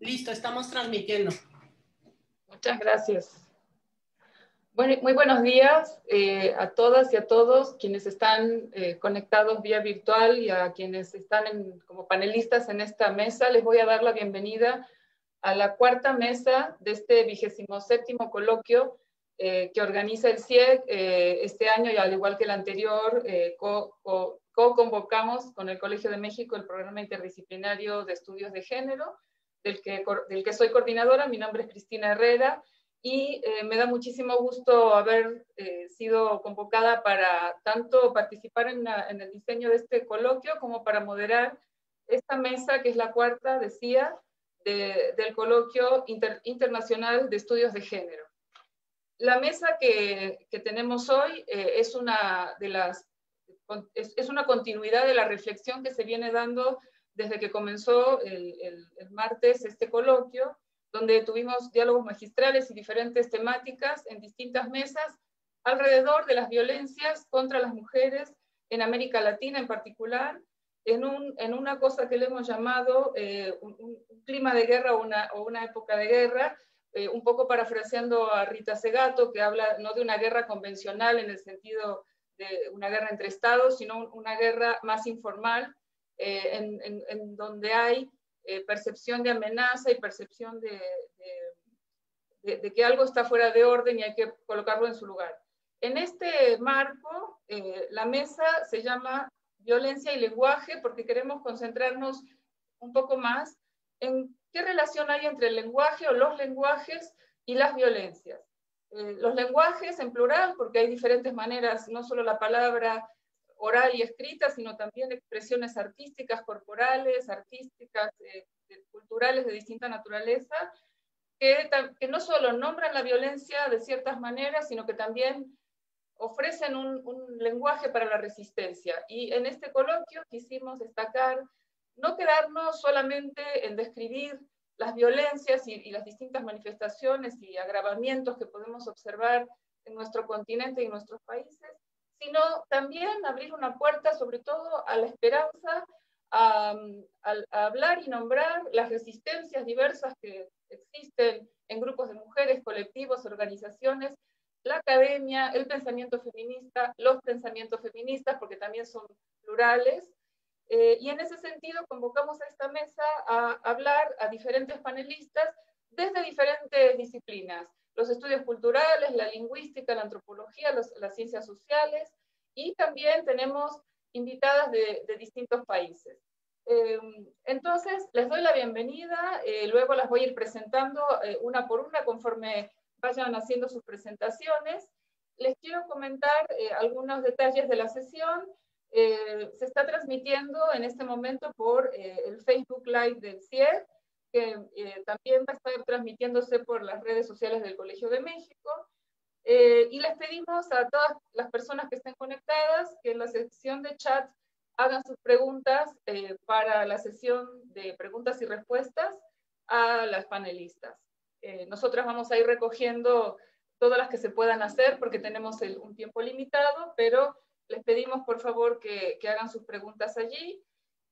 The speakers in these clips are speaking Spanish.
Listo, estamos transmitiendo. Muchas gracias. Bueno, muy buenos días eh, a todas y a todos quienes están eh, conectados vía virtual y a quienes están como panelistas en esta mesa. Les voy a dar la bienvenida a la cuarta mesa de este vigésimo séptimo coloquio eh, que organiza el CIEC este año y al igual que el anterior, co-convocamos con el Colegio de México el programa interdisciplinario de estudios de género del que, del que soy coordinadora. Mi nombre es Cristina Herrera y eh, me da muchísimo gusto haber eh, sido convocada para tanto participar en, el diseño de este coloquio como para moderar esta mesa, que es la cuarta, decía, del coloquio internacional de estudios de género. La mesa que, que tenemos hoy eh, es, una de las, es, es, una continuidad de la reflexión que se viene dando desde que comenzó el, martes este coloquio, donde tuvimos diálogos magistrales y diferentes temáticas en distintas mesas alrededor de las violencias contra las mujeres en América Latina en particular, en, un, en una cosa que le hemos llamado eh, un, clima de guerra o una época de guerra, eh, un poco parafraseando a Rita Segato, que habla no de una guerra convencional en el sentido de una guerra entre estados, sino una guerra más informal, eh, en, donde hay eh, percepción de amenaza y percepción de, de, que algo está fuera de orden y hay que colocarlo en su lugar. En este marco, eh, la mesa se llama violencia y lenguaje porque queremos concentrarnos un poco más en qué relación hay entre el lenguaje o los lenguajes y las violencias. los lenguajes en plural, porque hay diferentes maneras, no solo la palabra oral y escrita, sino también expresiones artísticas, corporales, artísticas, eh, culturales de distinta naturaleza, que, no solo nombran la violencia de ciertas maneras, sino que también ofrecen un, lenguaje para la resistencia. Y en este coloquio quisimos destacar no quedarnos solamente en describir las violencias y, las distintas manifestaciones y agravamientos que podemos observar en nuestro continente y nuestros países, sino también abrir una puerta sobre todo a la esperanza, a, hablar y nombrar las resistencias diversas que existen en grupos de mujeres, colectivos, organizaciones, la academia, el pensamiento feminista, los pensamientos feministas, porque también son plurales. Eh, y en ese sentido convocamos a esta mesa a hablar a diferentes panelistas desde diferentes disciplinas los estudios culturales, la lingüística, la antropología, las ciencias sociales y también tenemos invitadas de, distintos países. Em, entonces, les doy la bienvenida, eh, luego las voy a ir presentando eh, una por una conforme vayan haciendo sus presentaciones. Les quiero comentar eh, algunos detalles de la sesión. se está transmitiendo en este momento por el Facebook Live del CIE que eh, también va a estar transmitiéndose por las redes sociales del Colegio de México. Eh, y les pedimos a todas las personas que estén conectadas que en la sección de chat hagan sus preguntas eh, para la sesión de preguntas y respuestas a las panelistas. nosotras vamos a ir recogiendo todas las que se puedan hacer porque tenemos un tiempo limitado, pero les pedimos por favor que, que hagan sus preguntas allí.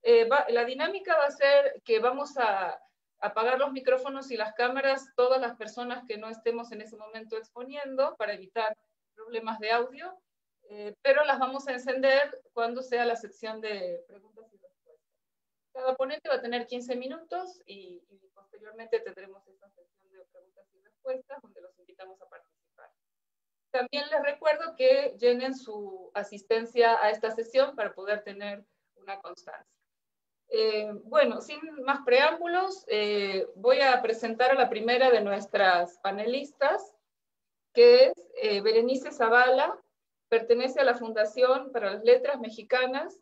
la dinámica va a ser que vamos a apagar los micrófonos y las cámaras todas las personas que no estemos en ese momento exponiendo para evitar problemas de audio, eh, pero las vamos a encender cuando sea la sección de preguntas y respuestas. Cada ponente va a tener 15 minutos y, posteriormente tendremos esta sección de preguntas y respuestas donde los invitamos a participar. También les recuerdo que llenen su asistencia a esta sesión para poder tener una constancia. Eh, bueno, sin más preámbulos, eh, voy a presentar a la primera de nuestras panelistas, que es eh, Berenice Zavala, pertenece a la Fundación para las Letras Mexicanas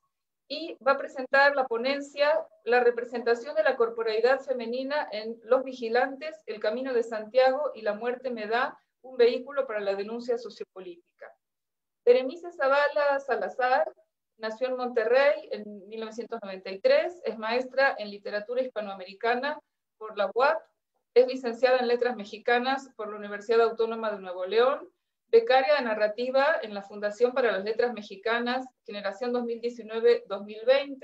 y va a presentar la ponencia La representación de la corporalidad femenina en Los Vigilantes, El Camino de Santiago y la muerte me da un vehículo para la denuncia sociopolítica. Berenice Zavala Salazar Nació en Monterrey en 1993, es maestra en literatura hispanoamericana por la UAP, es licenciada en letras mexicanas por la Universidad Autónoma de Nuevo León, becaria de narrativa en la Fundación para las Letras Mexicanas, generación 2019-2020,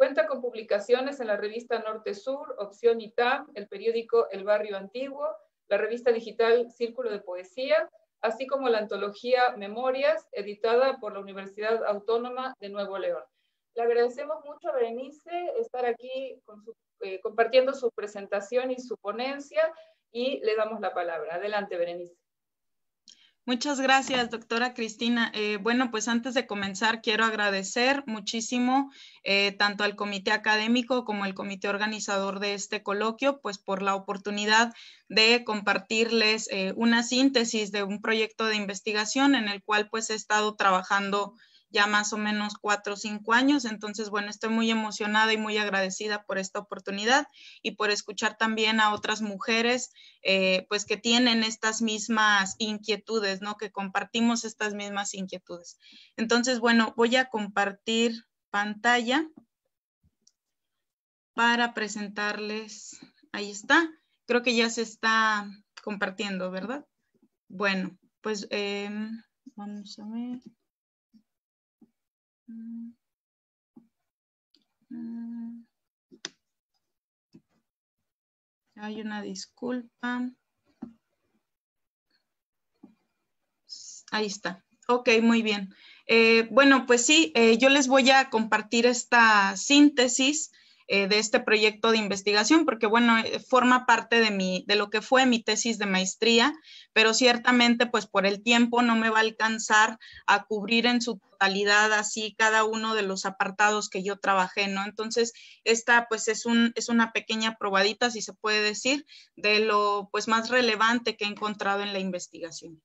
Cuenta con publicaciones en la revista Norte Sur, Opción ITAM, el periódico El Barrio Antiguo, la revista digital Círculo de Poesía, así como la antología Memorias, editada por la Universidad Autónoma de Nuevo León. Le agradecemos mucho a Berenice estar aquí eh, compartiendo su presentación y su ponencia y le damos la palabra. Adelante, Berenice. Muchas gracias, doctora Cristina. Eh, bueno, pues antes de comenzar, quiero agradecer muchísimo eh, tanto al comité académico como al comité organizador de este coloquio, pues por la oportunidad de compartirles una síntesis de un proyecto de investigación en el cual pues he estado trabajando ya más o menos cuatro o cinco años. Entonces, bueno, estoy muy emocionada y muy agradecida por esta oportunidad y por escuchar también a otras mujeres, eh, pues que tienen estas mismas inquietudes, ¿no? Que compartimos estas mismas inquietudes. Entonces, bueno, voy a compartir pantalla para presentarles. Ahí está. Creo que ya se está compartiendo, ¿verdad? Bueno, pues em, vamos a ver. Mm. Hay una disculpa. Ahí está. Ok, muy bien. Eh, bueno, pues sí, eh, yo les voy a compartir esta síntesis eh, de este proyecto de investigación, porque bueno, forma parte de, mi, de lo que fue mi tesis de maestría, pero ciertamente pues por el tiempo no me va a alcanzar a cubrir en su totalidad así cada uno de los apartados que yo trabajé, ¿no? Entonces, esta pues es, un, es una pequeña probadita, si se puede decir, de lo pues más relevante que he encontrado en la investigación.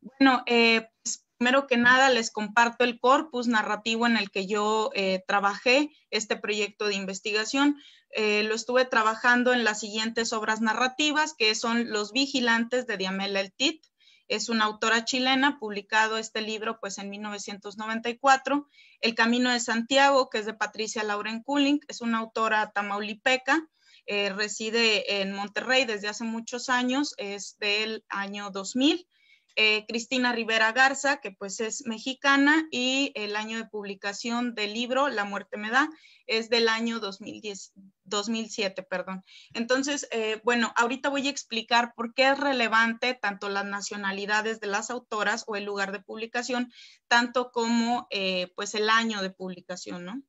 Bueno, eh, pues, Primero que nada, les comparto el corpus narrativo en el que yo eh, trabajé este proyecto de investigación. Eh, lo estuve trabajando en las siguientes obras narrativas, que son Los Vigilantes de Diamela El Tit. Es una autora chilena, publicado este libro pues en 1994. El Camino de Santiago, que es de Patricia Lauren Cooling, es una autora tamaulipeca. Eh, reside en Monterrey desde hace muchos años, es del año 2000 eh, Cristina Rivera Garza, que pues es mexicana, y el año de publicación del libro La muerte me da es del año 2010, 2007, perdón. Entonces, eh, bueno, ahorita voy a explicar por qué es relevante tanto las nacionalidades de las autoras o el lugar de publicación, tanto como eh, pues el año de publicación, ¿no?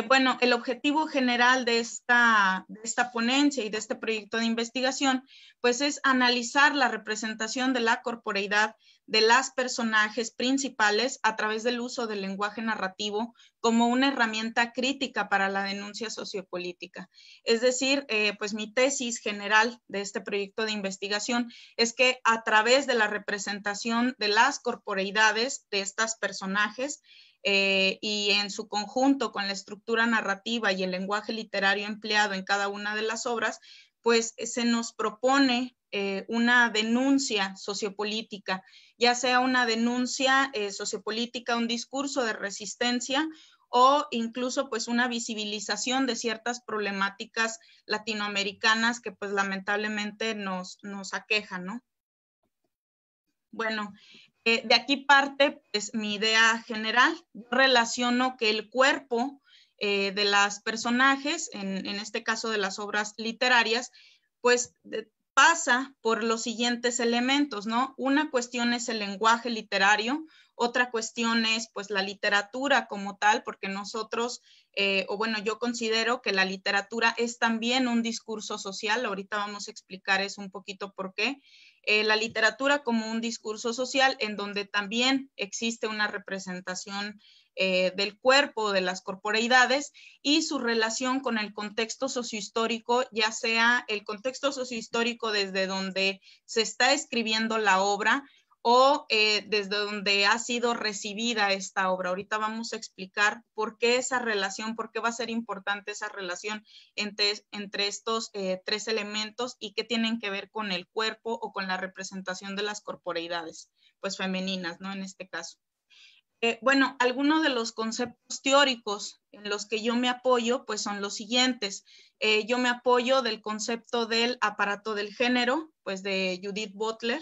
Bueno, el objetivo general de esta, de esta ponencia y de este proyecto de investigación, pues es analizar la representación de la corporeidad de las personajes principales a través del uso del lenguaje narrativo como una herramienta crítica para la denuncia sociopolítica. Es decir, eh, pues mi tesis general de este proyecto de investigación es que a través de la representación de las corporeidades de estas personajes, eh, y en su conjunto con la estructura narrativa y el lenguaje literario empleado en cada una de las obras, pues eh, se nos propone eh, una denuncia sociopolítica, ya sea una denuncia sociopolítica, un discurso de resistencia o incluso pues una visibilización de ciertas problemáticas latinoamericanas que pues lamentablemente nos, nos aquejan, ¿no? Bueno, eh, de aquí parte pues, mi idea general. Yo relaciono que el cuerpo eh, de las personajes, en, este caso de las obras literarias, pues pasa por los siguientes elementos, ¿no? Una cuestión es el lenguaje literario, otra cuestión es pues la literatura como tal, porque nosotros, eh, o bueno, yo considero que la literatura es también un discurso social, ahorita vamos a explicar eso un poquito por qué. Eh, la literatura como un discurso social en donde también existe una representación eh, del cuerpo, de las corporeidades y su relación con el contexto sociohistórico, ya sea el contexto sociohistórico desde donde se está escribiendo la obra, o eh, desde donde ha sido recibida esta obra. Ahorita vamos a explicar por qué esa relación, por qué va a ser importante esa relación entre, entre estos eh, tres elementos y qué tienen que ver con el cuerpo o con la representación de las corporeidades, pues femeninas, ¿no? En este caso. Eh, bueno, algunos de los conceptos teóricos en los que yo me apoyo, pues son los siguientes. yo me apoyo del concepto del aparato del género, pues de Judith Butler,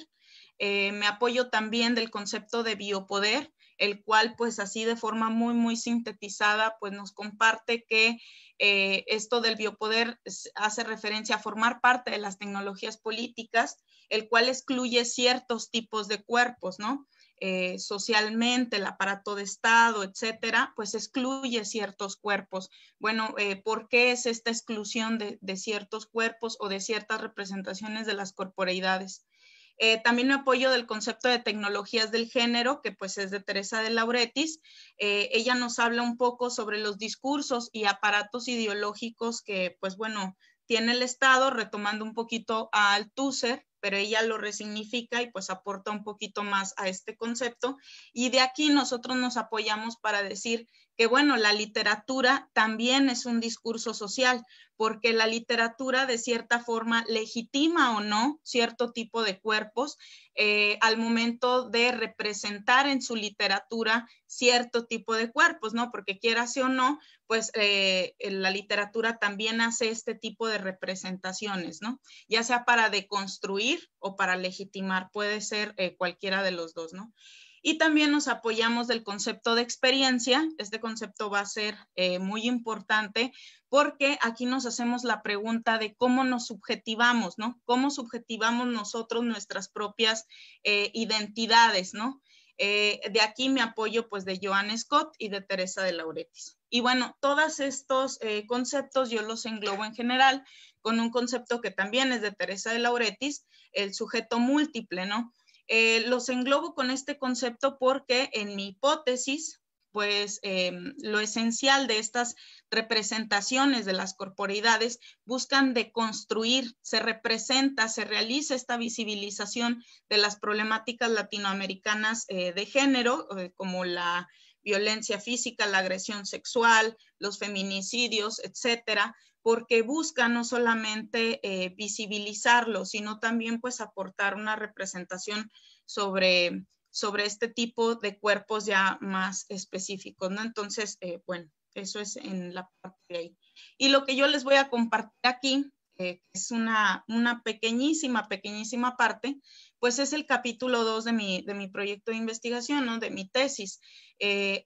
eh, me apoyo también del concepto de biopoder, el cual pues así de forma muy, muy sintetizada pues nos comparte que eh, esto del biopoder hace referencia a formar parte de las tecnologías políticas, el cual excluye ciertos tipos de cuerpos, ¿no? Eh, socialmente, el aparato de Estado, etcétera, pues excluye ciertos cuerpos. Bueno, ¿por qué es esta exclusión de, de, ciertos cuerpos o de ciertas representaciones de las corporeidades? Eh, también apoyo del concepto de tecnologías del género, que pues es de Teresa de Lauretis. Eh, ella nos habla un poco sobre los discursos y aparatos ideológicos que, pues bueno, tiene el Estado, retomando un poquito a Althusser, pero ella lo resignifica y pues aporta un poquito más a este concepto. Y de aquí nosotros nos apoyamos para decir que bueno, la literatura también es un discurso social, porque la literatura de cierta forma legitima o no cierto tipo de cuerpos eh, al momento de representar en su literatura cierto tipo de cuerpos, ¿no? Porque quieras o no, pues eh, la literatura también hace este tipo de representaciones, ¿no? Ya sea para deconstruir o para legitimar, puede ser eh, cualquiera de los dos, ¿no? Y también nos apoyamos del concepto de experiencia. Este concepto va a ser eh, muy importante porque aquí nos hacemos la pregunta de cómo nos subjetivamos, ¿no? ¿Cómo subjetivamos nosotros nuestras propias eh, identidades, ¿no? Eh, de aquí me apoyo pues de Joan Scott y de Teresa de Lauretis. Y bueno, todos estos conceptos yo los englobo en general con un concepto que también es de Teresa de Lauretis, el sujeto múltiple, ¿no? Eh, los englobo con este concepto porque en mi hipótesis, pues em, lo esencial de estas representaciones de las corporeidades buscan deconstruir, se representa, se realiza esta visibilización de las problemáticas latinoamericanas eh, de género, eh, como la violencia física, la agresión sexual, los feminicidios, etcétera, porque busca no solamente eh, visibilizarlo, sino también pues aportar una representación sobre, sobre este tipo de cuerpos ya más específicos, ¿no? Entonces, eh, bueno, eso es en la parte de ahí. Y lo que yo les voy a compartir aquí, eh, es una, una pequeñísima, pequeñísima parte, pues es el capítulo 2 de mi, de mi proyecto de investigación, ¿no? de mi tesis.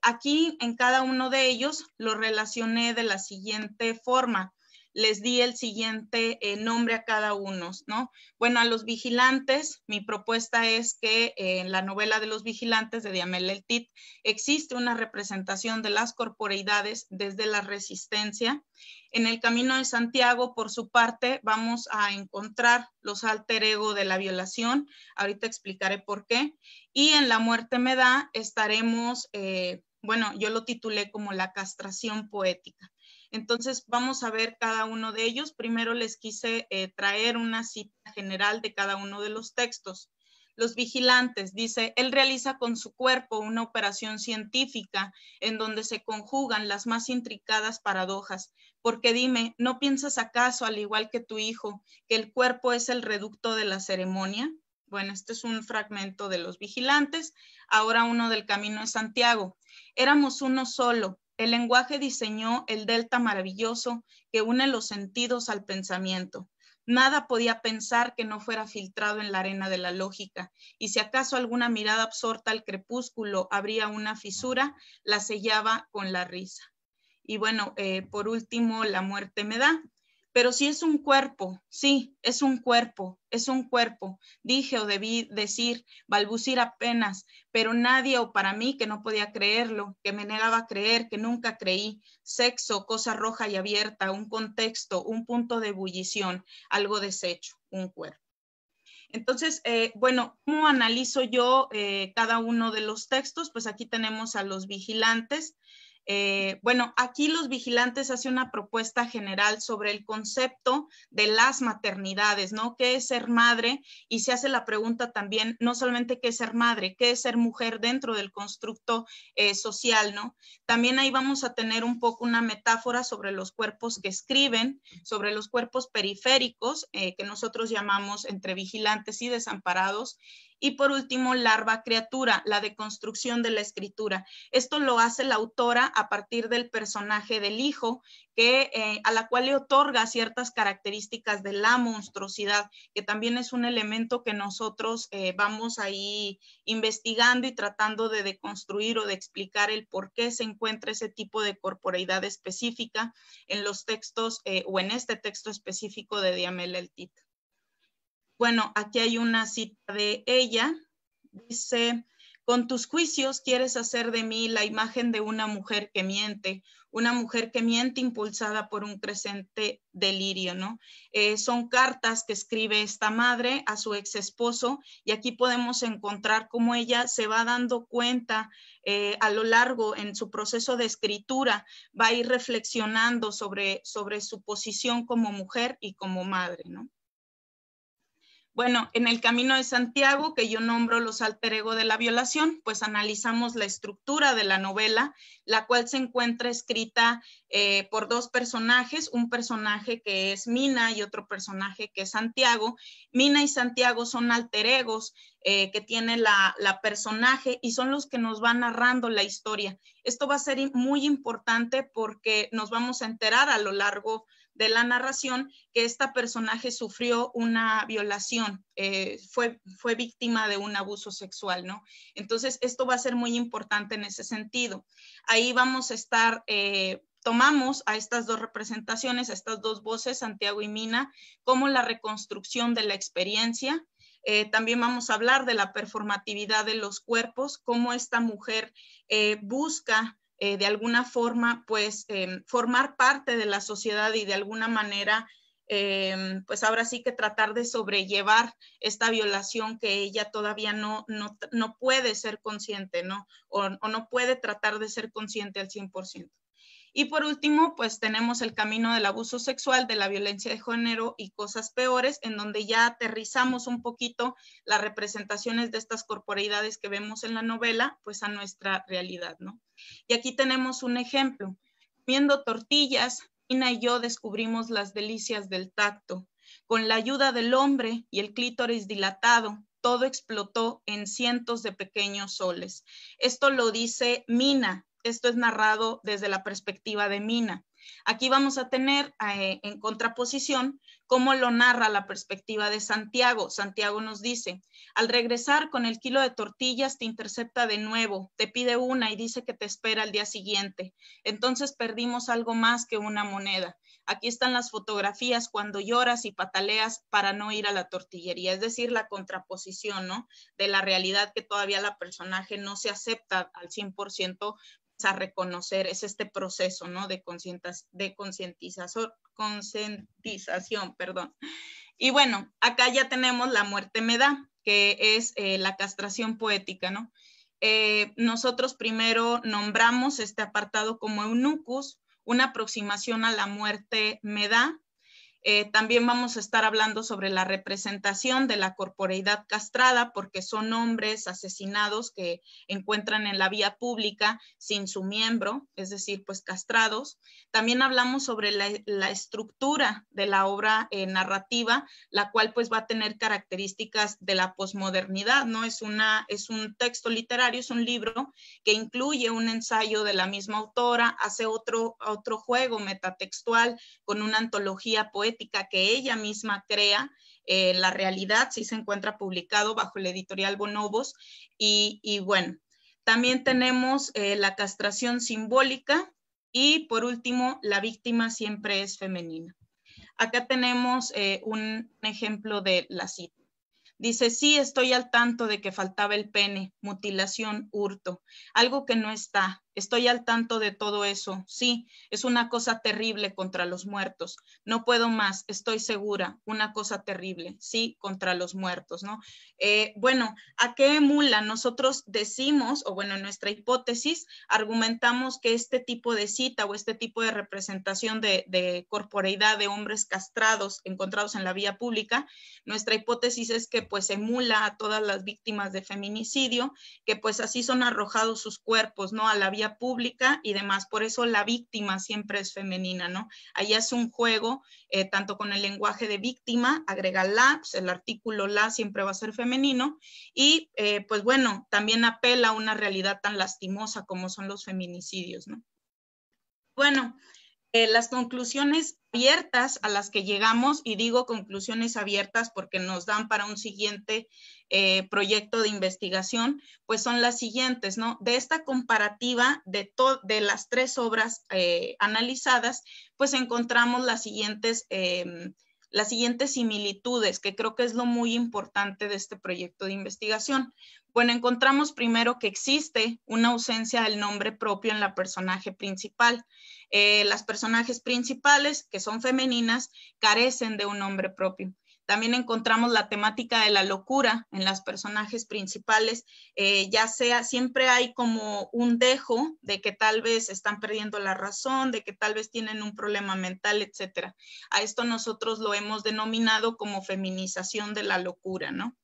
aquí en cada uno de ellos lo relacioné de la siguiente forma les di el siguiente eh, nombre a cada uno, ¿no? Bueno, a los vigilantes, mi propuesta es que eh, en la novela de los vigilantes de Diamel El Tit existe una representación de las corporeidades desde la resistencia. En el Camino de Santiago, por su parte, vamos a encontrar los alter ego de la violación. Ahorita explicaré por qué. Y en La muerte me da estaremos, eh, bueno, yo lo titulé como la castración poética. Entonces, vamos a ver cada uno de ellos. Primero les quise eh, traer una cita general de cada uno de los textos. Los vigilantes, dice, él realiza con su cuerpo una operación científica en donde se conjugan las más intricadas paradojas. Porque dime, ¿no piensas acaso, al igual que tu hijo, que el cuerpo es el reducto de la ceremonia? Bueno, este es un fragmento de los vigilantes. Ahora uno del Camino de Santiago. Éramos uno solo, el lenguaje diseñó el delta maravilloso que une los sentidos al pensamiento. Nada podía pensar que no fuera filtrado en la arena de la lógica, y si acaso alguna mirada absorta al crepúsculo abría una fisura, la sellaba con la risa. Y bueno, eh, por último, la muerte me da. Pero si es un cuerpo, sí, es un cuerpo, es un cuerpo, dije o debí decir, balbucir apenas, pero nadie o para mí que no podía creerlo, que me negaba a creer, que nunca creí, sexo, cosa roja y abierta, un contexto, un punto de ebullición, algo deshecho, un cuerpo. Entonces, eh, bueno, ¿cómo analizo yo eh, cada uno de los textos? Pues aquí tenemos a los vigilantes, eh, bueno, aquí los vigilantes hacen una propuesta general sobre el concepto de las maternidades, ¿no? ¿Qué es ser madre? Y se hace la pregunta también, no solamente qué es ser madre, qué es ser mujer dentro del constructo eh, social, ¿no? También ahí vamos a tener un poco una metáfora sobre los cuerpos que escriben, sobre los cuerpos periféricos, eh, que nosotros llamamos entre vigilantes y desamparados, Y por último, larva criatura, la deconstrucción de la escritura. Esto lo hace la autora a partir del personaje del hijo, que, eh, a la cual le otorga ciertas características de la monstruosidad, que también es un elemento que nosotros eh, vamos ahí investigando y tratando de deconstruir o de explicar el por qué se encuentra ese tipo de corporeidad específica en los textos eh, o en este texto específico de Diamel El Tit. Bueno, aquí hay una cita de ella. Dice, con tus juicios quieres hacer de mí la imagen de una mujer que miente, una mujer que miente impulsada por un creciente delirio, ¿no? Eh, son cartas que escribe esta madre a su ex esposo y aquí podemos encontrar cómo ella se va dando cuenta eh, a lo largo en su proceso de escritura, va a ir reflexionando sobre, sobre su posición como mujer y como madre, ¿no? Bueno, en el Camino de Santiago, que yo nombro los alter ego de la violación, pues analizamos la estructura de la novela, la cual se encuentra escrita eh, por dos personajes, un personaje que es Mina y otro personaje que es Santiago. Mina y Santiago son alter egos eh, que tiene la, la personaje y son los que nos van narrando la historia. Esto va a ser muy importante porque nos vamos a enterar a lo largo de la narración que esta personaje sufrió una violación, eh, fue, fue víctima de un abuso sexual, ¿no? Entonces, esto va a ser muy importante en ese sentido. Ahí vamos a estar... Eh, tomamos a estas dos representaciones, a estas dos voces, Santiago y Mina, como la reconstrucción de la experiencia. Eh, también vamos a hablar de la performatividad de los cuerpos, cómo esta mujer busca eh, de alguna forma, pues, em, formar parte de la sociedad y de alguna manera, em, pues ahora sí que tratar de sobrellevar esta violación que ella todavía no, no, no puede ser consciente, ¿no? O, no puede tratar de ser consciente al 100%. Y por último, pues tenemos el camino del abuso sexual, de la violencia de género y cosas peores, en donde ya aterrizamos un poquito las representaciones de estas corporeidades que vemos en la novela, pues a nuestra realidad, ¿no? Y aquí tenemos un ejemplo. Viendo tortillas, Ina y yo descubrimos las delicias del tacto. Con la ayuda del hombre y el clítoris dilatado, todo explotó en cientos de pequeños soles. Esto lo dice Mina, esto es narrado desde la perspectiva de Mina. Aquí vamos a tener eh, en contraposición cómo lo narra la perspectiva de Santiago. Santiago nos dice, al regresar con el kilo de tortillas te intercepta de nuevo, te pide una y dice que te espera al día siguiente. Entonces perdimos algo más que una moneda. Aquí están las fotografías cuando lloras y pataleas para no ir a la tortillería, es decir, la contraposición, ¿no? De la realidad que todavía la personaje no se acepta al 100% a reconocer, es este proceso, ¿no? De, de concientización, concientización, perdón. Y bueno, acá ya tenemos la muerte me da, que es eh, la castración poética, ¿no? Eh, nosotros primero nombramos este apartado como eunucus, una aproximación a la muerte me da, eh, también vamos a estar hablando sobre la representación de la corporeidad castrada, porque son hombres asesinados que encuentran en la vía pública sin su miembro, es decir, pues castrados. También hablamos sobre la, estructura de la obra eh, narrativa, la cual pues va a tener características de la posmodernidad, ¿no? Es, una, es un texto literario, es un libro que incluye un ensayo de la misma autora, hace otro, otro juego metatextual con una antología poética que ella misma crea. Eh, la realidad sí se encuentra publicado bajo el editorial Bonobos. Y, bueno, también tenemos eh, la castración simbólica y por último, la víctima siempre es femenina. Acá tenemos eh, un ejemplo de la cita. Dice, sí, estoy al tanto de que faltaba el pene, mutilación, hurto, algo que no está. Estoy al tanto de todo eso. Sí, es una cosa terrible contra los muertos. No puedo más, estoy segura. Una cosa terrible, sí, contra los muertos, ¿no? Eh, bueno, ¿a qué emula? Nosotros decimos, o bueno, en nuestra hipótesis, argumentamos que este tipo de cita o este tipo de representación de, de corporeidad de hombres castrados encontrados en la vía pública, nuestra hipótesis es que pues emula a todas las víctimas de feminicidio, que pues así son arrojados sus cuerpos, ¿no? A la vía pública y demás. Por eso la víctima siempre es femenina, ¿no? Ahí es un juego, eh, tanto con el lenguaje de víctima, agrega la, pues el artículo la siempre va a ser femenino, y eh, pues bueno, también apela a una realidad tan lastimosa como son los feminicidios, ¿no? Bueno, eh, las conclusiones abiertas a las que llegamos, y digo conclusiones abiertas porque nos dan para un siguiente eh, proyecto de investigación, pues son las siguientes, ¿no? De esta comparativa de, de las tres obras eh, analizadas, pues encontramos las siguientes, em, las siguientes similitudes, que creo que es lo muy importante de este proyecto de investigación. Bueno, encontramos primero que existe una ausencia del nombre propio en la personaje principal. Eh, las personajes principales, que son femeninas, carecen de un nombre propio. También encontramos la temática de la locura en las personajes principales, eh, ya sea, siempre hay como un dejo de que tal vez están perdiendo la razón, de que tal vez tienen un problema mental, etcétera. A esto nosotros lo hemos denominado como feminización de la locura, ¿no?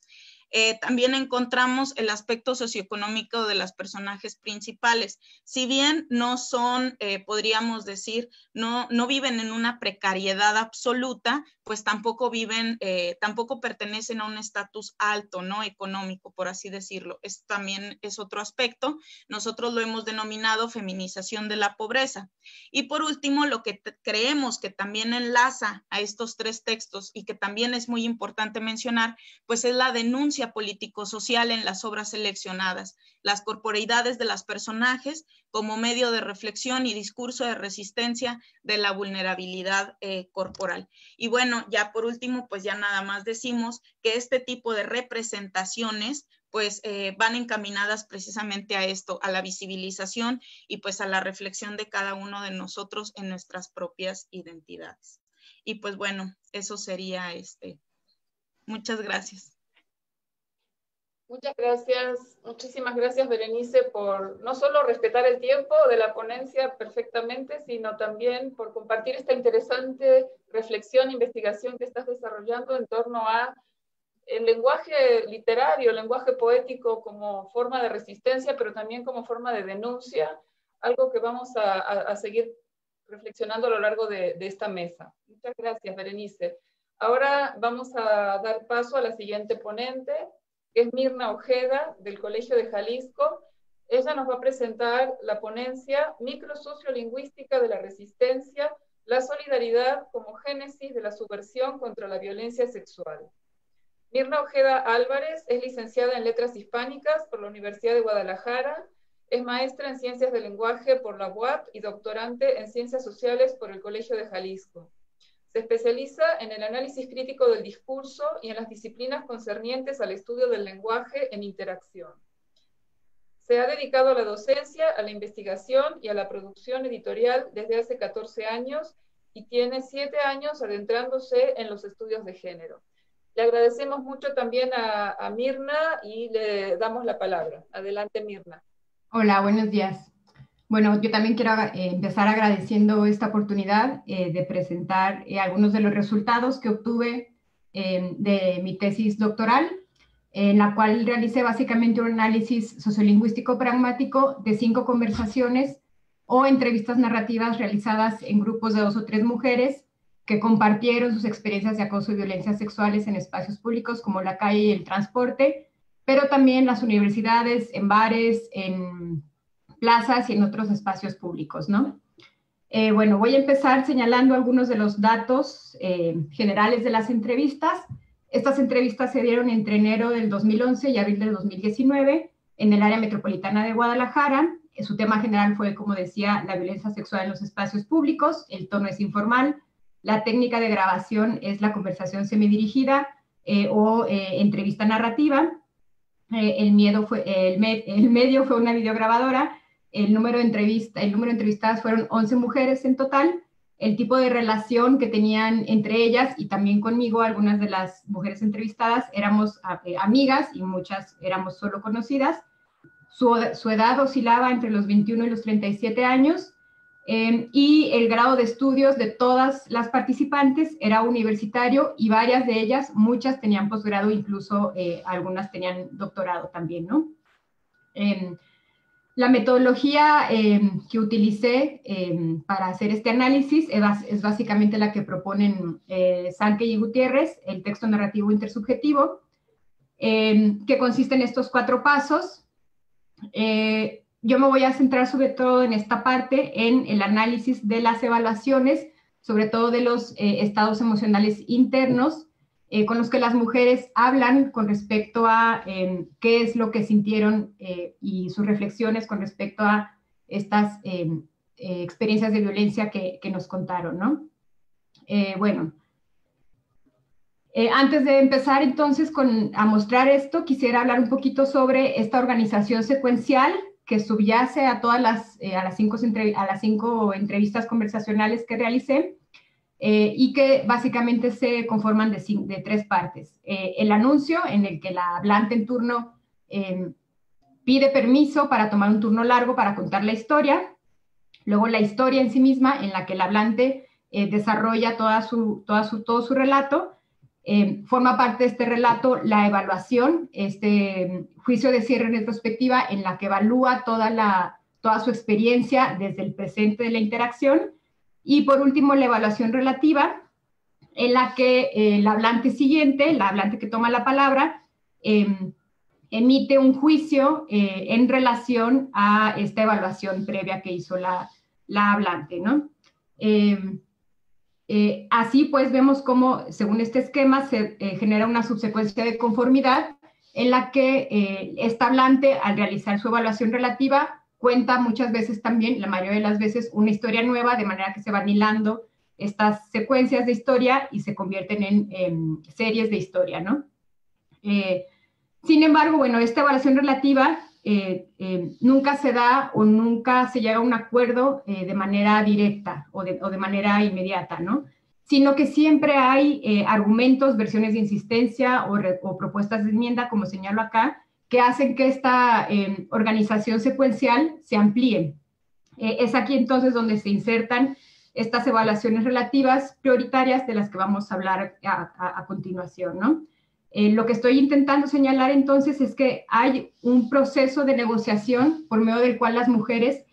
Eh, también encontramos el aspecto socioeconómico de las personajes principales. Si bien no son, eh, podríamos decir, no, no viven en una precariedad absoluta, pues tampoco viven, eh, tampoco pertenecen a un estatus alto, ¿no? Económico, por así decirlo. Es también es otro aspecto. Nosotros lo hemos denominado feminización de la pobreza. Y por último, lo que creemos que también enlaza a estos tres textos y que también es muy importante mencionar, pues es la denuncia político-social en las obras seleccionadas, las corporeidades de los personajes como medio de reflexión y discurso de resistencia de la vulnerabilidad eh, corporal. Y bueno, ya por último, pues ya nada más decimos que este tipo de representaciones pues eh, van encaminadas precisamente a esto, a la visibilización y pues a la reflexión de cada uno de nosotros en nuestras propias identidades. Y pues bueno, eso sería este. Muchas gracias. Muchas gracias, muchísimas gracias Berenice por no solo respetar el tiempo de la ponencia perfectamente, sino también por compartir esta interesante reflexión, investigación que estás desarrollando en torno a el lenguaje literario, el lenguaje poético como forma de resistencia, pero también como forma de denuncia, algo que vamos a, seguir reflexionando a lo largo de, de esta mesa. Muchas gracias, Berenice. Ahora vamos a dar paso a la siguiente ponente, que es Mirna Ojeda, del Colegio de Jalisco. Ella nos va a presentar la ponencia Microsociolingüística de la Resistencia, la solidaridad como génesis de la subversión contra la violencia sexual. Mirna Ojeda Álvarez es licenciada en Letras Hispánicas por la Universidad de Guadalajara, es maestra en Ciencias del Lenguaje por la UAP y doctorante en Ciencias Sociales por el Colegio de Jalisco. Se especializa en el análisis crítico del discurso y en las disciplinas concernientes al estudio del lenguaje en interacción. Se ha dedicado a la docencia, a la investigación y a la producción editorial desde hace 14 años y tiene 7 años adentrándose en los estudios de género. Le agradecemos mucho también a, Mirna y le damos la palabra. Adelante, Mirna. Hola, buenos días. Bueno, yo también quiero eh, empezar agradeciendo esta oportunidad eh, de presentar eh, algunos de los resultados que obtuve de mi tesis doctoral, en la cual realicé básicamente un análisis sociolingüístico pragmático de cinco conversaciones o entrevistas narrativas realizadas en grupos de dos o tres mujeres que compartieron sus experiencias de acoso y violencias sexuales en espacios públicos como la calle y el transporte, pero también las universidades, en bares, en plazas y en otros espacios públicos, ¿no? Eh, bueno, voy a empezar señalando algunos de los datos eh, generales de las entrevistas. Estas entrevistas se dieron entre enero del 2011 y abril del 2019 en el área metropolitana de Guadalajara. Eh, su tema general fue, como decía, la violencia sexual en los espacios públicos. El tono es informal. La técnica de grabación es la conversación semidirigida o entrevista narrativa. el, miedo fue, el, el medio fue una videograbadora el número de entrevistas, el número entrevistadas fueron 11 mujeres en total. El tipo de relación que tenían entre ellas y también conmigo, algunas de las mujeres entrevistadas, éramos eh, amigas y muchas éramos solo conocidas. Su, edad oscilaba entre los 21 y los 37 años em, y el grado de estudios de todas las participantes era universitario y varias de ellas, muchas tenían posgrado, incluso eh, algunas tenían doctorado también, ¿no? Em, la metodología em, que utilicé em, para hacer este análisis es, básicamente la que proponen eh, Sanke y Gutiérrez, el texto narrativo intersubjetivo, em, que consiste en estos cuatro pasos. Eh, yo me voy a centrar sobre todo en esta parte, en el análisis de las evaluaciones, sobre todo de los eh, estados emocionales internos, eh, con los que las mujeres hablan con respecto a em, qué es lo que sintieron eh, y sus reflexiones con respecto a estas em, eh, experiencias de violencia que, nos contaron, ¿no? bueno, antes de empezar entonces con, a mostrar esto, quisiera hablar un poquito sobre esta organización secuencial que subyace a todas las, a las, cinco, a las cinco entrevistas conversacionales que realicé eh, y que básicamente se conforman de, tres partes. Eh, el anuncio en el que la hablante en turno em, pide permiso para tomar un turno largo para contar la historia, luego la historia en sí misma en la que el hablante eh, desarrolla toda su, toda su, todo su relato, em, forma parte de este relato la evaluación, este em, juicio de cierre retrospectiva en la que evalúa toda, la, toda su experiencia desde el presente de la interacción y por último, la evaluación relativa, en la que eh, el hablante siguiente, el hablante que toma la palabra, em, emite un juicio eh, en relación a esta evaluación previa que hizo la, la hablante, ¿no? Em, eh, así pues vemos cómo, según este esquema, se genera una subsecuencia de conformidad en la que esta hablante, al realizar su evaluación relativa, cuenta muchas veces también, la mayoría de las veces, una historia nueva, de manera que se van hilando estas secuencias de historia y se convierten en, series de historia, ¿no? Eh, sin embargo, bueno, esta evaluación relativa eh, eh, nunca se da o nunca se llega a un acuerdo de manera directa o de, manera inmediata, ¿no? Sino que siempre hay argumentos, versiones de insistencia o, o propuestas de enmienda, como señalo acá, que hacen que esta em, organización secuencial se amplíe. Eh, es aquí entonces donde se insertan estas evaluaciones relativas prioritarias de las que vamos a hablar a, continuación, ¿no? Eh, lo que estoy intentando señalar entonces es que hay un proceso de negociación por medio del cual las mujeres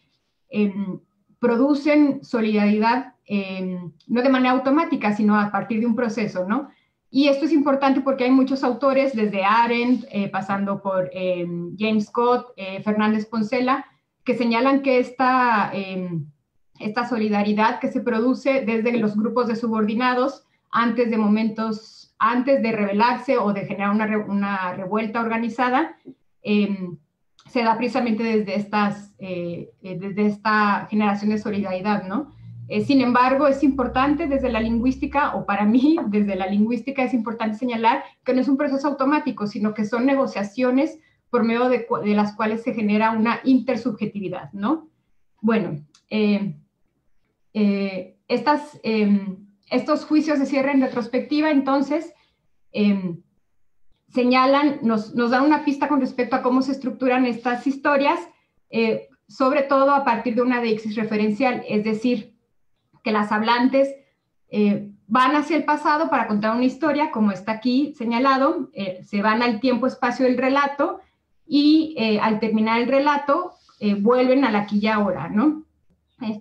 em, producen solidaridad, em, no de manera automática, sino a partir de un proceso, ¿no? Y esto es importante porque hay muchos autores, desde Arendt, eh, pasando por em, James Scott, eh, Fernández Poncela, que señalan que esta, em, esta solidaridad que se produce desde los grupos de subordinados antes de momentos, antes de rebelarse o de generar una, una revuelta organizada, se da precisamente desde, estas, eh, desde esta generación de solidaridad, ¿no? Eh, sin embargo, es importante desde la lingüística, o para mí, desde la lingüística, es importante señalar que no es un proceso automático, sino que son negociaciones por medio de, las cuales se genera una intersubjetividad, ¿no? Bueno, eh, eh, estas, em, estos juicios de cierre en retrospectiva, entonces, em, señalan, nos, nos, dan una pista con respecto a cómo se estructuran estas historias, sobre todo a partir de una deixis referencial, es decir, que las hablantes eh, van hacia el pasado para contar una historia, como está aquí señalado, eh, se van al tiempo-espacio del relato y eh, al terminar el relato vuelven a la aquí y ahora, ¿no?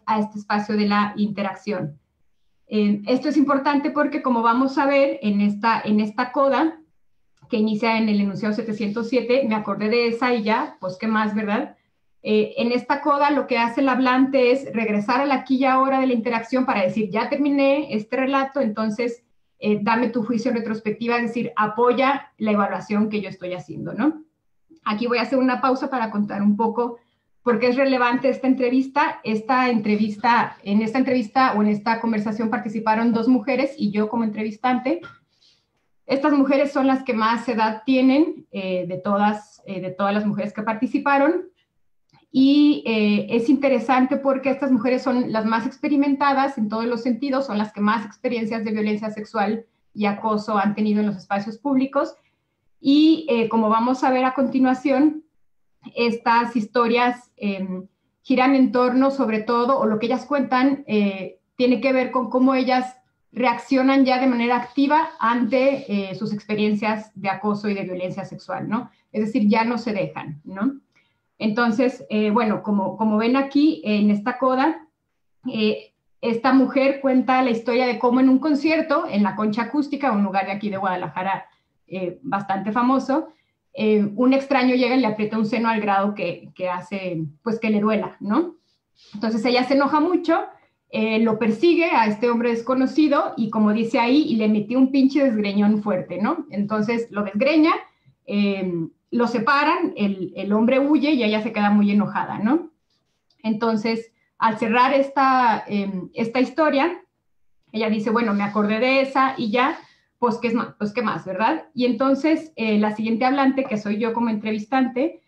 A este espacio de la interacción. esto es importante porque, como vamos a ver en esta, en esta coda, que inicia en el enunciado 707, me acordé de esa y ya, pues qué más, ¿verdad? Eh, en esta coda lo que hace el hablante es regresar a la aquí y ahora de la interacción para decir, ya terminé este relato, entonces eh, dame tu juicio retrospectiva, es decir, apoya la evaluación que yo estoy haciendo, ¿no? Aquí voy a hacer una pausa para contar un poco por qué es relevante esta entrevista. Esta entrevista, en esta entrevista o en esta conversación participaron dos mujeres y yo como entrevistante. Estas mujeres son las que más edad tienen eh, de, todas, de todas las mujeres que participaron y eh, es interesante porque estas mujeres son las más experimentadas en todos los sentidos, son las que más experiencias de violencia sexual y acoso han tenido en los espacios públicos. Y eh, como vamos a ver a continuación, estas historias em, giran en torno, sobre todo, o lo que ellas cuentan, eh, tiene que ver con cómo ellas reaccionan ya de manera activa ante sus experiencias de acoso y de violencia sexual, ¿no? Es decir, ya no se dejan, ¿no? Entonces, eh, bueno, como, como ven aquí en esta coda, eh, esta mujer cuenta la historia de cómo en un concierto en la Concha Acústica, un lugar de aquí de Guadalajara eh, bastante famoso, un extraño llega y le aprieta un seno al grado que, que, hace, pues que le duela, ¿no? Entonces ella se enoja mucho, lo persigue a este hombre desconocido y como dice ahí, y le metió un pinche desgreñón fuerte, ¿no? Entonces lo desgreña, lo separan, el, hombre huye y ella se queda muy enojada, ¿no? Entonces, al cerrar esta, em, esta historia, ella dice, bueno, me acordé de esa y ya, pues qué, más, pues, ¿qué más, verdad? Y entonces, eh, la siguiente hablante, que soy yo como entrevistante,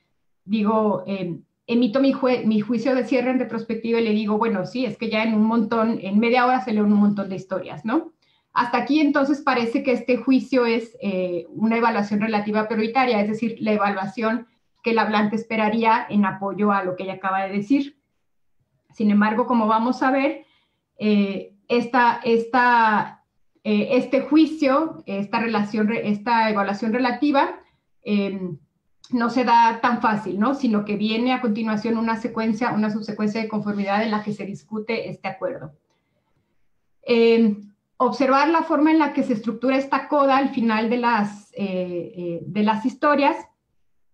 digo, em, emito mi, mi, juicio de cierre en retrospectiva y le digo, bueno, sí, es que ya en un montón, en media hora se lee un montón de historias, ¿no? Hasta aquí entonces parece que este juicio es eh, una evaluación relativa prioritaria, es decir, la evaluación que el hablante esperaría en apoyo a lo que ella acaba de decir. Sin embargo, como vamos a ver, eh, esta, esta, eh, este juicio, esta, relación, esta evaluación relativa, em, no se da tan fácil, ¿no? sino que viene a continuación una secuencia, una subsecuencia de conformidad en la que se discute este acuerdo. Em, observar la forma en la que se estructura esta coda al final de las, eh, eh, de las historias,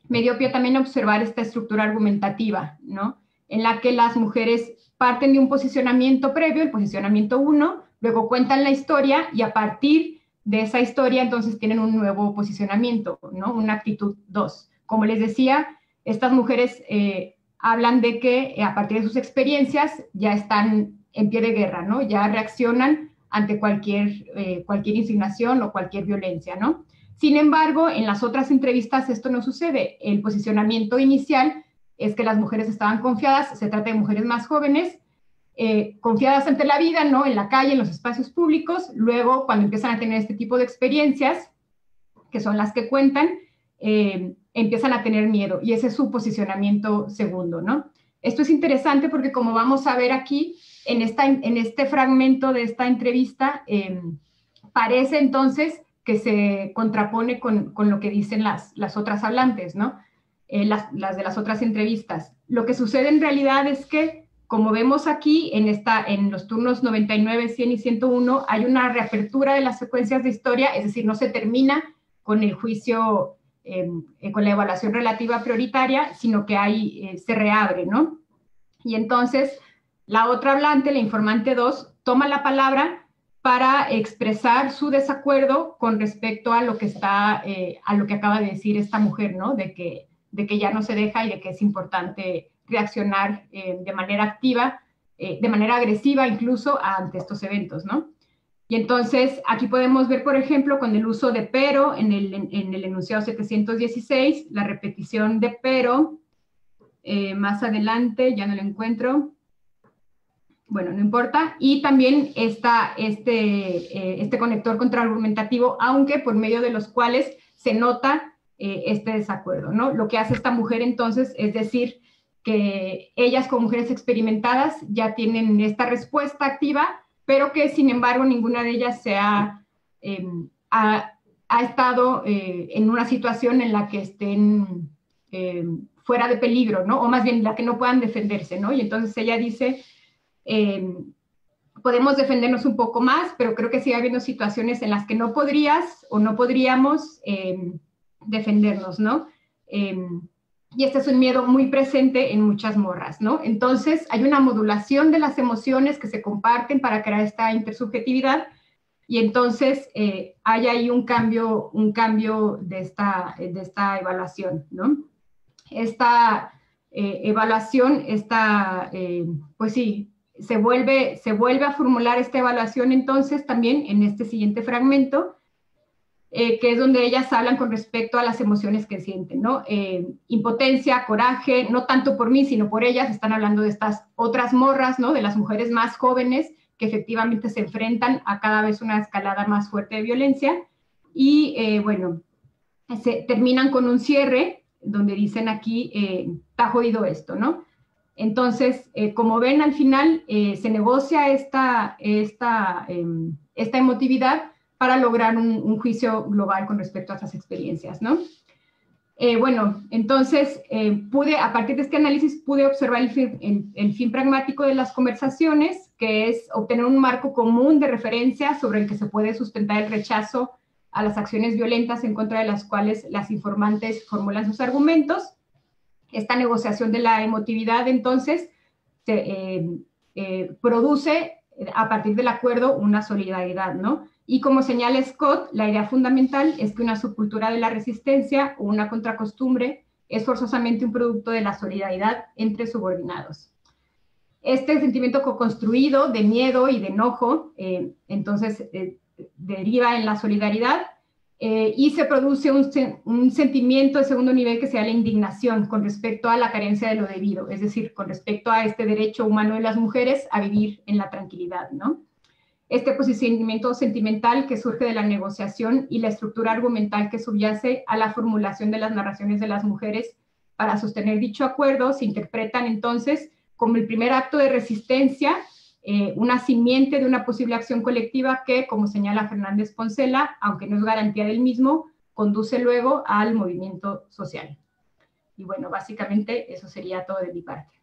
me dio pie también a observar esta estructura argumentativa, ¿no? En la que las mujeres parten de un posicionamiento previo, el posicionamiento 1, luego cuentan la historia y a partir de esa historia entonces tienen un nuevo posicionamiento, ¿no? Una actitud 2. Como les decía, estas mujeres eh, hablan de que a partir de sus experiencias ya están en pie de guerra, ¿no? Ya reaccionan ante cualquier, eh, cualquier insignación o cualquier violencia, ¿no? Sin embargo, en las otras entrevistas esto no sucede. El posicionamiento inicial es que las mujeres estaban confiadas, se trata de mujeres más jóvenes, eh, confiadas ante la vida, ¿no? En la calle, en los espacios públicos. Luego, cuando empiezan a tener este tipo de experiencias, que son las que cuentan, eh, empiezan a tener miedo. Y ese es su posicionamiento segundo, ¿no? Esto es interesante porque como vamos a ver aquí, en, esta, en este fragmento de esta entrevista, em, parece entonces que se contrapone con, con, lo que dicen las, las otras hablantes, ¿no? Eh, las, las, de las otras entrevistas. Lo que sucede en realidad es que, como vemos aquí, en, esta, en los turnos 99, 100 y 101, hay una reapertura de las secuencias de historia, es decir, no se termina con el juicio, em, eh, con la evaluación relativa prioritaria, sino que ahí eh, se reabre, ¿no? Y entonces la otra hablante, la informante 2, toma la palabra para expresar su desacuerdo con respecto a lo que está, eh, a lo que acaba de decir esta mujer, ¿no? De que, de que ya no se deja y de que es importante reaccionar eh, de manera activa, eh, de manera agresiva incluso ante estos eventos, ¿no? Y entonces aquí podemos ver, por ejemplo, con el uso de pero en el, en el enunciado 716, la repetición de pero, más adelante, ya no lo encuentro, bueno, no importa. Y también está este, eh, este conector contraargumentativo, aunque por medio de los cuales se nota eh, este desacuerdo, ¿no? Lo que hace esta mujer entonces es decir que ellas como mujeres experimentadas ya tienen esta respuesta activa, pero que sin embargo ninguna de ellas se ha, em, ha, estado eh, en una situación en la que estén em, fuera de peligro, ¿no? O más bien la que no puedan defenderse, ¿no? Y entonces ella dice eh, podemos defendernos un poco más, pero creo que sigue habiendo situaciones en las que no podrías o no podríamos eh, defendernos, ¿no? Eh, y este es un miedo muy presente en muchas morras, ¿no? Entonces, hay una modulación de las emociones que se comparten para crear esta intersubjetividad y entonces hay ahí un cambio, un cambio de esta, de esta evaluación, ¿no? Esta evaluación, esta, pues sí, se vuelve, se vuelve a formular esta evaluación entonces también en este siguiente fragmento, eh, que es donde ellas hablan con respecto a las emociones que sienten, ¿no? Eh, impotencia, coraje, no tanto por mí, sino por ellas, están hablando de estas otras morras, ¿no? De las mujeres más jóvenes que efectivamente se enfrentan a cada vez una escalada más fuerte de violencia. Y eh, bueno, se terminan con un cierre donde dicen aquí, está jodido esto, ¿no? Entonces, eh, como ven, al final eh, se negocia esta, esta, em, esta emotividad para lograr un, juicio global con respecto a estas experiencias, ¿no? Eh, bueno, entonces, pude, a partir de este análisis, pude observar el fin, el fin, pragmático de las conversaciones, que es obtener un marco común de referencia sobre el que se puede sustentar el rechazo a las acciones violentas en contra de las cuales las informantes formulan sus argumentos. Esta negociación de la emotividad, entonces, se, eh, produce a partir del acuerdo una solidaridad, ¿no? Y como señala Scott, la idea fundamental es que una subcultura de la resistencia o una contracostumbre es forzosamente un producto de la solidaridad entre subordinados. Este sentimiento co-construido de miedo y de enojo, eh, entonces, eh, deriva en la solidaridad eh, y se produce un, sentimiento de segundo nivel que sea la indignación con respecto a la carencia de lo debido, es decir, con respecto a este derecho humano de las mujeres a vivir en la tranquilidad, ¿no? Este posicionamiento sentimental que surge de la negociación y la estructura argumental que subyace a la formulación de las narraciones de las mujeres para sostener dicho acuerdo se interpretan entonces como el primer acto de resistencia eh, una simiente de una posible acción colectiva que, como señala Fernández Poncela, aunque no es garantía del mismo, conduce luego al movimiento social. Y bueno, básicamente eso sería todo de mi parte.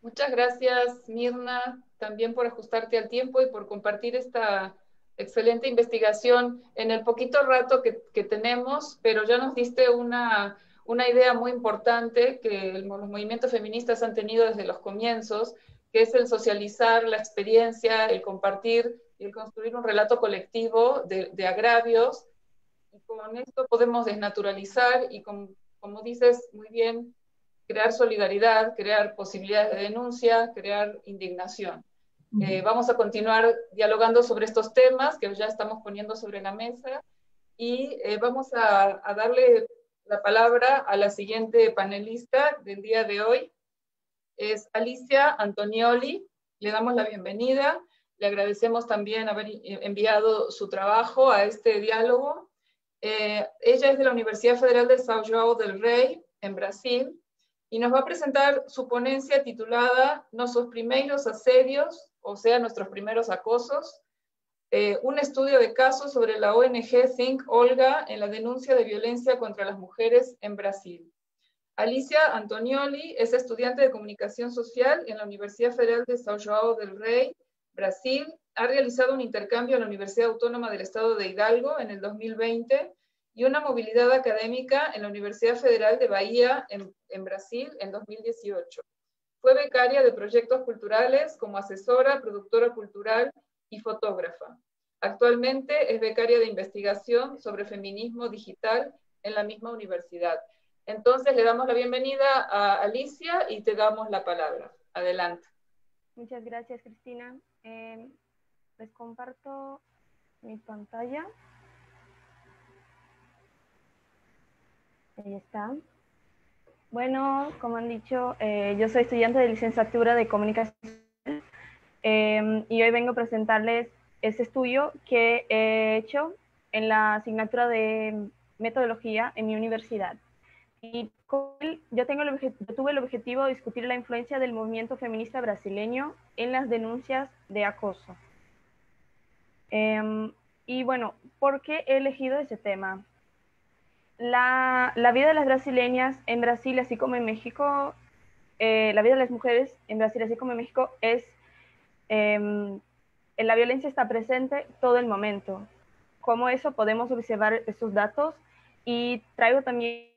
Muchas gracias, Mirna, también por ajustarte al tiempo y por compartir esta excelente investigación en el poquito rato que, que tenemos, pero ya nos diste una una idea muy importante que los movimientos feministas han tenido desde los comienzos, que es el socializar la experiencia, el compartir y el construir un relato colectivo de, agravios. Y con esto podemos desnaturalizar y, como dices muy bien, crear solidaridad, crear posibilidades de denuncia, crear indignación. Eh, vamos a continuar dialogando sobre estos temas que ya estamos poniendo sobre la mesa y eh, vamos a, a darle la palabra a la siguiente panelista del día de hoy. Es Alicia Antonioli. Le damos la bienvenida. Le agradecemos también haber enviado su trabajo a este diálogo. Eh, ella es de la Universidad Federal de São João del Rey, en Brasil, y nos va a presentar su ponencia titulada Nuestros primeros asedios, o sea, nuestros primeros acosos, eh, un estudio de casos sobre la ONG Think Olga en la denuncia de violencia contra las mujeres en Brasil. Alicia Antonioli es estudiante de comunicación social en la Universidad Federal de São João del Rey, Brasil. Ha realizado un intercambio en la Universidad Autónoma del Estado de Hidalgo en el 2020 y una movilidad académica en la Universidad Federal de Bahía en, en Brasil en 2018. Fue becaria de proyectos culturales como asesora, productora cultural y fotógrafa. Actualmente es becaria de investigación sobre feminismo digital en la misma universidad. Entonces le damos la bienvenida a Alicia y te damos la palabra. Adelante. Muchas gracias, Cristina. Eh, les comparto mi pantalla. Ahí está. Bueno, como han dicho, eh, yo soy estudiante de licenciatura de comunicación Em, y hoy vengo a presentarles ese estudio que he hecho en la asignatura de metodología en mi universidad. Y yo, tengo el tuve el objetivo de discutir la influencia del movimiento feminista brasileño en las denuncias de acoso. Em, y bueno, ¿por qué he elegido ese tema? La, la, vida de las brasileñas en Brasil, así como en México, eh, la vida de las mujeres en Brasil, así como en México, es Em, la violencia está presente todo el momento. Como eso podemos observar estos datos y traigo también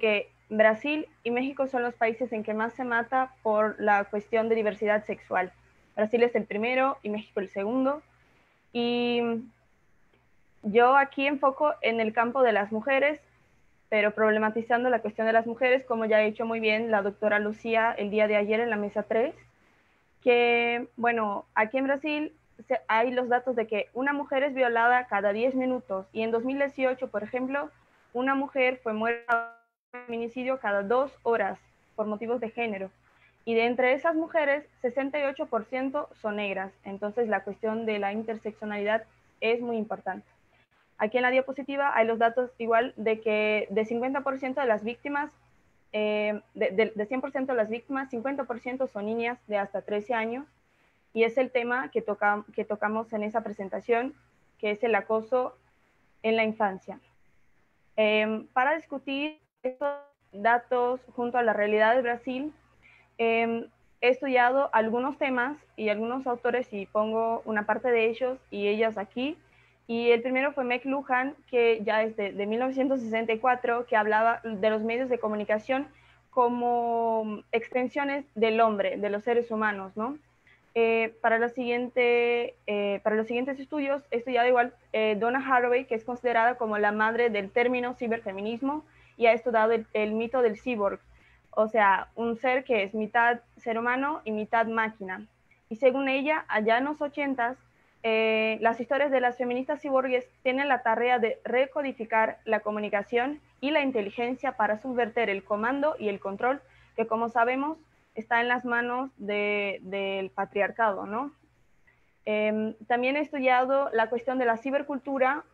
que Brasil y México son los países en que más se mata por la cuestión de diversidad sexual. Brasil es el primero y México el segundo. Y yo aquí enfoco en el campo de las mujeres, pero problematizando la cuestión de las mujeres, como ya ha dicho muy bien la doctora Lucía el día de ayer en la mesa 3 que, bueno, aquí en Brasil hay los datos de que una mujer es violada cada 10 minutos y en 2018, por ejemplo, una mujer fue muerta en feminicidio cada dos horas por motivos de género. Y de entre esas mujeres, 68% son negras. Entonces la cuestión de la interseccionalidad es muy importante. Aquí en la diapositiva hay los datos igual de que de 50% de las víctimas eh, de, 100% de las víctimas, 50% son niñas de hasta 13 años y es el tema que, toca, que tocamos en esa presentación. que es el acoso en la infancia. Em, para discutir estos datos junto a la realidad de Brasil, em, he estudiado algunos temas y algunos autores y pongo una parte de ellos y ellas aquí. Y el primero fue Meg Lujan, que ya es de, de 1964, que hablaba de los medios de comunicación como extensiones del hombre, de los seres humanos, ¿no? Eh, para, la siguiente, eh, para los siguientes estudios estudiado igual eh, Donna Haraway, que es considerada como la madre del término ciberfeminismo y ha estudiado el, mito del cyborg, o sea, un ser que es mitad ser humano y mitad máquina. Y según ella, allá en los ochentas, las historias de las feministas ciborgues tienen la tarea de recodificar la comunicación y la inteligencia para subverter el comando y el control que, como sabemos, está en las manos del patriarcado, ¿no? Em, también he estudiado la cuestión de la cibercultura,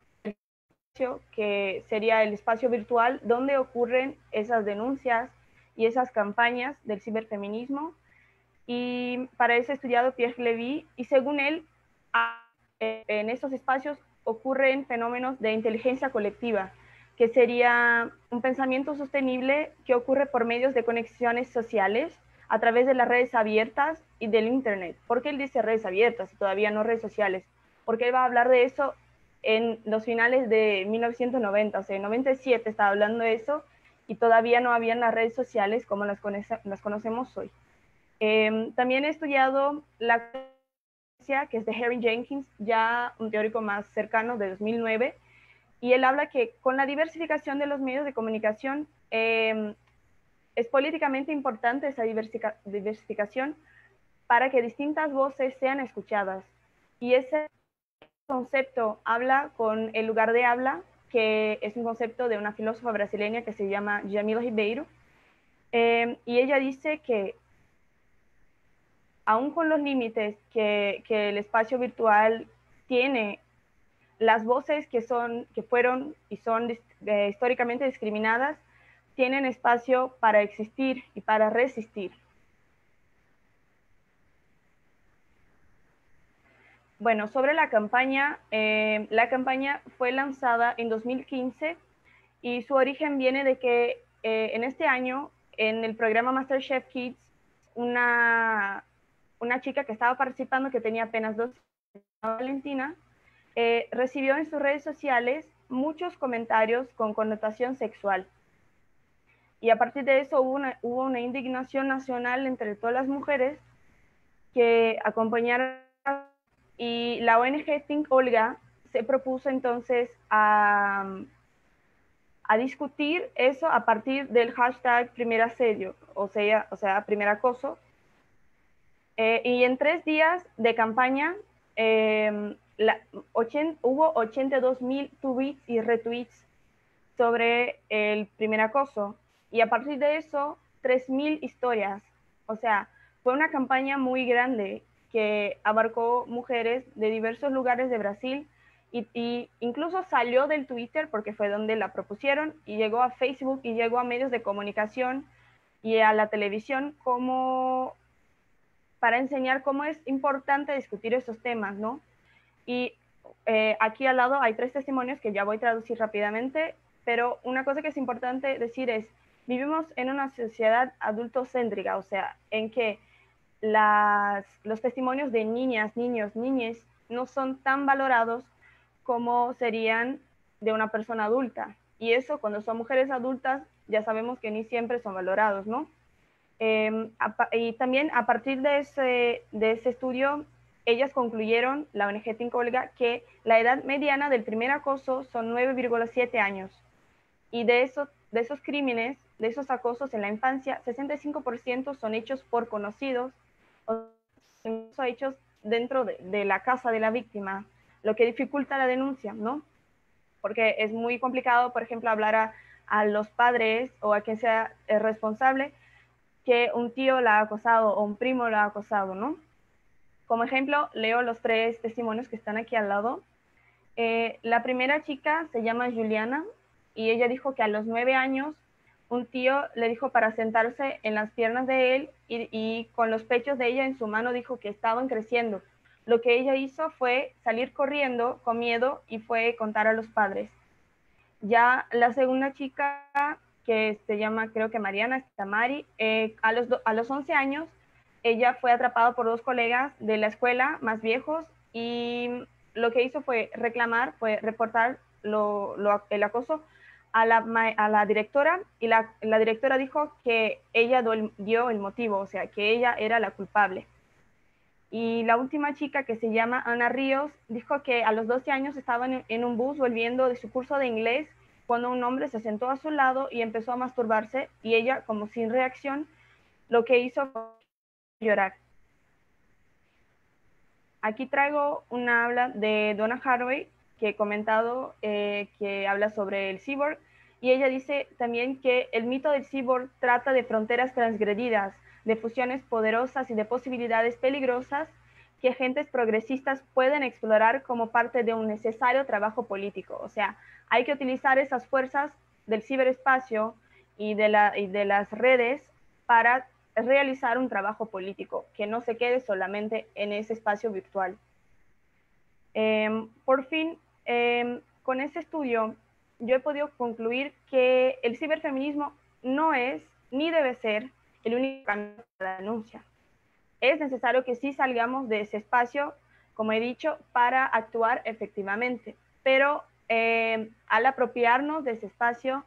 que sería el espacio virtual donde ocurren esas denuncias y esas campañas del ciberfeminismo. Y para eso he estudiado Pierre Levy y según él, en estos espacios ocurren fenómenos de inteligencia colectiva, que sería un pensamiento sostenible que ocurre por medios de conexiones sociales a través de las redes abiertas y del Internet. ¿Por qué él dice redes abiertas y todavía no redes sociales? Porque él va a hablar de eso en los finales de 1990, o sea, en 97 estaba hablando de eso y todavía no habían las redes sociales como las, las conocemos hoy. Em, también he estudiado la que es de Harry Jenkins, ya un teórico más cercano de 2009, y él habla que con la diversificación de los medios de comunicación, eh, es políticamente importante esa diversificación para que distintas voces sean escuchadas. Y ese concepto habla con el lugar de habla, que es un concepto de una filósofa brasileña que se llama Jamila Ribeiro. Eh, y ella dice que aún con los límites que, el espacio virtual tiene, las voces que, son, que fueron y son eh, históricamente discriminadas tienen espacio para existir y para resistir. Bueno, sobre la campaña, eh, la campaña fue lanzada en 2015 y su origen viene de que eh, en este año, en el programa MasterChef Kids, una, una chica que estaba participando, que tenía apenas dos Valentina, eh, recibió en sus redes sociales muchos comentarios con connotación sexual. Y a partir de eso hubo una, hubo una indignación nacional entre todas las mujeres que acompañaron y la ONG Think Olga se propuso entonces a, a discutir eso a partir del hashtag primer asedio, o sea, o sea primer acoso. Eh, y en tres días de campaña eh, la, hubo 82 mil tweets y retweets sobre el primer acoso y a partir de eso, 3.000 historias. O sea, fue una campaña muy grande que abarcó mujeres de diversos lugares de Brasil y, incluso salió del Twitter porque fue donde la propusieron y llegó a Facebook y llegó a medios de comunicación y a la televisión como para enseñar cómo es importante discutir estos temas, ¿no? Y eh, aquí al lado hay tres testimonios que ya voy a traducir rápidamente, pero una cosa que es importante decir es, vivimos en una sociedad adultocéntrica, o sea, en que las, los testimonios de niñas, niños, niñas no son tan valorados como serían de una persona adulta. Y eso cuando son mujeres adultas ya sabemos que ni siempre son valorados, ¿no? Em, y también a partir de ese, de ese estudio, ellas concluyeron, la ONG Tincolga, que la edad mediana del primer acoso son 9,7 años. Y de, eso, de esos crímenes, de esos acosos en la infancia, 65% son hechos por conocidos o son hechos dentro de, la casa de la víctima, lo que dificulta la denuncia, ¿no? Porque es muy complicado, por ejemplo, hablar a, a los padres o a quien sea el responsable que un tío la ha acosado o un primo la ha acosado, ¿no? Como ejemplo, leo los tres testimonios que están aquí al lado. Eh, la primera chica se llama Juliana y ella dijo que a los nueve años un tío le dijo para sentarse en las piernas de él y, con los pechos de ella en su mano dijo que estaban creciendo, lo que ella hizo fue salir corriendo con miedo y fue contar a los padres. Ya la segunda chica, que se llama creo que Mariana Tamari, eh, a, los a los 11 años, ella fue atrapada por dos colegas de la escuela más viejos y lo que hizo fue reclamar, fue reportar lo, el acoso a la, a la directora y la, la, directora dijo que ella dio el motivo, o sea, que ella era la culpable. Y la última chica, que se llama Ana Ríos, dijo que a los 12 años estaba en, un bus volviendo de su curso de inglés cuando un hombre se sentó a su lado y empezó a masturbarse y ella, como sin reacción, lo que hizo fue llorar. Aquí traigo una habla de Donna Haraway que he comentado, eh, que habla sobre el cyborg, y ella dice también que el mito del cyborg trata de fronteras transgredidas, de fusiones poderosas y de posibilidades peligrosas que agentes progresistas pueden explorar como parte de un necesario trabajo político. O sea, hay que utilizar esas fuerzas del ciberespacio y de, la, y de las redes para realizar un trabajo político, que no se quede solamente en ese espacio virtual. Em, por fin, em, con este estudio, yo he podido concluir que el ciberfeminismo no es ni debe ser el único camino de la denuncia. Es necesario que sí salgamos de ese espacio, como he dicho, para actuar efectivamente, pero eh, al apropiarnos de ese espacio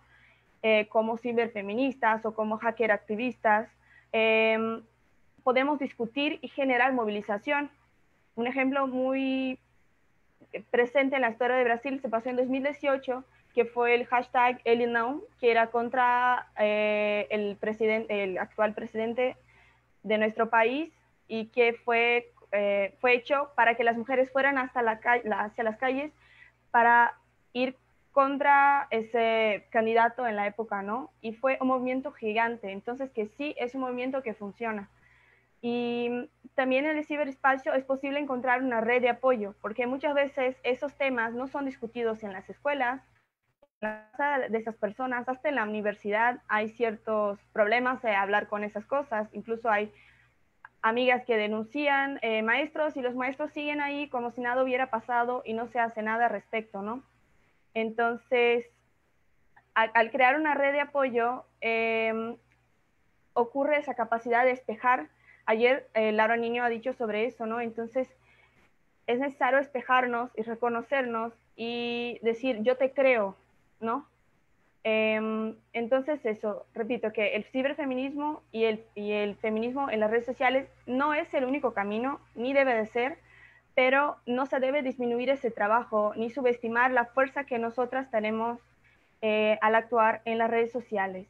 eh, como ciberfeministas o como hacker activistas, eh, podemos discutir y generar movilización. Un ejemplo muy presente en la historia de Brasil se pasó en 2018 que fue el hashtag Elinow, que era contra el, presidente, el actual presidente de nuestro país y que fue, fue hecho para que las mujeres fueran hasta la, hacia las calles para ir contra ese candidato en la época, ¿no? Y fue un movimiento gigante, entonces que sí es un movimiento que funciona. Y también en el ciberespacio es posible encontrar una red de apoyo, porque muchas veces esos temas no son discutidos en las escuelas, de esas personas, hasta en la universidad hay ciertos problemas de hablar con esas cosas, incluso hay amigas que denuncian eh, maestros y los maestros siguen ahí como si nada hubiera pasado y no se hace nada al respecto, ¿no? Entonces, al, crear una red de apoyo, em, ocurre esa capacidad de despejar. Ayer eh, Laura Niño ha dicho sobre eso, ¿no? Entonces, es necesario despejarnos y reconocernos y decir, yo te creo, ¿no? Em, entonces, eso, repito, que el ciberfeminismo y el, y el feminismo en las redes sociales no es el único camino, ni debe de ser, pero no se debe disminuir ese trabajo ni subestimar la fuerza que nosotras tenemos eh, al actuar en las redes sociales.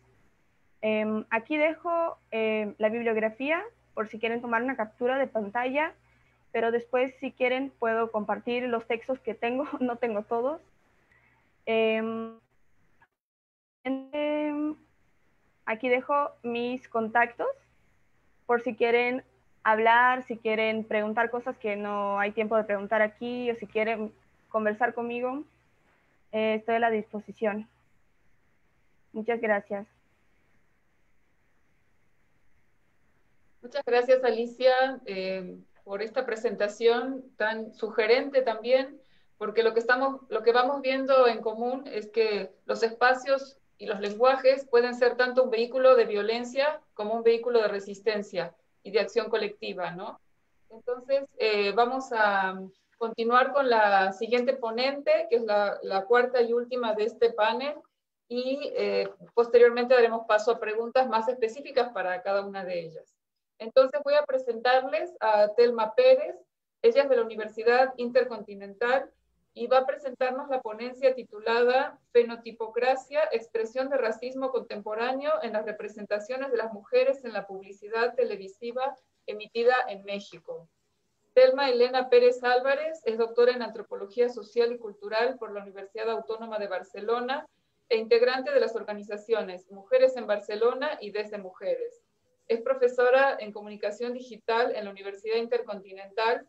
Em, aquí dejo em, la bibliografía por si quieren tomar una captura de pantalla, pero después si quieren puedo compartir los textos que tengo, no tengo todos. Em, aquí dejo mis contactos por si quieren hablar, si quieren preguntar cosas que no hay tiempo de preguntar aquí o si quieren conversar conmigo. Eh, estoy a la disposición. Muchas gracias. Muchas gracias, Alicia, eh, por esta presentación tan sugerente también porque lo que, estamos, lo que vamos viendo en común es que los espacios y los lenguajes pueden ser tanto un vehículo de violencia como un vehículo de resistencia y de acción colectiva, ¿no? Entonces, eh, vamos a continuar con la siguiente ponente, que es la, la cuarta y última de este panel, y eh, posteriormente daremos paso a preguntas más específicas para cada una de ellas. Entonces voy a presentarles a Telma Pérez, ella es de la Universidad Intercontinental y va a presentarnos la ponencia titulada Fenotipocracia, expresión de racismo contemporáneo en las representaciones de las mujeres en la publicidad televisiva emitida en México. Telma Elena Pérez Álvarez es doctora en Antropología Social y Cultural por la Universidad Autónoma de Barcelona e integrante de las organizaciones Mujeres en Barcelona y Desde Mujeres. Es profesora en Comunicación Digital en la Universidad Intercontinental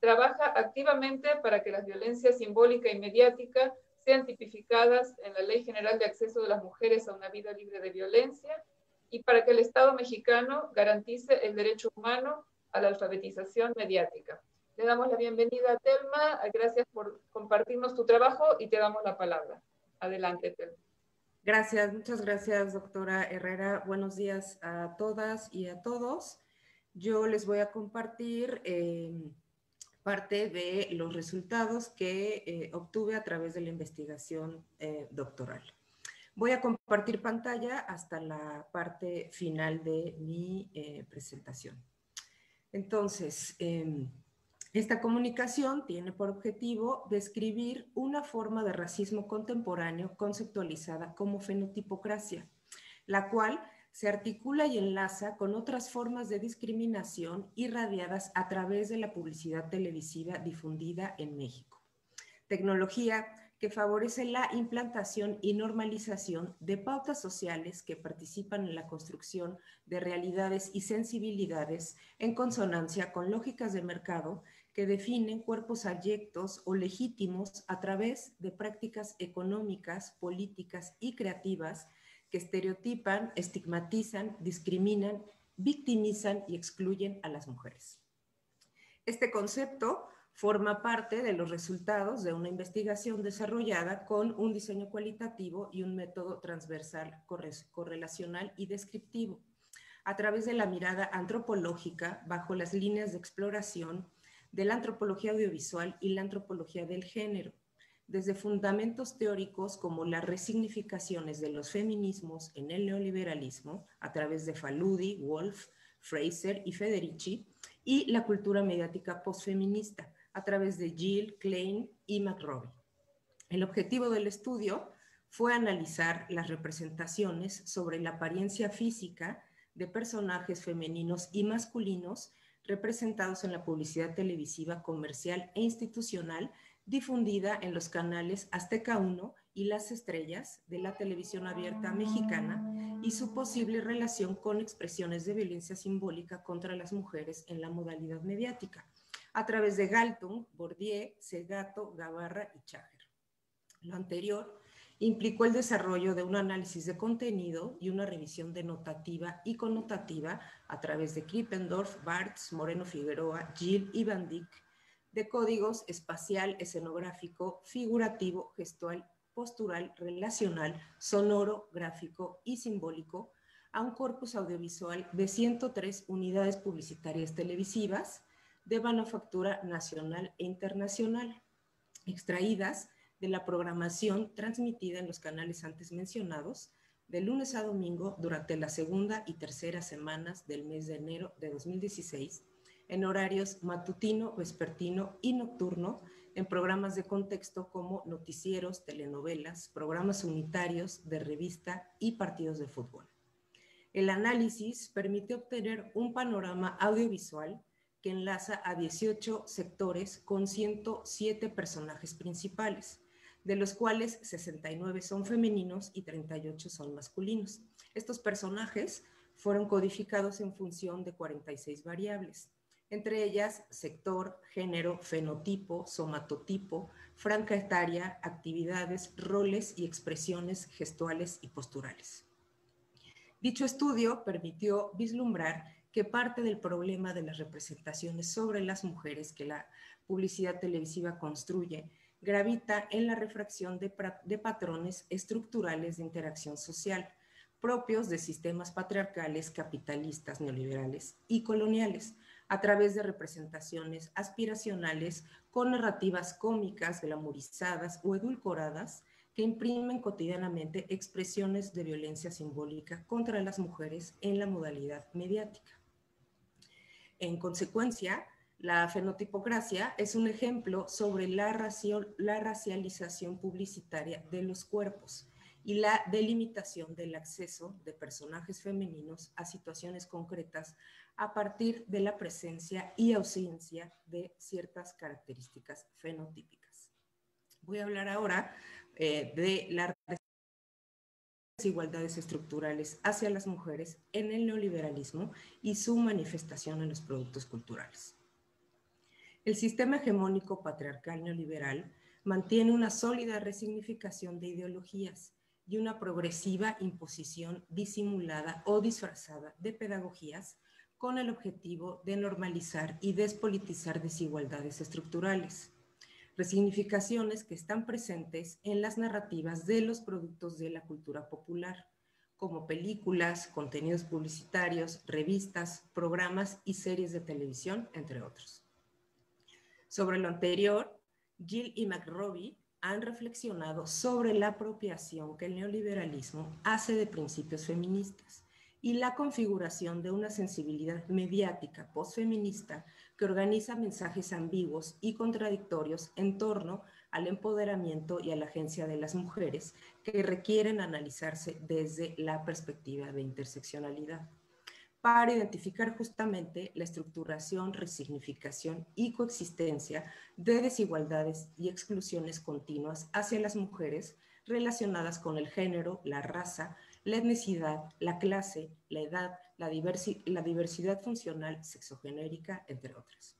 trabaja activamente para que la violencia simbólica y mediática sean tipificadas en la Ley General de Acceso de las Mujeres a una Vida Libre de Violencia y para que el Estado mexicano garantice el derecho humano a la alfabetización mediática. Le damos la bienvenida a Telma, gracias por compartirnos tu trabajo y te damos la palabra. Adelante, Telma. Gracias, muchas gracias, doctora Herrera. Buenos días a todas y a todos. Yo les voy a compartir eh, parte de los resultados que eh, obtuve a través de la investigación eh, doctoral. Voy a compartir pantalla hasta la parte final de mi presentación. Entonces, em, esta comunicación tiene por objetivo describir una forma de racismo contemporáneo conceptualizada como fenotipocracia, la cual se articula y enlaza con otras formas de discriminación irradiadas a través de la publicidad televisiva difundida en México. Tecnología que favorece la implantación y normalización de pautas sociales que participan en la construcción de realidades y sensibilidades en consonancia con lógicas de mercado que definen cuerpos abyectos o legítimos a través de prácticas económicas, políticas y creativas que estereotipan, estigmatizan, discriminan, victimizan y excluyen a las mujeres. Este concepto forma parte de los resultados de una investigación desarrollada con un diseño cualitativo y un método transversal correlacional y descriptivo, a través de la mirada antropológica bajo las líneas de exploración de la antropología audiovisual y la antropología del género, desde fundamentos teóricos como las resignificaciones de los feminismos en el neoliberalismo, a través de Faludi, Wolf, Fraser y Federici, y la cultura mediática postfeminista, a través de Jill, Klein y McRobbie. El objetivo del estudio fue analizar las representaciones sobre la apariencia física de personajes femeninos y masculinos representados en la publicidad televisiva comercial e institucional difundida en los canales Azteca 1 y Las Estrellas de la televisión abierta mexicana y su posible relación con expresiones de violencia simbólica contra las mujeres en la modalidad mediática, a través de Galtung, Bourdieu, Segato, Gavarra y Chager. Lo anterior implicó el desarrollo de un análisis de contenido y una revisión denotativa y connotativa a través de Krippendorf, Bartz, Moreno Figueroa, Gil y Van de códigos espacial, escenográfico, figurativo, gestual, postural, relacional, sonoro, gráfico y simbólico a un corpus audiovisual de 103 unidades publicitarias televisivas de manufactura nacional e internacional, extraídas de la programación transmitida en los canales antes mencionados de lunes a domingo durante la segunda y tercera semanas del mes de enero de 2016 en horarios matutino, vespertino y nocturno en programas de contexto como noticieros, telenovelas, programas unitarios de revista y partidos de fútbol. El análisis permite obtener un panorama audiovisual que enlaza a 18 sectores con 107 personajes principales, de los cuales 69 son femeninos y 38 son masculinos. Estos personajes fueron codificados en función de 46 variables, entre ellas sector, género, fenotipo, somatotipo, franca etaria, actividades, roles y expresiones gestuales y posturales. Dicho estudio permitió vislumbrar que parte del problema de las representaciones sobre las mujeres que la publicidad televisiva construye gravita en la refracción de, patrones estructurales de interacción social propios de sistemas patriarcales, capitalistas, neoliberales y coloniales, a través de representaciones aspiracionales con narrativas cómicas, glamorizadas o edulcoradas que imprimen cotidianamente expresiones de violencia simbólica contra las mujeres en la modalidad mediática. En consecuencia, la fenotipocracia es un ejemplo sobre la, racialización publicitaria de los cuerpos y la delimitación del acceso de personajes femeninos a situaciones concretas a partir de la presencia y ausencia de ciertas características fenotípicas. Voy a hablar ahora eh, de las desigualdades estructurales hacia las mujeres en el neoliberalismo y su manifestación en los productos culturales. El sistema hegemónico patriarcal neoliberal mantiene una sólida resignificación de ideologías y una progresiva imposición disimulada o disfrazada de pedagogías con el objetivo de normalizar y despolitizar desigualdades estructurales. Resignificaciones que están presentes en las narrativas de los productos de la cultura popular, como películas, contenidos publicitarios, revistas, programas y series de televisión, entre otros. Sobre lo anterior, Gill y McRobbie han reflexionado sobre la apropiación que el neoliberalismo hace de principios feministas y la configuración de una sensibilidad mediática postfeminista que organiza mensajes ambiguos y contradictorios en torno al empoderamiento y a la agencia de las mujeres que requieren analizarse desde la perspectiva de interseccionalidad para identificar justamente la estructuración, resignificación y coexistencia de desigualdades y exclusiones continuas hacia las mujeres relacionadas con el género, la raza, la etnicidad, la clase, la edad, la, diversidad funcional sexogenérica, entre otras.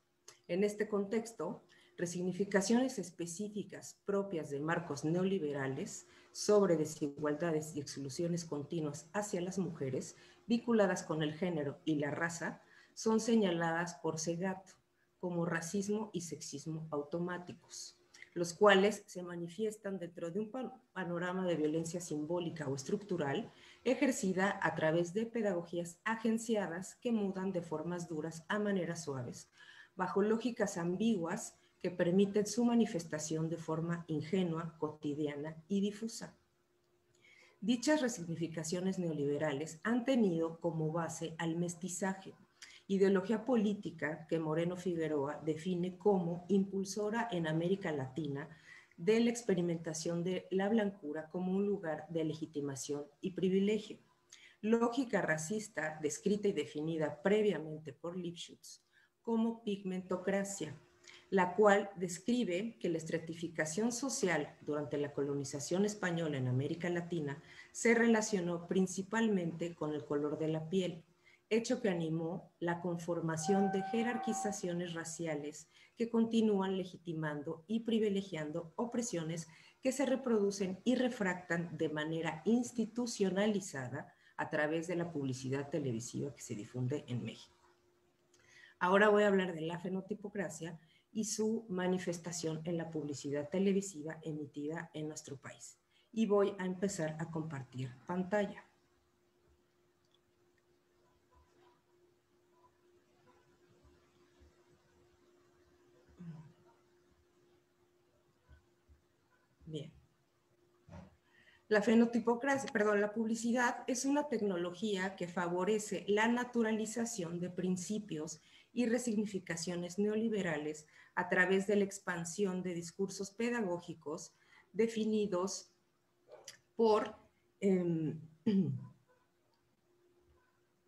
En este contexto, resignificaciones específicas propias de marcos neoliberales sobre desigualdades y exclusiones continuas hacia las mujeres vinculadas con el género y la raza son señaladas por SEGAT como racismo y sexismo automáticos, los cuales se manifiestan dentro de un panorama de violencia simbólica o estructural ejercida a través de pedagogías agenciadas que mudan de formas duras a maneras suaves, bajo lógicas ambiguas que permiten su manifestación de forma ingenua, cotidiana y difusa. Dichas resignificaciones neoliberales han tenido como base al mestizaje, ideología política que Moreno Figueroa define como impulsora en América Latina de la experimentación de la blancura como un lugar de legitimación y privilegio. Lógica racista descrita y definida previamente por Lipschutz como pigmentocracia, la cual describe que la estratificación social durante la colonización española en América Latina se relacionó principalmente con el color de la piel, hecho que animó la conformación de jerarquizaciones raciales que continúan legitimando y privilegiando opresiones que se reproducen y refractan de manera institucionalizada a través de la publicidad televisiva que se difunde en México. Ahora voy a hablar de la fenotipocracia y su manifestación en la publicidad televisiva emitida en nuestro país. Y voy a empezar a compartir pantalla. Bien. La fenotipocracia, perdón, la publicidad es una tecnología que favorece la naturalización de principios y resignificaciones neoliberales a través de la expansión de discursos pedagógicos definidos por em,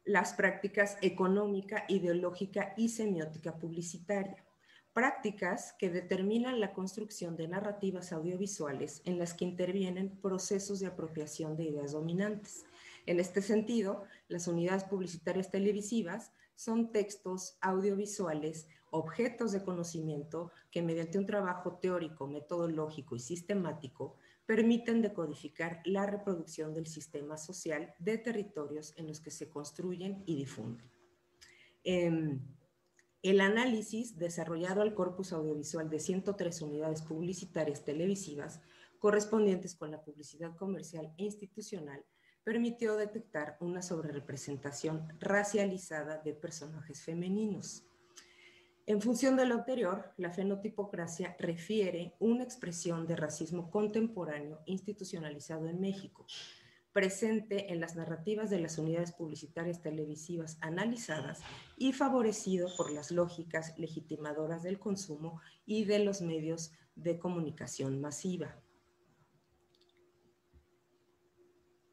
las prácticas económica, ideológica y semiótica publicitaria. Prácticas que determinan la construcción de narrativas audiovisuales en las que intervienen procesos de apropiación de ideas dominantes. En este sentido, las unidades publicitarias televisivas son textos audiovisuales, objetos de conocimiento que mediante un trabajo teórico, metodológico y sistemático permiten decodificar la reproducción del sistema social de territorios en los que se construyen y difunden. Em, el análisis desarrollado al corpus audiovisual de 103 unidades publicitarias televisivas correspondientes con la publicidad comercial e institucional permitió detectar una sobrerepresentación racializada de personajes femeninos. En función de lo anterior, la fenotipocracia refiere una expresión de racismo contemporáneo institucionalizado en México, presente en las narrativas de las unidades publicitarias televisivas analizadas y favorecido por las lógicas legitimadoras del consumo y de los medios de comunicación masiva.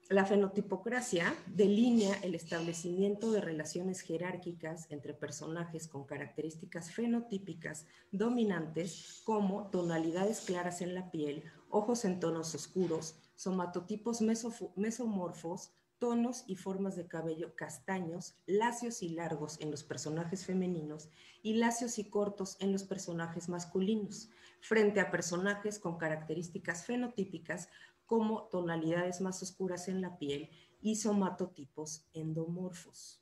La fenotipocracia delinea el establecimiento de relaciones jerárquicas entre personajes con características fenotípicas dominantes como tonalidades claras en la piel, ojos en tonos oscuros, somatotipos mesomorfos, tonos y formas de cabello castaños, lacios y largos en los personajes femeninos y lacios y cortos en los personajes masculinos, frente a personajes con características fenotípicas como tonalidades más oscuras en la piel y somatotipos endomorfos.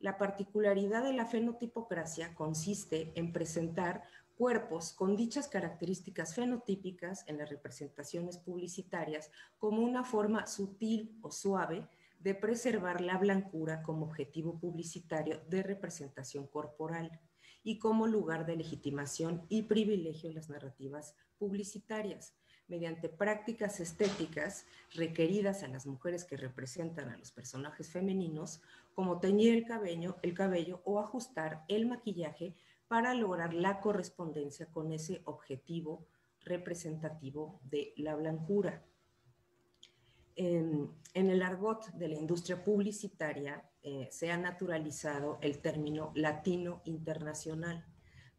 La particularidad de la fenotipocracia consiste en presentar cuerpos con dichas características fenotípicas en las representaciones publicitarias como una forma sutil o suave de preservar la blancura como objetivo publicitario de representación corporal y como lugar de legitimación y privilegio en las narrativas publicitarias, mediante prácticas estéticas requeridas a las mujeres que representan a los personajes femeninos, como teñir el cabello, el cabello o ajustar el maquillaje para lograr la correspondencia con ese objetivo representativo de la blancura. En, el argot de la industria publicitaria eh, se ha naturalizado el término latino internacional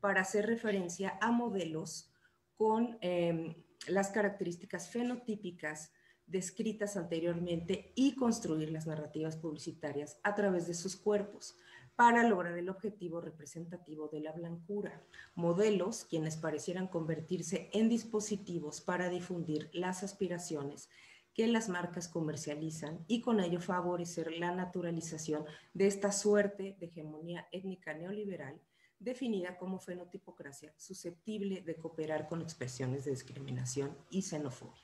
para hacer referencia a modelos con em, las características fenotípicas descritas anteriormente y construir las narrativas publicitarias a través de sus cuerpos para lograr el objetivo representativo de la blancura. Modelos quienes parecieran convertirse en dispositivos para difundir las aspiraciones que las marcas comercializan y con ello favorecer la naturalización de esta suerte de hegemonía étnica neoliberal definida como fenotipocracia susceptible de cooperar con expresiones de discriminación y xenofobia.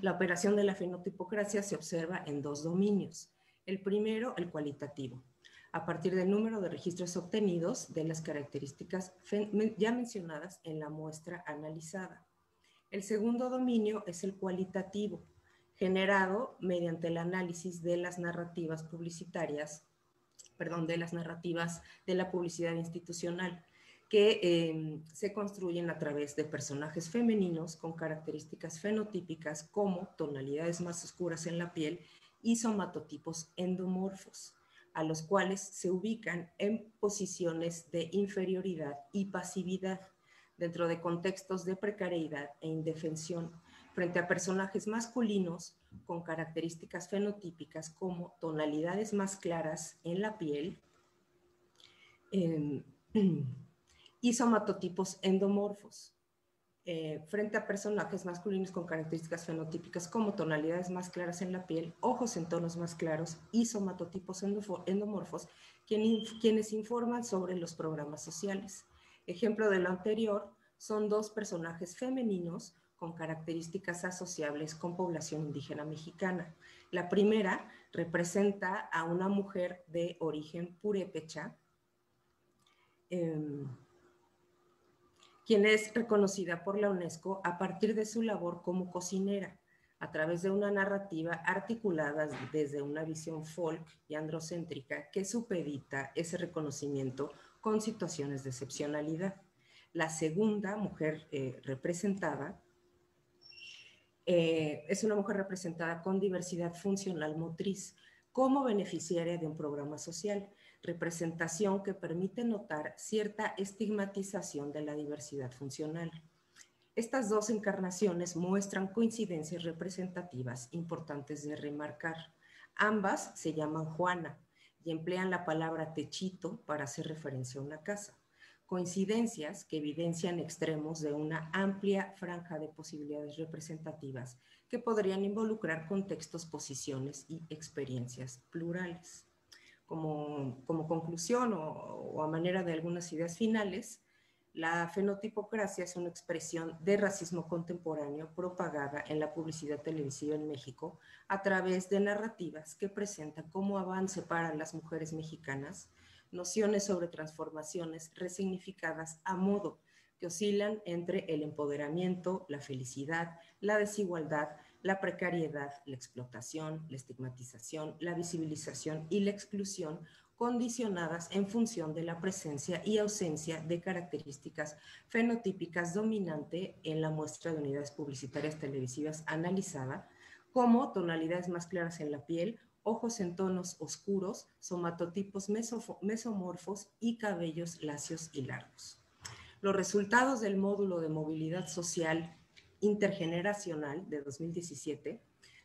La operación de la fenotipocracia se observa en dos dominios. El primero, el cualitativo, a partir del número de registros obtenidos de las características ya mencionadas en la muestra analizada. El segundo dominio es el cualitativo, generado mediante el análisis de las narrativas publicitarias perdón, de las narrativas de la publicidad institucional, que em, se construyen a través de personajes femeninos con características fenotípicas como tonalidades más oscuras en la piel y somatotipos endomorfos, a los cuales se ubican en posiciones de inferioridad y pasividad dentro de contextos de precariedad e indefensión frente a personajes masculinos con características fenotípicas como tonalidades más claras en la piel em, y somatotipos endomorfos, eh, frente a personajes masculinos con características fenotípicas como tonalidades más claras en la piel, ojos en tonos más claros y somatotipos endomorfos, quienes informan sobre los programas sociales. Ejemplo de lo anterior son dos personajes femeninos con características asociables con población indígena mexicana. La primera representa a una mujer de origen purépecha, em, quien es reconocida por la UNESCO a partir de su labor como cocinera, a través de una narrativa articulada desde una visión folk y androcéntrica que supedita ese reconocimiento con situaciones de excepcionalidad. La segunda mujer eh, representada eh, es una mujer representada con diversidad funcional motriz como beneficiaria de un programa social, representación que permite notar cierta estigmatización de la diversidad funcional. Estas dos encarnaciones muestran coincidencias representativas importantes de remarcar. Ambas se llaman Juana y emplean la palabra techito para hacer referencia a una casa coincidencias que evidencian extremos de una amplia franja de posibilidades representativas que podrían involucrar contextos, posiciones y experiencias plurales. Como, conclusión o, a manera de algunas ideas finales, la fenotipocracia es una expresión de racismo contemporáneo propagada en la publicidad televisiva en México a través de narrativas que presentan como avance para las mujeres mexicanas nociones sobre transformaciones resignificadas a modo que oscilan entre el empoderamiento, la felicidad, la desigualdad, la precariedad, la explotación, la estigmatización, la visibilización y la exclusión condicionadas en función de la presencia y ausencia de características fenotípicas dominante en la muestra de unidades publicitarias televisivas analizada, como tonalidades más claras en la piel ojos en tonos oscuros, somatotipos mesomorfos y cabellos lacios y largos. Los resultados del módulo de movilidad social intergeneracional de 2017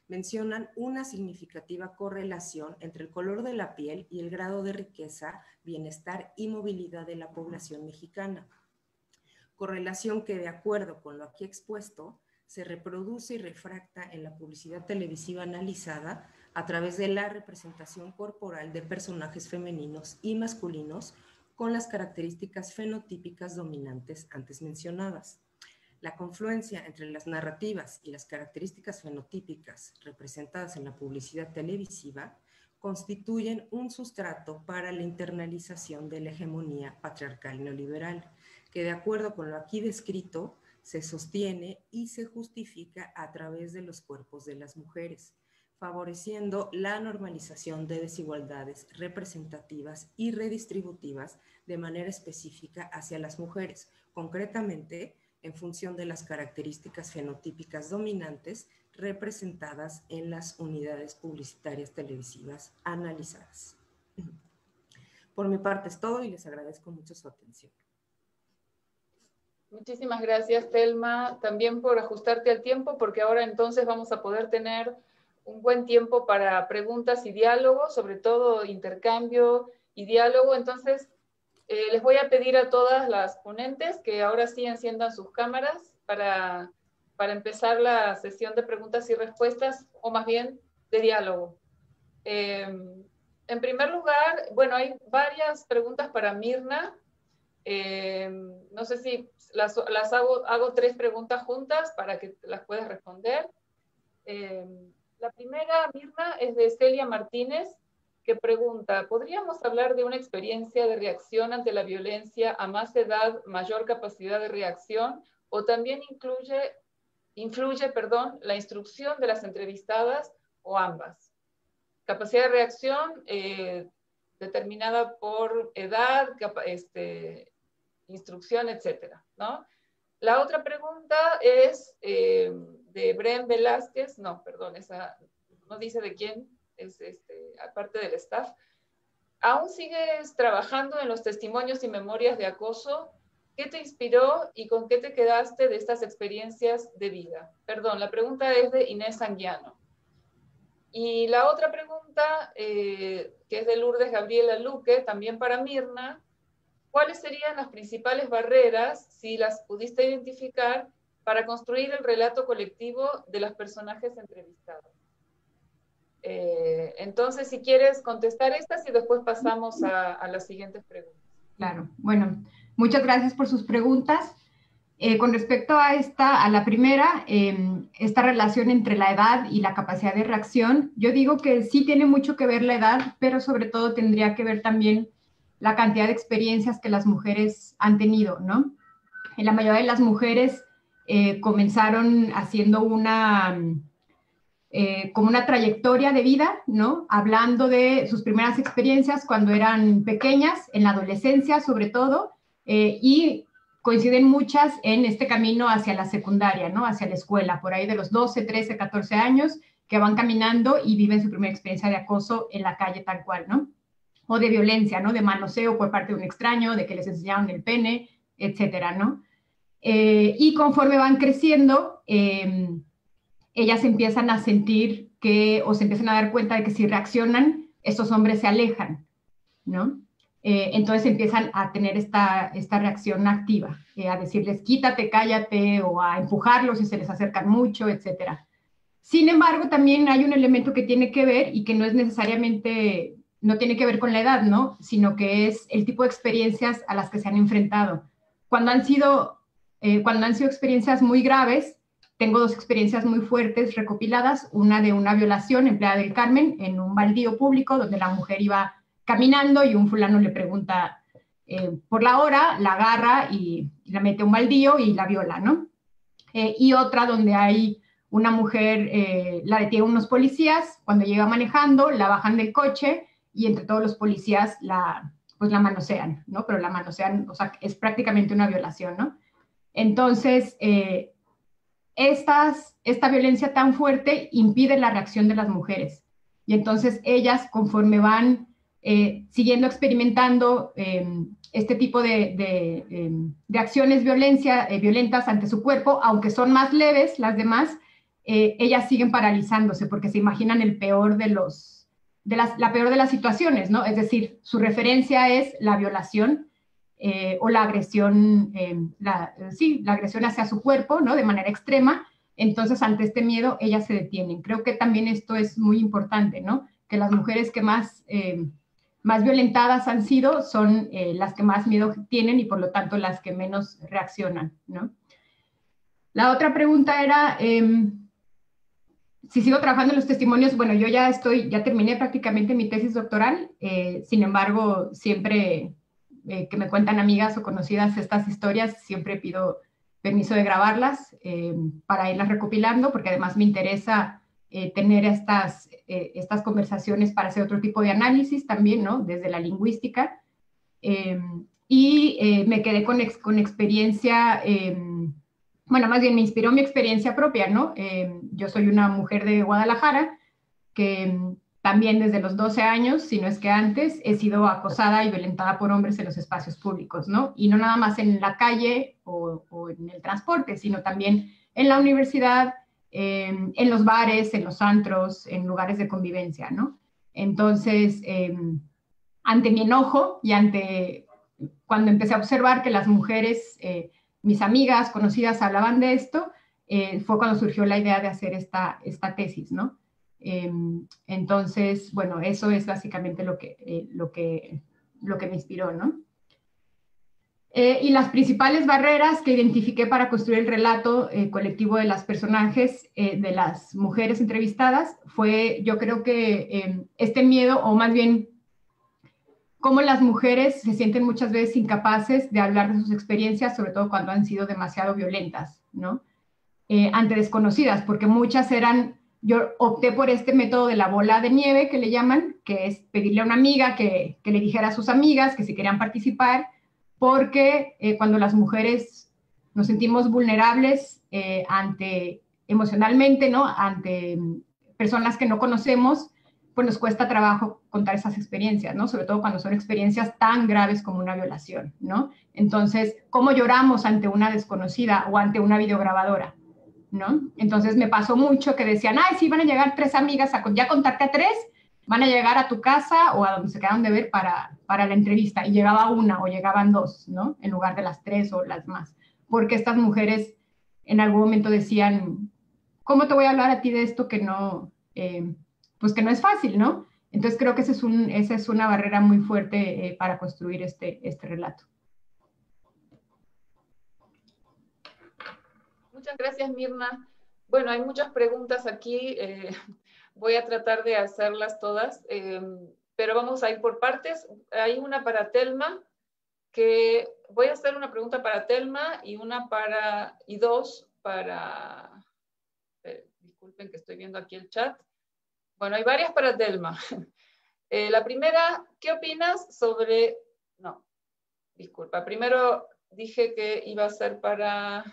mencionan una significativa correlación entre el color de la piel y el grado de riqueza, bienestar y movilidad de la población mexicana. Correlación que, de acuerdo con lo aquí expuesto, se reproduce y refracta en la publicidad televisiva analizada a través de la representación corporal de personajes femeninos y masculinos con las características fenotípicas dominantes antes mencionadas. La confluencia entre las narrativas y las características fenotípicas representadas en la publicidad televisiva constituyen un sustrato para la internalización de la hegemonía patriarcal neoliberal, que de acuerdo con lo aquí descrito, se sostiene y se justifica a través de los cuerpos de las mujeres, favoreciendo la normalización de desigualdades representativas y redistributivas de manera específica hacia las mujeres, concretamente en función de las características fenotípicas dominantes representadas en las unidades publicitarias televisivas analizadas. Por mi parte es todo y les agradezco mucho su atención. Muchísimas gracias, Telma, también por ajustarte al tiempo, porque ahora entonces vamos a poder tener un buen tiempo para preguntas y diálogo, sobre todo intercambio y diálogo. Entonces, eh, les voy a pedir a todas las ponentes que ahora sí enciendan sus cámaras para, para empezar la sesión de preguntas y respuestas, o más bien de diálogo. Em, en primer lugar, bueno, hay varias preguntas para Mirna. Em, no sé si las, hago, hago, tres preguntas juntas para que las puedas responder. Em, la primera, Mirna, es de Celia Martínez que pregunta, ¿podríamos hablar de una experiencia de reacción ante la violencia a más edad, mayor capacidad de reacción? ¿O también incluye, influye perdón, la instrucción de las entrevistadas o ambas? Capacidad de reacción eh, determinada por edad, este, instrucción, etcétera, ¿no? La otra pregunta es eh, de Bren Velázquez, no, perdón, esa no dice de quién, es este, aparte del staff. ¿Aún sigues trabajando en los testimonios y memorias de acoso? ¿Qué te inspiró y con qué te quedaste de estas experiencias de vida? Perdón, la pregunta es de Inés Anguiano. Y la otra pregunta, eh, que es de Lourdes Gabriela Luque, también para Mirna, ¿cuáles serían las principales barreras, si las pudiste identificar, para construir el relato colectivo de los personajes entrevistados? Eh, entonces, si quieres contestar estas y después pasamos a, las siguientes preguntas. Claro, bueno, muchas gracias por sus preguntas. Eh, con respecto a esta, a la primera, em, esta relación entre la edad y la capacidad de reacción, yo digo que sí tiene mucho que ver la edad, pero sobre todo tendría que ver también la cantidad de experiencias que las mujeres han tenido, ¿no? En la mayoría de las mujeres eh, comenzaron haciendo una eh, como una trayectoria de vida, ¿no? Hablando de sus primeras experiencias cuando eran pequeñas, en la adolescencia sobre todo, eh, y coinciden muchas en este camino hacia la secundaria, ¿no? Hacia la escuela, por ahí de los 12, 13, 14 años, que van caminando y viven su primera experiencia de acoso en la calle tal cual, ¿no? O de violencia, ¿no? De manoseo por parte de un extraño, de que les enseñaron el pene, etcétera, ¿no? Eh, y conforme van creciendo, ellas empiezan a sentir que, o se empiezan a dar cuenta de que si reaccionan, estos hombres se alejan, ¿no? Eh, entonces empiezan a tener esta, esta reacción activa, eh, a decirles quítate, cállate, o a empujarlos si se les acercan mucho, etc. Sin embargo, también hay un elemento que tiene que ver y que no es necesariamente, no tiene que ver con la edad, ¿no? Sino que es el tipo de experiencias a las que se han enfrentado. Cuando han sido, eh, cuando han sido experiencias muy graves, tengo dos experiencias muy fuertes recopiladas, una de una violación en Playa del Carmen, en un baldío público, donde la mujer iba caminando y un fulano le pregunta eh, por la hora, la agarra y, la mete a un baldío y la viola, ¿no? Eh, y otra donde hay una mujer, eh, la detienen unos policías, cuando llega manejando, la bajan del coche y entre todos los policías la, pues la manosean, ¿no? Pero la manosean, o sea, es prácticamente una violación, ¿no? Entonces, estas, esta violencia tan fuerte impide la reacción de las mujeres. Y entonces ellas, conforme van eh, siguiendo experimentando em, este tipo de, em, acciones violencia, eh, violentas ante su cuerpo, aunque son más leves las demás, eh, ellas siguen paralizándose porque se imaginan el peor de los, de las, la peor de las situaciones, ¿no? Es decir, su referencia es la violación eh, o la agresión, eh, sí, la agresión hacia su cuerpo, ¿no? De manera extrema, entonces ante este miedo ellas se detienen. Creo que también esto es muy importante, ¿no? Que las mujeres que más, eh, más violentadas han sido son las que más miedo tienen y por lo tanto las que menos reaccionan, ¿no? La otra pregunta era, em, si sigo trabajando en los testimonios, bueno, yo ya estoy, ya terminé prácticamente mi tesis doctoral, sin embargo, siempre que me cuentan amigas o conocidas estas historias, siempre pido permiso de grabarlas eh, para irlas recopilando, porque además me interesa eh, tener estas, eh, estas conversaciones para hacer otro tipo de análisis también, ¿no? Desde la lingüística. y me quedé con, con experiencia, bueno, más bien me inspiró mi experiencia propia, ¿no? yo soy una mujer de Guadalajara que también desde los 12 años, si no es que antes, he sido acosada y violentada por hombres en los espacios públicos, ¿no? Y no nada más en la calle o, en el transporte, sino también en la universidad, em, en los bares, en los antros, en lugares de convivencia, ¿no? Entonces, em, ante mi enojo y ante cuando empecé a observar que las mujeres, eh, mis amigas conocidas hablaban de esto, eh, fue cuando surgió la idea de hacer esta, esta tesis, ¿no? Em, entonces, bueno, eso es básicamente lo que, eh, lo que, lo que me inspiró, ¿no? Eh, y las principales barreras que identifiqué para construir el relato eh, colectivo de las personajes, de las mujeres entrevistadas, fue yo creo que em, este miedo, o más bien cómo las mujeres se sienten muchas veces incapaces de hablar de sus experiencias, sobre todo cuando han sido demasiado violentas, ¿no? ante desconocidas, porque muchas eran yo opté por este método de la bola de nieve que le llaman, que es pedirle a una amiga que, le dijera a sus amigas que si querían participar, porque eh, cuando las mujeres nos sentimos vulnerables eh, ante emocionalmente, ¿no? Ante personas que no conocemos, pues nos cuesta trabajo contar esas experiencias, ¿no? Sobre todo cuando son experiencias tan graves como una violación, ¿no? Entonces, ¿cómo lloramos ante una desconocida o ante una videograbadora? ¿No? Entonces me pasó mucho que decían, ay, sí, van a llegar tres amigas ya contarte a tres, van a llegar a tu casa o a donde se quedaron de ver para, para la entrevista. Y llegaba una o llegaban dos, ¿no? En lugar de las tres o las más. Porque estas mujeres en algún momento decían, ¿cómo te voy a hablar a ti de esto que no, eh, pues que no es fácil, ¿no? Entonces creo que es esa es una barrera muy fuerte eh, para construir este, este relato. Muchas gracias, Mirna. Bueno, hay muchas preguntas aquí. Eh, voy a tratar de hacerlas todas, eh, pero vamos a ir por partes. Hay una para Telma, que voy a hacer una pregunta para Telma y una para, y dos para, eh, disculpen que estoy viendo aquí el chat. Bueno, hay varias para Telma. la primera, ¿qué opinas sobre, no, disculpa, primero dije que iba a ser para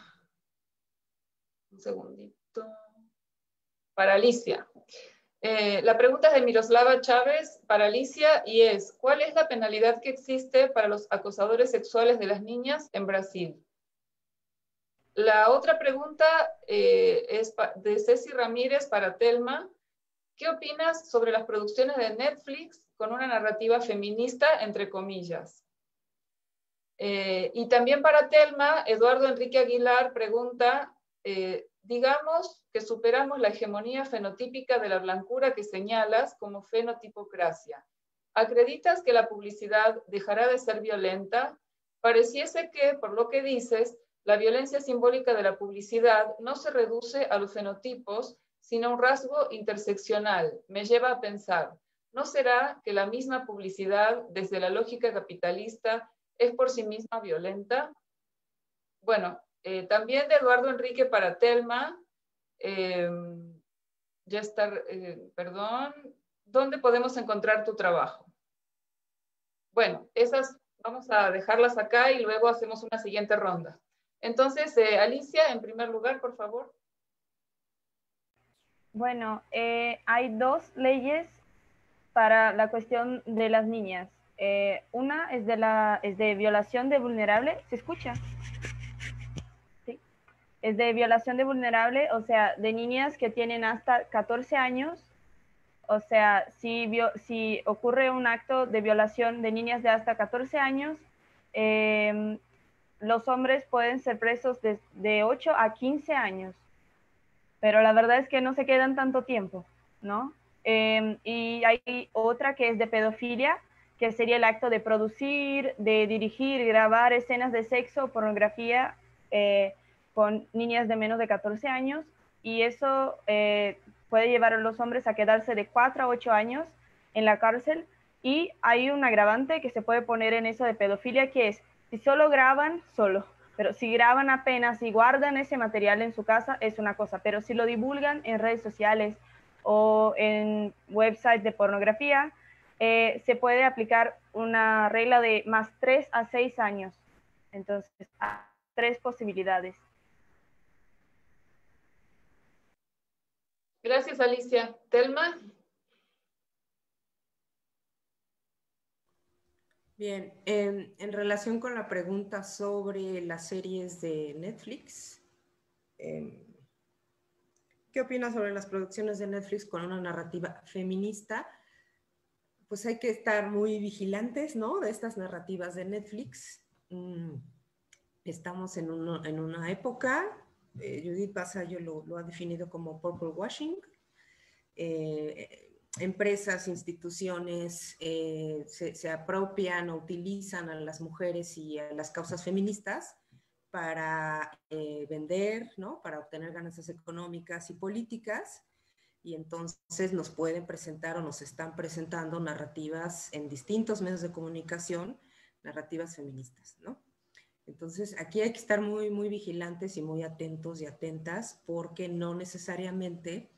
un segundito. Para Alicia. Eh, la pregunta es de Miroslava Chávez para Alicia y es, ¿cuál es la penalidad que existe para los acosadores sexuales de las niñas en Brasil? La otra pregunta eh, es de Ceci Ramírez para Telma. ¿Qué opinas sobre las producciones de Netflix con una narrativa feminista, entre comillas? Eh, y también para Telma, Eduardo Enrique Aguilar pregunta, eh, digamos que superamos la hegemonía fenotípica de la blancura que señalas como fenotipocracia. ¿Acreditas que la publicidad dejará de ser violenta? Pareciese que, por lo que dices, la violencia simbólica de la publicidad no se reduce a los fenotipos, sino a un rasgo interseccional. Me lleva a pensar, ¿no será que la misma publicidad, desde la lógica capitalista, es por sí misma violenta? Bueno, eh, también de Eduardo Enrique para Telma. Eh, ya está, eh, perdón. ¿Dónde podemos encontrar tu trabajo? Bueno, esas vamos a dejarlas acá y luego hacemos una siguiente ronda. Entonces, Alicia, en primer lugar, por favor. Bueno, hay dos leyes para la cuestión de las niñas. una es de, la, es de violación de vulnerable. ¿Se escucha? Es de violación de vulnerable, o sea, de niñas que tienen hasta 14 años. O sea, si, ocurre un acto de violación de niñas de hasta 14 años, em, los hombres pueden ser presos de, 8 a 15 años. pero la verdad es que no se quedan tanto tiempo, ¿no? Em, y hay otra que es de pedofilia, que sería el acto de producir, de dirigir grabar escenas de sexo pornografía eh, con niñas de menos de 14 años. Y eso eh, puede llevar a los hombres a quedarse de 4 a 8 años en la cárcel. Y hay un agravante que se puede poner en eso de pedofilia, que es si solo graban, solo. Pero si graban apenas y guardan ese material en su casa, es una cosa. Pero si lo divulgan en redes sociales o en websites de pornografía, eh, se puede aplicar una regla de más 3 a 6 años. Entonces, tres posibilidades. Gracias, Alicia. Telma. Bien, en, relación con la pregunta sobre las series de Netflix, em, ¿qué opinas sobre las producciones de Netflix con una narrativa feminista? Pues hay que estar muy vigilantes, ¿no? De estas narrativas de Netflix. Mm, estamos en, una época, eh, Judith Basayo lo, ha definido como purple washing. Eh, empresas, instituciones eh, se, apropian o utilizan a las mujeres y a las causas feministas para vender, ¿no? Para obtener ganancias económicas y políticas. Y entonces nos pueden presentar o nos están presentando narrativas en distintos medios de comunicación, narrativas feministas, ¿no? Entonces, aquí hay que estar muy, muy vigilantes y muy atentos y atentas porque no necesariamente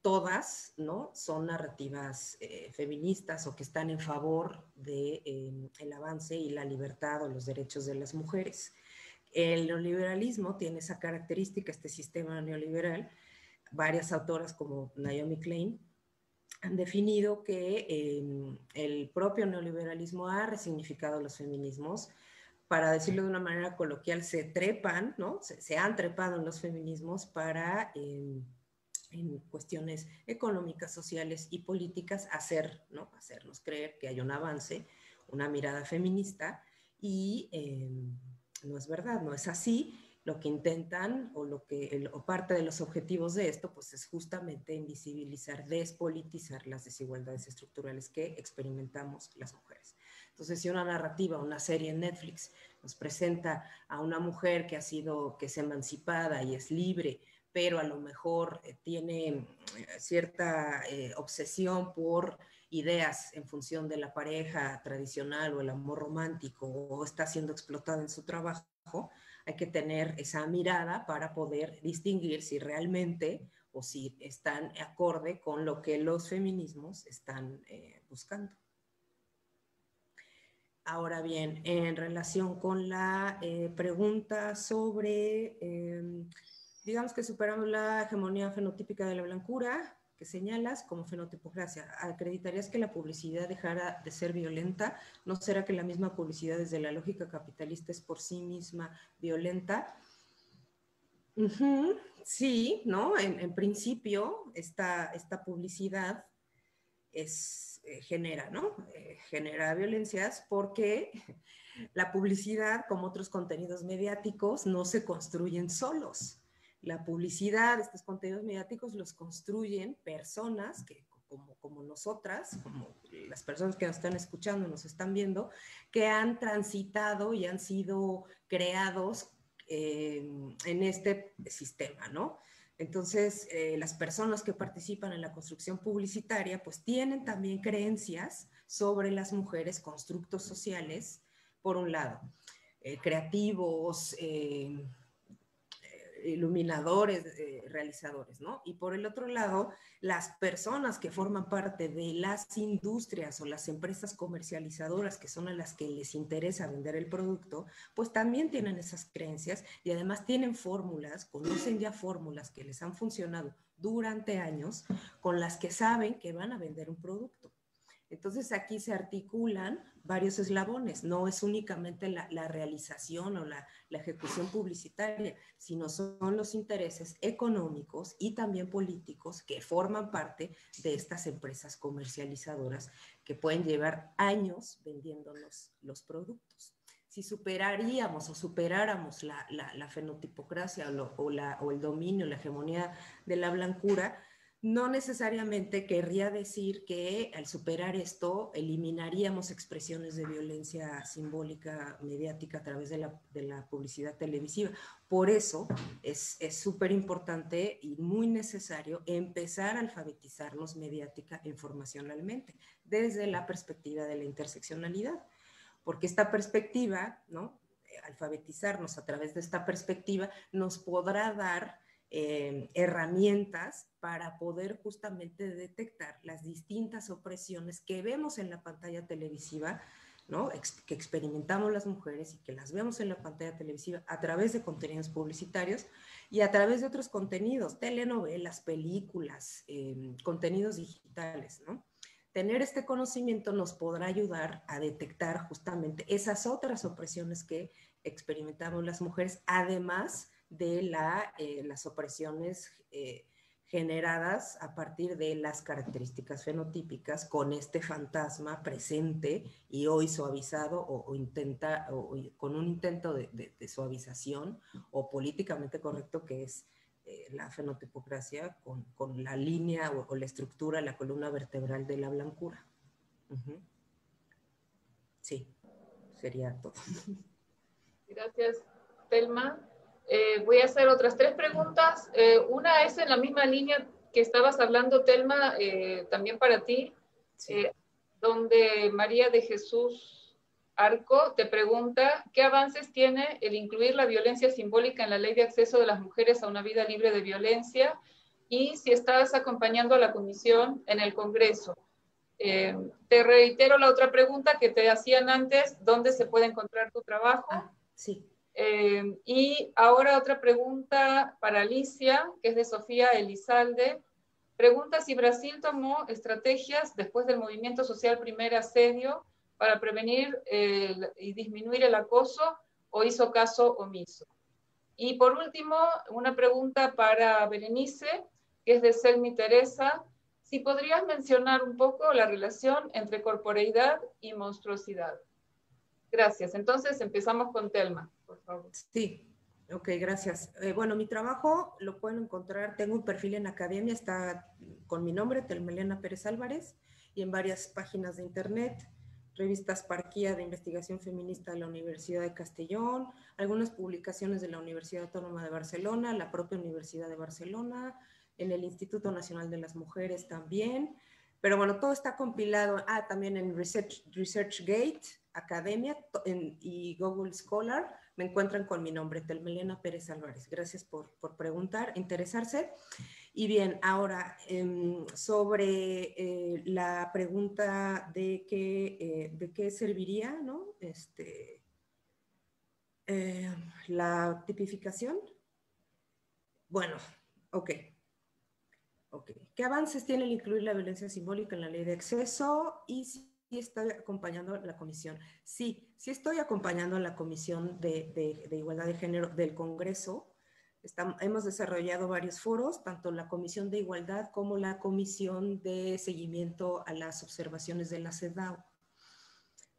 todas ¿no? son narrativas eh, feministas o que están en favor del de, em, avance y la libertad o los derechos de las mujeres. El neoliberalismo tiene esa característica, este sistema neoliberal. Varias autoras como Naomi Klein han definido que em, el propio neoliberalismo ha resignificado los feminismos. Para decirlo de una manera coloquial, se trepan, ¿no? Se, han trepado en los feminismos para em, en cuestiones económicas, sociales y políticas, hacer, ¿no? hacernos creer que hay un avance, una mirada feminista, y em, no es verdad, no es así. Lo que intentan o, lo que, o parte de los objetivos de esto, pues es justamente invisibilizar, despolitizar las desigualdades estructurales que experimentamos las mujeres. Entonces, si una narrativa, una serie en Netflix nos presenta a una mujer que ha sido, que es emancipada y es libre, pero a lo mejor eh, tiene eh, cierta eh, obsesión por ideas en función de la pareja tradicional o el amor romántico o está siendo explotada en su trabajo, hay que tener esa mirada para poder distinguir si realmente o si están acorde con lo que los feminismos están buscando. Ahora bien, en relación con la pregunta sobre em, digamos que superamos la hegemonía fenotípica de la blancura que señalas como fenotipocracia. ¿Acreditarías que la publicidad dejara de ser violenta? ¿No será que la misma publicidad desde la lógica capitalista es por sí misma violenta? Sí, ¿no? En, principio, esta, esta publicidad es, eh, genera, ¿no? Eh, genera violencias porque la publicidad, como otros contenidos mediáticos, no se construyen solos la publicidad, estos contenidos mediáticos los construyen personas que como, como, nosotras, como las personas que nos están escuchando, nos están viendo, que han transitado y han sido creados eh, en este sistema, ¿no? Entonces, eh, las personas que participan en la construcción publicitaria, pues tienen también creencias sobre las mujeres, constructos sociales, por un lado, eh, creativos, iluminadores, eh, realizadores, ¿no? Y por el otro lado, las personas que forman parte de las industrias o las empresas comercializadoras, que son a las que les interesa vender el producto, pues también tienen esas creencias y además tienen fórmulas, conocen ya fórmulas que les han funcionado durante años, con las que saben que van a vender un producto. Entonces aquí se articulan varios eslabones, no es únicamente la, realización o la, ejecución publicitaria, sino son los intereses económicos y también políticos que forman parte de estas empresas comercializadoras que pueden llevar años vendiéndonos los productos. si superaríamos o superáramos la, fenotipocracia o el dominio, la hegemonía de la blancura, no necesariamente querría decir que al superar esto eliminaríamos expresiones de violencia simbólica mediática a través de la, publicidad televisiva. Por eso es súper importante y muy necesario empezar a alfabetizarnos mediática e informacionalmente desde la perspectiva de la interseccionalidad, porque esta perspectiva, ¿no? alfabetizarnos a través de esta perspectiva nos podrá dar eh, herramientas para poder justamente detectar las distintas opresiones que vemos en la pantalla televisiva, ¿no? que experimentamos las mujeres y que las vemos en la pantalla televisiva a través de contenidos publicitarios y a través de otros contenidos, telenovelas, películas, em, contenidos digitales, ¿no? Tener este conocimiento nos podrá ayudar a detectar justamente esas otras opresiones que experimentamos las mujeres, además de eh, las opresiones eh, generadas a partir de las características fenotípicas con este fantasma presente y hoy suavizado o, intenta, o, con un intento de, suavización o políticamente correcto que es eh, la fenotipocracia con, con, la línea o, la estructura, la columna vertebral de la blancura. Sí, sería todo. Gracias, Telma. Eh, voy a hacer otras tres preguntas. Eh, una es en la misma línea que estabas hablando, Telma, eh, también para ti, donde María de Jesús Arco te pregunta, ¿qué avances tiene el incluir la violencia simbólica en la ley de acceso de las mujeres a una vida libre de violencia? Y si estás acompañando a la comisión en el Congreso. te reitero la otra pregunta que te hacían antes, ¿dónde se puede encontrar tu trabajo? Ah, sí. Eh, y ahora otra pregunta para Alicia, que es de Sofía Elizalde. Pregunta si Brasil tomó estrategias después del movimiento social primer asedio para prevenir y disminuir el acoso o hizo caso omiso. Y por último, una pregunta para Berenice, que es de Selmi Teresa. Si podrías mencionar un poco la relación entre corporeidad y monstruosidad. Gracias. Entonces empezamos con Telma. Sí, ok, gracias. Eh, bueno, mi trabajo lo pueden encontrar, tengo un perfil en academia, está con mi nombre, Telmelena Pérez Álvarez, y en varias páginas de internet, revistas Parquía de Investigación Feminista de la Universidad de Castellón, algunas publicaciones de la Universidad Autónoma de Barcelona, la propia Universidad de Barcelona, en el Instituto Nacional de las Mujeres también. Pero bueno, todo está compilado, ah, también en Research, ResearchGate, Academia y Google Scholar me encuentran con mi nombre, Telmelena Pérez Álvarez. Gracias por, por preguntar, interesarse. Y bien, ahora em, sobre eh, la pregunta de qué, eh, de qué serviría ¿no? este, eh, la tipificación. Bueno, ok. Ok. ¿Qué avances tiene el incluir la violencia simbólica en la ley de acceso? Y si estoy acompañando la comisión. Sí, sí estoy acompañando a la comisión de, igualdad de género del Congreso. hemos desarrollado varios foros, tanto la comisión de igualdad como la comisión de seguimiento a las observaciones de la CEDAW.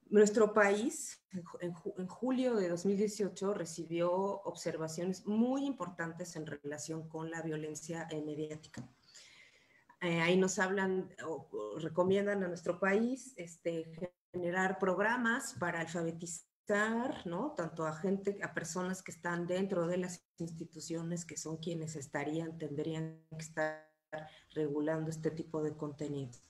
Nuestro país, en, julio de 2018, recibió observaciones muy importantes en relación con la violencia mediática. Eh, ahí nos hablan o, recomiendan a nuestro país este, generar programas para alfabetizar, ¿no? Tanto a gente, a personas que están dentro de las instituciones, que son quienes estarían, tendrían que estar regulando este tipo de contenidos.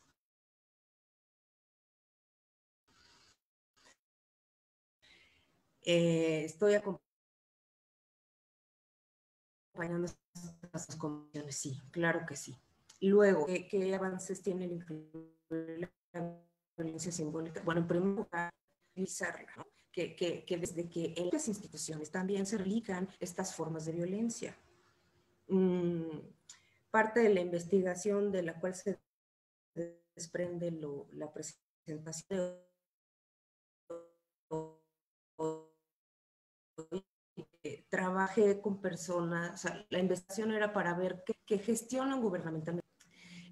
Eh, estoy acompañando sus comisiones, sí, claro que sí. Luego, ¿qué, avances tiene el violencia simbólica? Bueno, en primer lugar, revisarla, que, que, desde que en las instituciones también se relican estas formas de violencia. Mm, parte de la investigación de la cual se desprende la presentación trabajé con personas, la investigación era para ver qué gestionan gubernamentalmente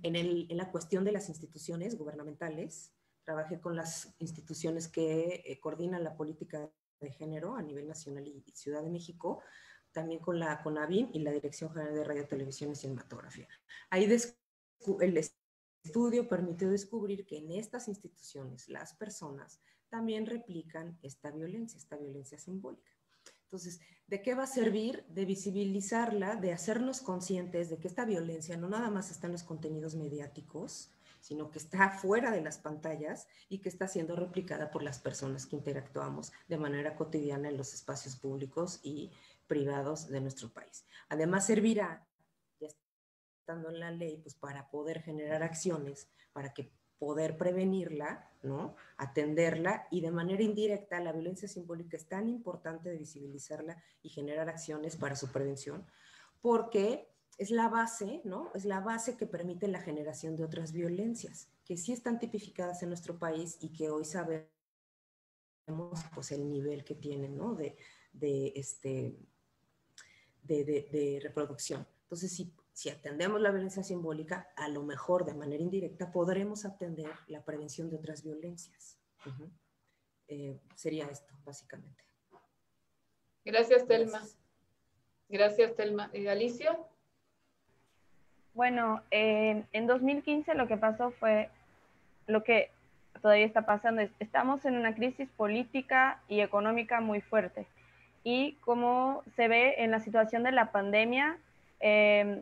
en, la cuestión de las instituciones gubernamentales, trabajé con las instituciones que eh, coordinan la política de Género a nivel nacional y Ciudad de México, también con la CONAVIM y la Dirección General de Radio, Televisión y Cinematografía. Ahí el estudio permitió descubrir que en estas instituciones las personas también replican esta violencia, esta violencia simbólica. Entonces, ¿de qué va a servir? De visibilizarla, de hacernos conscientes de que esta violencia no nada más está en los contenidos mediáticos, sino que está fuera de las pantallas y que está siendo replicada por las personas que interactuamos de manera cotidiana en los espacios públicos y privados de nuestro país. Además, servirá, ya estando en la ley, pues para poder generar acciones, para que poder prevenirla, ¿no? Atenderla y de manera indirecta la violencia simbólica es tan importante de visibilizarla y generar acciones para su prevención, porque es la base, ¿no? Es la base que permite la generación de otras violencias que sí están tipificadas en nuestro país y que hoy sabemos pues el nivel que tienen, ¿no? De, de este, de, de, reproducción. Entonces, si, si atendemos la violencia simbólica, a lo mejor de manera indirecta podremos atender la prevención de otras violencias. Eh, sería esto, básicamente. Gracias, Telma. Gracias, Telma. ¿Y Alicia? Bueno, en 2015 lo que pasó fue lo que todavía está pasando. Es, estamos en una crisis política y económica muy fuerte. Y como se ve en la situación de la pandemia, em,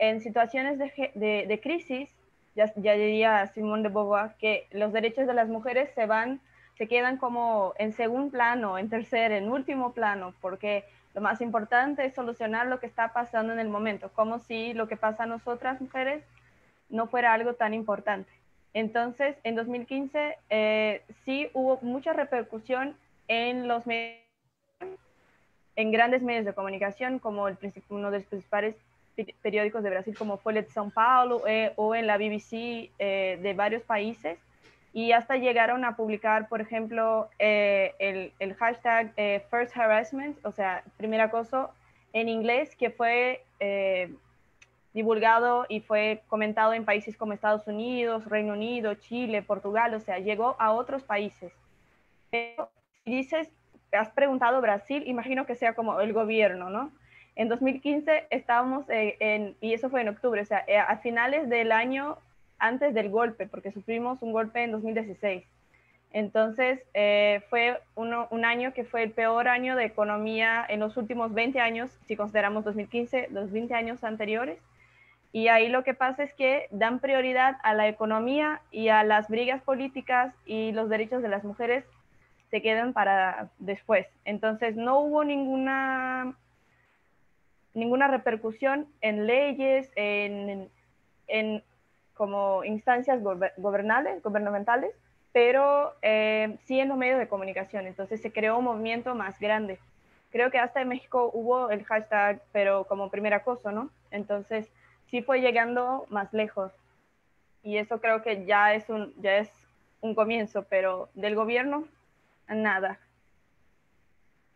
en situaciones de, de, crisis, ya, ya, diría Simón de Beauvoir, que los derechos de las mujeres se van, se quedan como en segundo plano, en tercer, en último plano, porque lo más importante es solucionar lo que está pasando en el momento, como si lo que pasa a nosotras mujeres no fuera algo tan importante. Entonces, en 2015 eh, sí hubo mucha repercusión en los medios, en grandes medios de comunicación, como uno de los principales periódicos de Brasil, como el de São Paulo, eh, o en la BBC eh, de varios países, y hasta llegaron a publicar, por ejemplo, eh, el, el, hashtag eh, First Harassment, o sea, primer acoso en inglés, que fue eh, divulgado y fue comentado en países como Estados Unidos, Reino Unido, Chile, Portugal, o sea, llegó a otros países. Pero si dices, has preguntado Brasil, imagino que sea como el gobierno, ¿no? En 2015 estábamos en, y eso fue en octubre, o sea, a finales del año antes del golpe, porque sufrimos un golpe en 2016. Entonces, eh, fue un año que fue el peor año de economía en los últimos 20 años, si consideramos 2015, los 20 años anteriores. Y ahí lo que pasa es que dan prioridad a la economía y a las brigas políticas y los derechos de las mujeres se quedan para después. Entonces, no hubo ninguna, ninguna repercusión en leyes, en, en como instancias gobernales, gubernamentales, pero eh, sí en los medios de comunicación. Entonces se creó un movimiento más grande. Creo que hasta en México hubo el hashtag, pero como primer acoso, ¿no? Entonces sí fue llegando más lejos. Y eso creo que ya es un, ya es un comienzo, pero del gobierno, nada.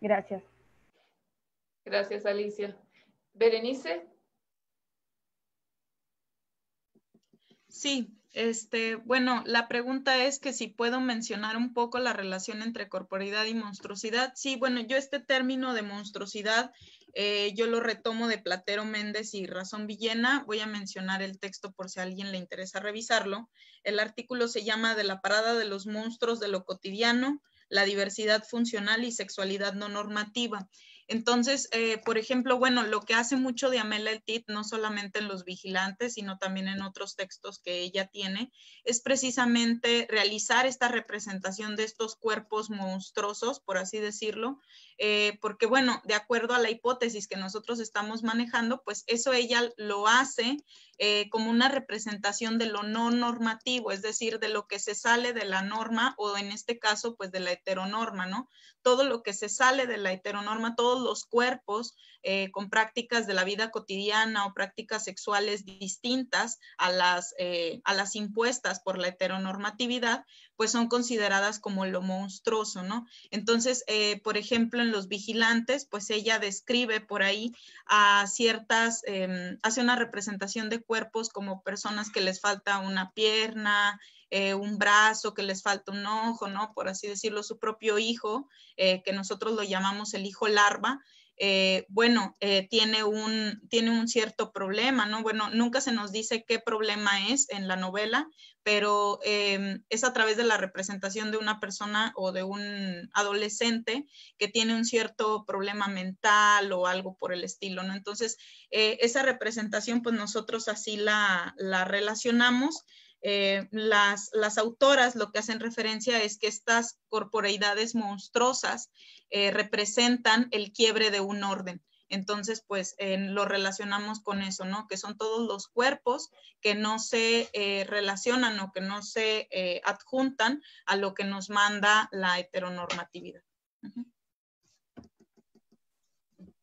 Gracias. Gracias, Alicia. Berenice. Sí, este, bueno, la pregunta es que si puedo mencionar un poco la relación entre corporidad y monstruosidad. Sí, bueno, yo este término de monstruosidad, eh, yo lo retomo de Platero Méndez y Razón Villena. Voy a mencionar el texto por si a alguien le interesa revisarlo. El artículo se llama De la parada de los monstruos de lo cotidiano, la diversidad funcional y sexualidad no normativa. Entonces, eh, por ejemplo, bueno, lo que hace mucho de Amela el Tit, no solamente en Los Vigilantes, sino también en otros textos que ella tiene, es precisamente realizar esta representación de estos cuerpos monstruosos, por así decirlo, eh, porque bueno, de acuerdo a la hipótesis que nosotros estamos manejando, pues eso ella lo hace eh, como una representación de lo no normativo, es decir, de lo que se sale de la norma o en este caso, pues de la heteronorma, ¿no? Todo lo que se sale de la heteronorma, todos los cuerpos eh, con prácticas de la vida cotidiana o prácticas sexuales distintas a las, eh, a las impuestas por la heteronormatividad, pues son consideradas como lo monstruoso, ¿no? Entonces, eh, por ejemplo, en Los Vigilantes, pues ella describe por ahí a ciertas, em, hace una representación de cuerpos como personas que les falta una pierna, eh, un brazo, que les falta un ojo, ¿no? Por así decirlo, su propio hijo, eh, que nosotros lo llamamos el hijo larva, eh, bueno, tiene, un, tiene un cierto problema, ¿no? Bueno, nunca se nos dice qué problema es en la novela, pero em, es a través de la representación de una persona o de un adolescente que tiene un cierto problema mental o algo por el estilo, ¿no? Entonces, esa representación, pues nosotros así la, la relacionamos. Eh, las, las, autoras lo que hacen referencia es que estas corporeidades monstruosas eh, representan el quiebre de un orden. Entonces, pues lo relacionamos con eso, ¿no? Que son todos los cuerpos que no se eh, relacionan o que no se adjuntan a lo que nos manda la heteronormatividad.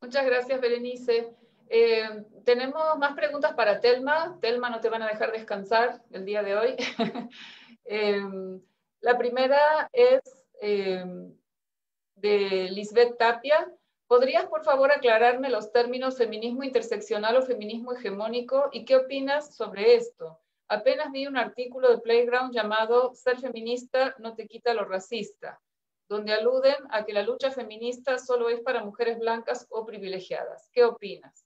Muchas gracias, Berenice. Eh, tenemos más preguntas para Telma. Telma, no te van a dejar descansar el día de hoy. Eh, la primera es eh, de Lisbeth Tapia. ¿Podrías, por favor, aclararme los términos feminismo interseccional o feminismo hegemónico y qué opinas sobre esto? Apenas vi un artículo de Playground llamado Ser feminista no te quita lo racista, donde aluden a que la lucha feminista solo es para mujeres blancas o privilegiadas. ¿Qué opinas?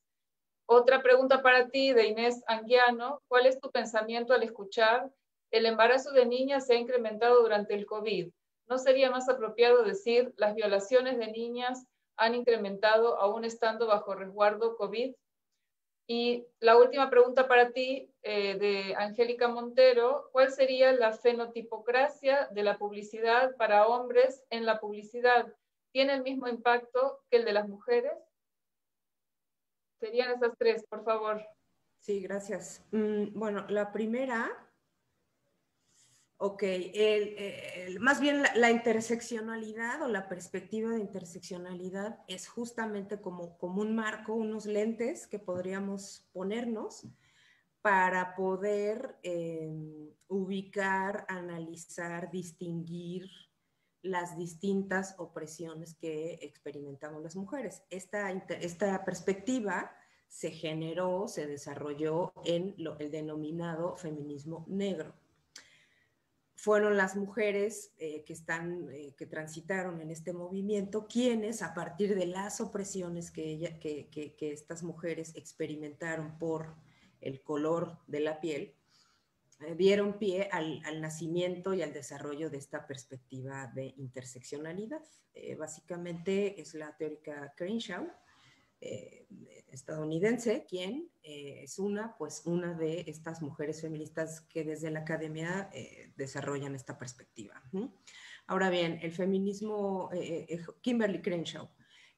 Otra pregunta para ti de Inés Anguiano. ¿Cuál es tu pensamiento al escuchar el embarazo de niñas se ha incrementado durante el COVID? ¿No sería más apropiado decir las violaciones de niñas han incrementado aún estando bajo resguardo COVID? Y la última pregunta para ti, eh, de Angélica Montero, ¿cuál sería la fenotipocracia de la publicidad para hombres en la publicidad? ¿Tiene el mismo impacto que el de las mujeres? Serían esas tres, por favor. Sí, gracias. Mm, bueno, la primera, ok, más bien la, interseccionalidad o la perspectiva de interseccionalidad es justamente como, como un marco, unos lentes que podríamos ponernos para poder em, ubicar, analizar, distinguir las distintas opresiones que experimentamos las mujeres. Esta, esta perspectiva se generó, se desarrolló en el denominado feminismo negro. Fueron las mujeres eh, que, están, eh, que transitaron en este movimiento quienes, a partir de las opresiones que, que, que estas mujeres experimentaron por el color de la piel, eh, dieron pie al, nacimiento y al desarrollo de esta perspectiva de interseccionalidad. Eh, básicamente es la teórica Crenshaw, eh, estadounidense, quien es una, pues una de estas mujeres feministas que desde la academia desarrollan esta perspectiva. Ahora bien, el feminismo, Kimberly Crenshaw,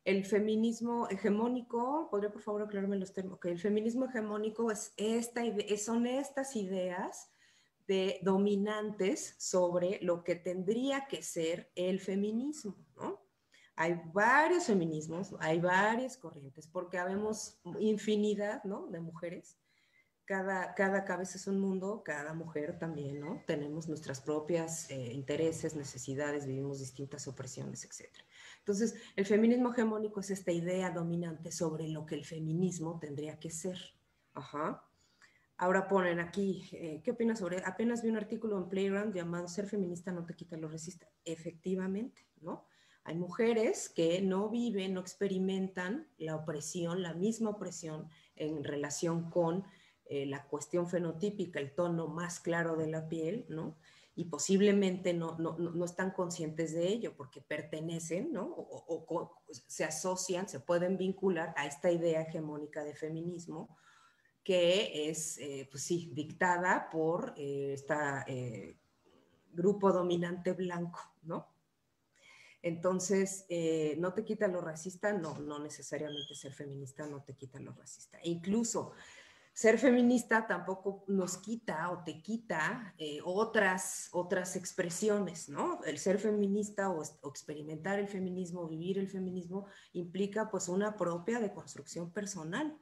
el feminismo hegemónico, ¿podría por favor aclararme los términos? Que el feminismo hegemónico es esta, son estas ideas de dominantes sobre lo que tendría que ser el feminismo, ¿no? Hay varios feminismos, hay varias corrientes, porque habemos infinidad, ¿no? De mujeres. Cada, cada cabeza es un mundo, cada mujer también, ¿no? Tenemos nuestras propias eh, intereses, necesidades, vivimos distintas opresiones, etc. Entonces, el feminismo hegemónico es esta idea dominante sobre lo que el feminismo tendría que ser. Ajá. Ahora ponen aquí, eh, ¿qué opinas sobre? Apenas vi un artículo en Playground llamado Ser feminista no te quita lo resista. Efectivamente, ¿no? Hay mujeres que no viven, no experimentan la opresión, la misma opresión en relación con eh, la cuestión fenotípica, el tono más claro de la piel, ¿no? Y posiblemente no, no, no están conscientes de ello porque pertenecen, ¿no? o se asocian, se pueden vincular a esta idea hegemónica de feminismo que es, eh, pues sí, dictada por este grupo dominante blanco, ¿no? Entonces, no te quita lo racista, no, no necesariamente ser feminista no te quita lo racista. E incluso ser feminista tampoco nos quita o te quita otras, otras expresiones, ¿no? El ser feminista o, experimentar el feminismo, vivir el feminismo, implica pues una propia deconstrucción personal,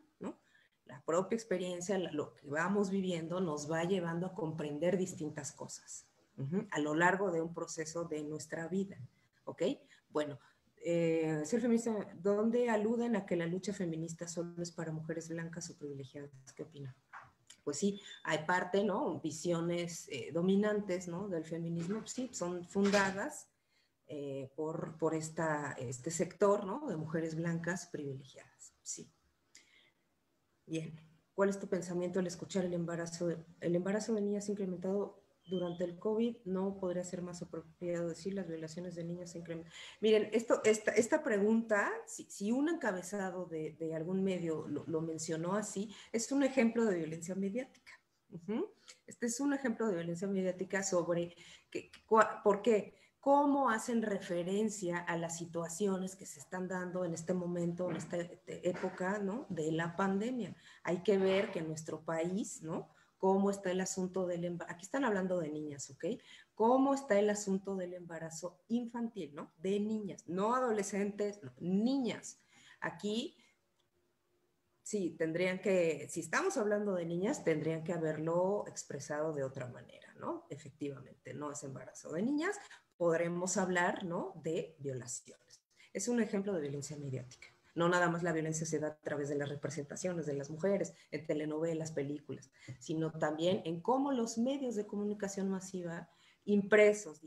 la propia experiencia, lo que vamos viviendo, nos va llevando a comprender distintas cosas. a lo largo de un proceso de nuestra vida. ¿Ok? Bueno, eh, ser feminista, ¿dónde aluden a que la lucha feminista solo es para mujeres blancas o privilegiadas? ¿Qué opinan? Pues sí, hay parte, ¿no? Visiones eh, dominantes, ¿no? Del feminismo, pues sí, son fundadas eh, por, por esta, este sector, ¿no? De mujeres blancas privilegiadas, sí. Bien, ¿cuál es tu pensamiento al escuchar el embarazo? el embarazo de niñas incrementado durante el COVID no podría ser más apropiado decir las violaciones de niños se incrementan. Miren, esto, esta, esta pregunta, si, un encabezado de, de algún medio lo, mencionó así, es un ejemplo de violencia mediática. Este es un ejemplo de violencia mediática sobre que, por qué, cómo hacen referencia a las situaciones que se están dando en este momento, en esta época, ¿no? De la pandemia. Hay que ver que nuestro país, ¿no? Cómo está el asunto del embarazo, aquí están hablando de niñas, ¿ok? ¿Cómo está el asunto del embarazo infantil, ¿no? De niñas, no adolescentes, niñas. Aquí, sí, tendrían que, si estamos hablando de niñas, tendrían que haberlo expresado de otra manera, ¿no? Efectivamente, no es embarazo de niñas, podremos hablar, ¿no? De violaciones. Es un ejemplo de violencia mediática. No nada más la violencia se da a través de las representaciones de las mujeres, en telenovelas, películas, sino también en cómo los medios de comunicación masiva, impresos,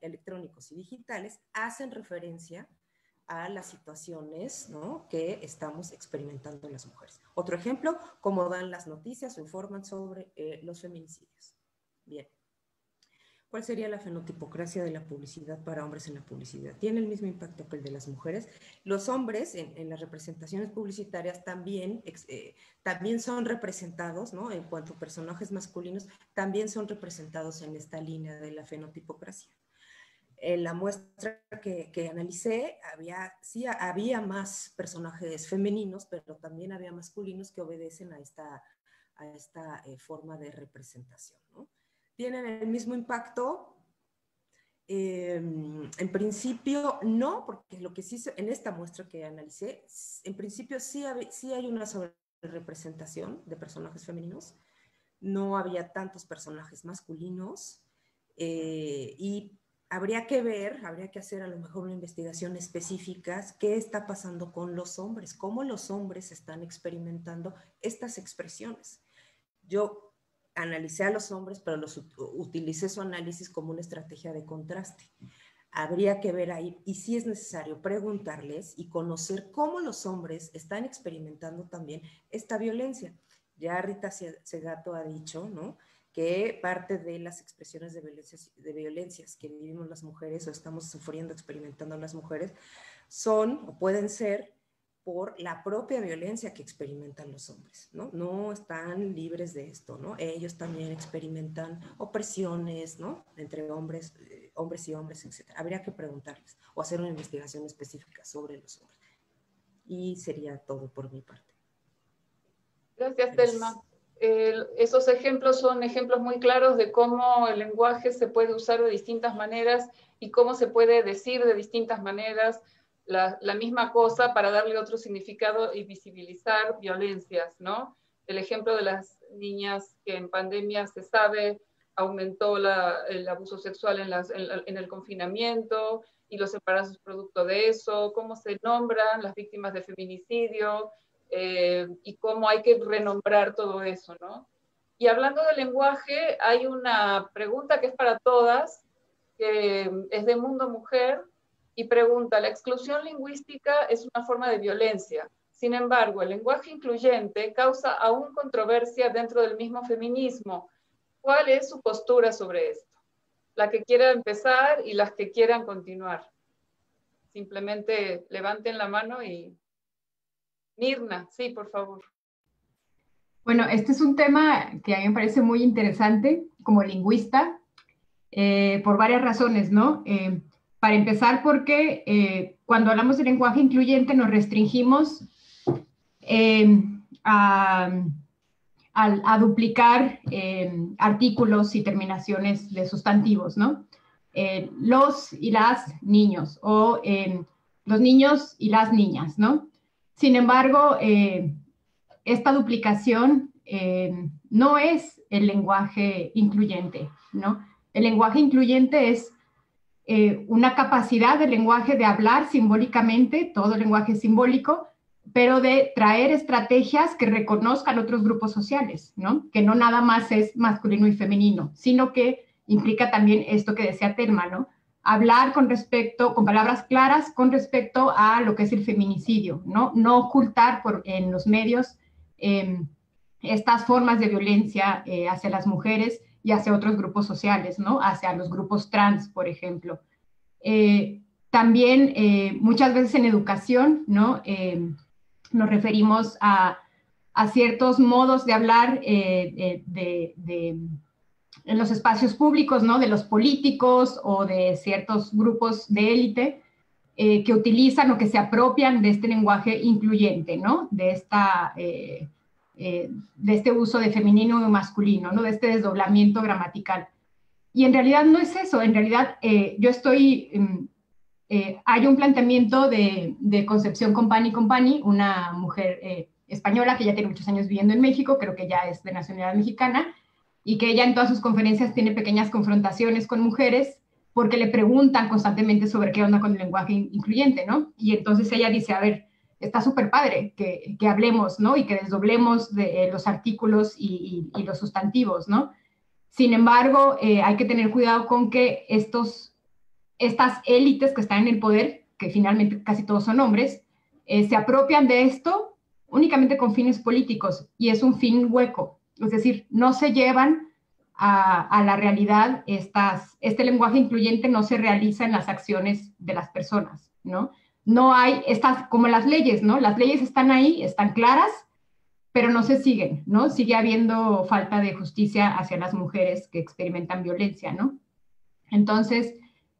electrónicos y digitales, hacen referencia a las situaciones que estamos experimentando las mujeres. Otro ejemplo, cómo dan las noticias o informan sobre eh, los feminicidios. Bien. ¿Cuál sería la fenotipocracia de la publicidad para hombres en la publicidad? ¿Tiene el mismo impacto que el de las mujeres? Los hombres en, las representaciones publicitarias también, eh, también son representados, ¿no? En cuanto a personajes masculinos, también son representados en esta línea de la fenotipocracia. En la muestra que, que analicé, había, sí había más personajes femeninos, pero también había masculinos que obedecen a esta, a esta eh, forma de representación, ¿no? Tienen el mismo impacto? Em, en principio no, porque lo que sí en esta muestra que analicé, en principio sí, sí hay una representación de personajes femeninos, no había tantos personajes masculinos eh, y habría que ver, habría que hacer a lo mejor una investigación específica, qué está pasando con los hombres, cómo los hombres están experimentando estas expresiones. Yo analicé a los hombres, pero los utilicé su análisis como una estrategia de contraste. Habría que ver ahí, y si es necesario preguntarles y conocer cómo los hombres están experimentando también esta violencia. Ya Rita Segato ha dicho, ¿no? que parte de las expresiones de violencias, de violencias que vivimos las mujeres o estamos sufriendo, experimentando las mujeres, son o pueden ser por la propia violencia que experimentan los hombres, ¿no? No están libres de esto, ¿no? Ellos también experimentan opresiones, ¿no? Entre hombres, eh, hombres y hombres, etc. Habría que preguntarles o hacer una investigación específica sobre los hombres. Y sería todo por mi parte. Gracias, Telma. esos ejemplos son ejemplos muy claros de cómo el lenguaje se puede usar de distintas maneras y cómo se puede decir de distintas maneras la, misma cosa para darle otro significado y visibilizar violencias, ¿no? El ejemplo de las niñas que en pandemia se sabe aumentó el abuso sexual en, el confinamiento y los embarazos producto de eso, cómo se nombran las víctimas de feminicidio eh, y cómo hay que renombrar todo eso, ¿no? Y hablando del lenguaje, hay una pregunta que es para todas, que es de Mundo Mujer, y pregunta, la exclusión lingüística es una forma de violencia. Sin embargo, el lenguaje incluyente causa aún controversia dentro del mismo feminismo. ¿Cuál es su postura sobre esto? La que quiera empezar y las que quieran continuar. Simplemente levanten la mano y... Mirna, sí, por favor. Bueno, este es un tema que a mí me parece muy interesante como lingüista, eh, por varias razones, ¿no? Eh, para empezar, porque eh, cuando hablamos de lenguaje incluyente nos restringimos em, a, duplicar em, artículos y terminaciones de sustantivos, ¿no? Eh, los y las niños o em, los niños y las niñas, ¿no? Sin embargo, esta duplicación no es el lenguaje incluyente, ¿no? El lenguaje incluyente es eh, una capacidad del lenguaje de hablar simbólicamente, todo lenguaje simbólico, pero de traer estrategias que reconozcan otros grupos sociales, ¿no? Que no nada más es masculino y femenino, sino que implica también esto que decía Telma, ¿no? Hablar con respecto, con palabras claras con respecto a lo que es el feminicidio, ¿no? No ocultar por, en los medios em, estas formas de violencia eh, hacia las mujeres y hacia otros grupos sociales, ¿no? Hacia los grupos trans, por ejemplo. Eh, también eh, muchas veces en educación, ¿no? Em, nos referimos a, ciertos modos de hablar eh, de, en los espacios públicos, ¿no? De los políticos o de ciertos grupos de élite eh, que utilizan o que se apropian de este lenguaje incluyente, ¿no? De, esta, eh, de este uso de femenino y masculino, ¿no? De este desdoblamiento gramatical. Y en realidad no es eso, en realidad yo estoy mm, eh, hay un planteamiento de, Concepción Company Company, una mujer eh, española que ya tiene muchos años viviendo en México, creo que ya es de nacionalidad mexicana, y que ella en todas sus conferencias tiene pequeñas confrontaciones con mujeres porque le preguntan constantemente sobre qué onda con el lenguaje incluyente, ¿no? Y entonces ella dice, a ver, está súper padre que, hablemos, ¿no? Y que desdoblemos de, eh, los artículos y, los sustantivos, ¿no? Sin embargo, hay que tener cuidado con que estos estas élites que están en el poder, que finalmente casi todos son hombres, eh, se apropian de esto únicamente con fines políticos y es un fin hueco. Es decir, no se llevan a, la realidad, este lenguaje incluyente no se realiza en las acciones de las personas, ¿no? No hay estas, como las leyes, ¿no? Las leyes están ahí, están claras, pero no se siguen, ¿no? Sigue habiendo falta de justicia hacia las mujeres que experimentan violencia, ¿no? Entonces,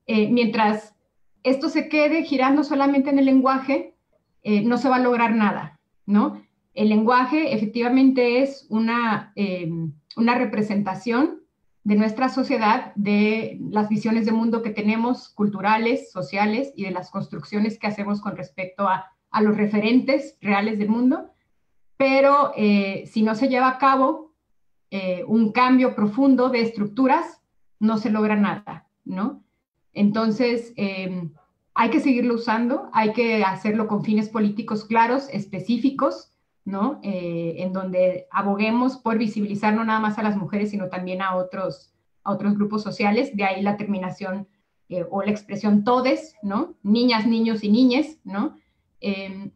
eh, mientras esto se quede girando solamente en el lenguaje, eh, no se va a lograr nada, ¿no? El lenguaje efectivamente es una, eh, una representación de nuestra sociedad, de las visiones de mundo que tenemos, culturales, sociales, y de las construcciones que hacemos con respecto a, a los referentes reales del mundo. Pero si no se lleva a cabo un cambio profundo de estructuras, no se logra nada, ¿no? Entonces, em, hay que seguirlo usando, hay que hacerlo con fines políticos claros, específicos, ¿no? Eh, en donde aboguemos por visibilizar no nada más a las mujeres, sino también a otros, a otros grupos sociales. De ahí la terminación eh, o la expresión todes, ¿no? Niñas, niños y niñes, ¿no? Em,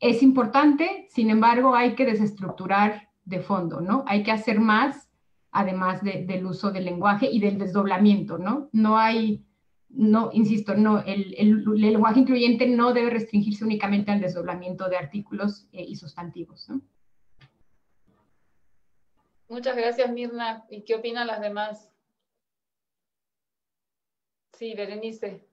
es importante, sin embargo, hay que desestructurar de fondo, ¿no? Hay que hacer más, además del uso del lenguaje y del desdoblamiento, ¿no? No hay no, insisto, no, el, lenguaje incluyente no debe restringirse únicamente al desdoblamiento de artículos eh, y sustantivos. Muchas gracias, Mirna. ¿Y qué opinan las demás? Sí, Berenice.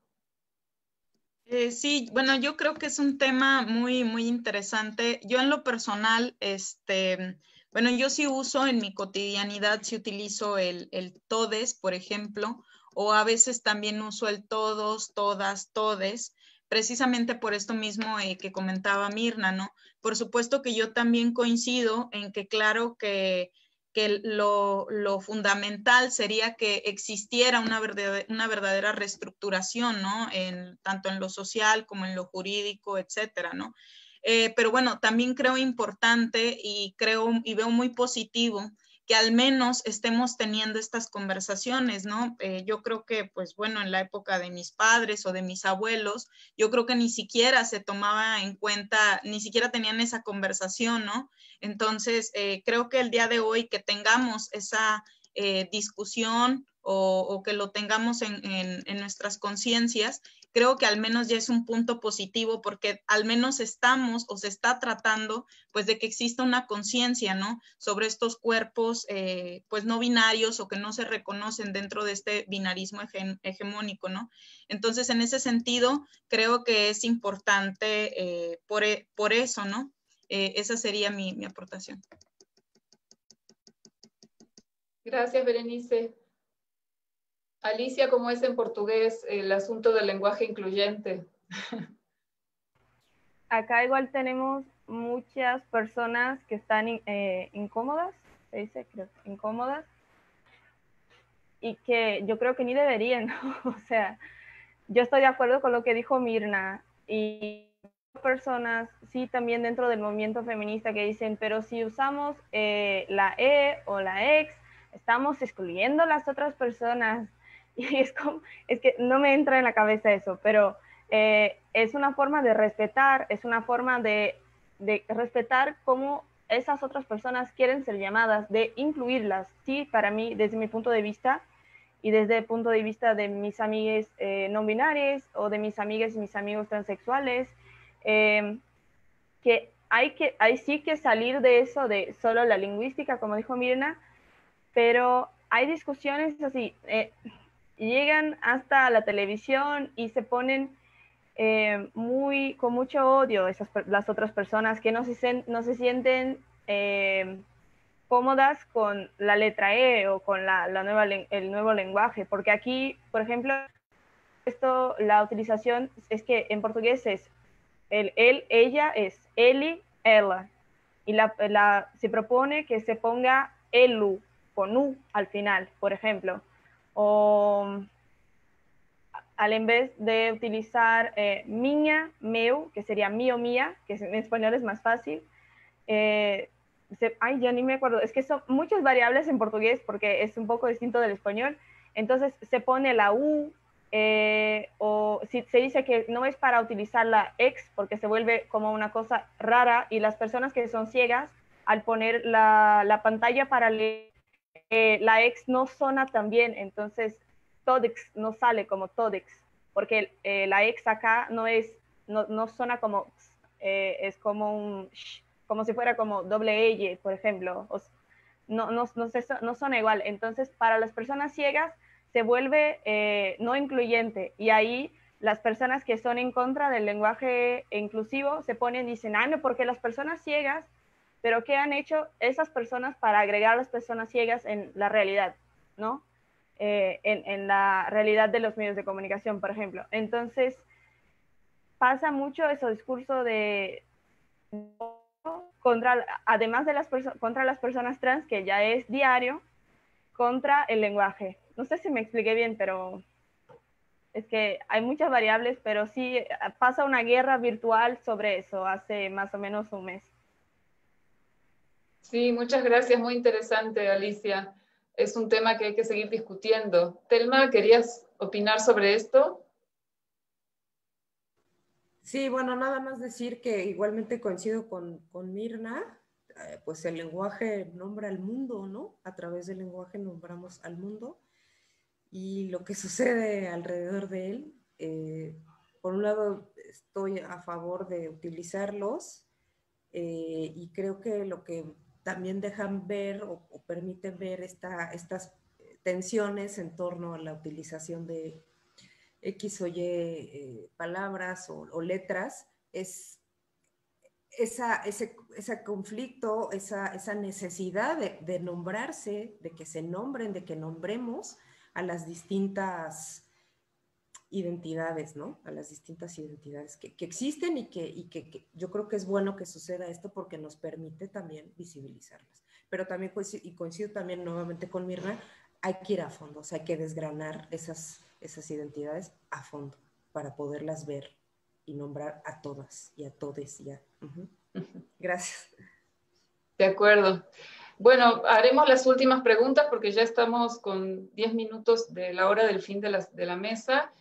Eh, sí, bueno, yo creo que es un tema muy, muy interesante. Yo en lo personal, este, bueno, yo sí uso en mi cotidianidad, sí utilizo el, el TODES, por ejemplo, o a veces también uso el todos, todas, todes, precisamente por esto mismo eh, que comentaba Mirna, ¿no? Por supuesto que yo también coincido en que claro que, lo, fundamental sería que existiera una verdadera, una verdadera reestructuración, ¿no? En, tanto en lo social como en lo jurídico, etcétera, ¿no? Eh, pero bueno, también creo importante y creo y veo muy positivo al menos estemos teniendo estas conversaciones, ¿no? Eh, yo creo que, pues bueno, en la época de mis padres o de mis abuelos, yo creo que ni siquiera se tomaba en cuenta, ni siquiera tenían esa conversación, ¿no? Entonces, eh, creo que el día de hoy que tengamos esa eh, discusión o, que lo tengamos en, en nuestras conciencias, creo que al menos ya es un punto positivo porque al menos estamos o se está tratando pues de que exista una conciencia, ¿no? Sobre estos cuerpos eh, pues no binarios o que no se reconocen dentro de este binarismo hegemónico, ¿no? Entonces, en ese sentido, creo que es importante eh, por, e, por, eso, ¿no? Eh, esa sería mi, mi aportación. Gracias, Berenice. Alicia, ¿cómo es en portugués el asunto del lenguaje incluyente? Acá igual tenemos muchas personas que están eh, incómodas, se dice, creo, incómodas. y que yo creo que ni deberían, o sea, yo estoy de acuerdo con lo que dijo Mirna y personas, sí, también dentro del movimiento feminista que dicen, pero si usamos eh, la E o la X, estamos excluyendo a las otras personas. Y es como, es que no me entra en la cabeza eso, pero eh, es una forma de respetar, es una forma de, de respetar cómo esas otras personas quieren ser llamadas, de incluirlas. Sí, para mí, desde mi punto de vista, y desde el punto de vista de mis amigas eh, no binarias o de mis amigas y mis amigos transexuales, em, que hay, que hay sí que salir de eso, de solo la lingüística, como dijo Mirna, pero hay discusiones así, eh, llegan hasta la televisión y se ponen eh, muy, con mucho odio esas, las otras personas que no se, no se sienten cómodas con la letra E o con la, nueva, el nuevo lenguaje, porque aquí, por ejemplo, esto, la utilización es que en portugués es el él, ella es Eli, ella, y la, se propone que se ponga elu con u al final, por ejemplo, o al en vez de utilizar eh, miña, meu, que sería mío, mía, que en español es más fácil, eh, ay, ya ni me acuerdo, es que son muchas variables en portugués porque es un poco distinto del español. Entonces se pone la U eh, o si se dice que no es para utilizar la X porque se vuelve como una cosa rara y las personas que son ciegas al poner la, la pantalla para leer eh, la X no suena tan bien, entonces Todex no sale como Todex porque eh, la X acá no es, no, no suena como, es como un como si fuera como doble L, por ejemplo. no, no, no, no son igual. Entonces, para las personas ciegas se vuelve eh, no incluyente y ahí las personas que son en contra del lenguaje inclusivo se ponen y dicen, ah, no, porque las personas ciegas, pero ¿qué han hecho esas personas para agregar a las personas ciegas en la realidad, ¿no? Eh, en, la realidad de los medios de comunicación, por ejemplo. Entonces, pasa mucho ese discurso de contra, además de las contra las personas trans, que ya es diario, contra el lenguaje. No sé si me expliqué bien, pero es que hay muchas variables, pero sí eh, pasa una guerra virtual sobre eso hace más o menos un mes. Sí, muchas gracias, muy interesante, Alicia. Es un tema que hay que seguir discutiendo. Telma, ¿querías opinar sobre esto? Sí, bueno, nada más decir que igualmente coincido con, con Mirna, eh, pues el lenguaje nombra al mundo, ¿no? A través del lenguaje nombramos al mundo y lo que sucede alrededor de él. Eh, por un lado, estoy a favor de utilizarlos eh, y creo que lo que también dejan ver o, o permiten ver esta, estas tensiones en torno a la utilización de, X o Y eh, palabras o, letras, es esa, ese, conflicto, esa, necesidad de, nombrarse, de que se nombren, de que nombremos a las distintas identidades, ¿no? A las distintas identidades que, existen y, que, que, yo creo que es bueno que suceda esto porque nos permite también visibilizarlas. Pero también coincido, y coincido también nuevamente con Mirna, hay que ir a fondo, o sea, hay que desgranar esas esas identidades a fondo para poderlas ver y nombrar a todas y a todes ya. Gracias. De acuerdo. Bueno, haremos las últimas preguntas porque ya estamos con 10 minutos de la hora del fin de la, de la mesa.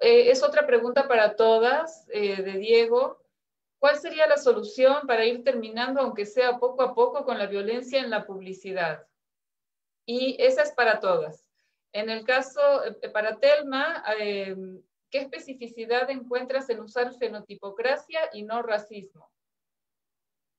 Eh, es otra pregunta para todas, eh, de Diego. ¿Cuál sería la solución para ir terminando, aunque sea poco a poco, con la violencia en la publicidad? Y esa es para todas. En el caso, eh, para Telma, ¿qué especificidad encuentras en usar fenotipocracia y no racismo?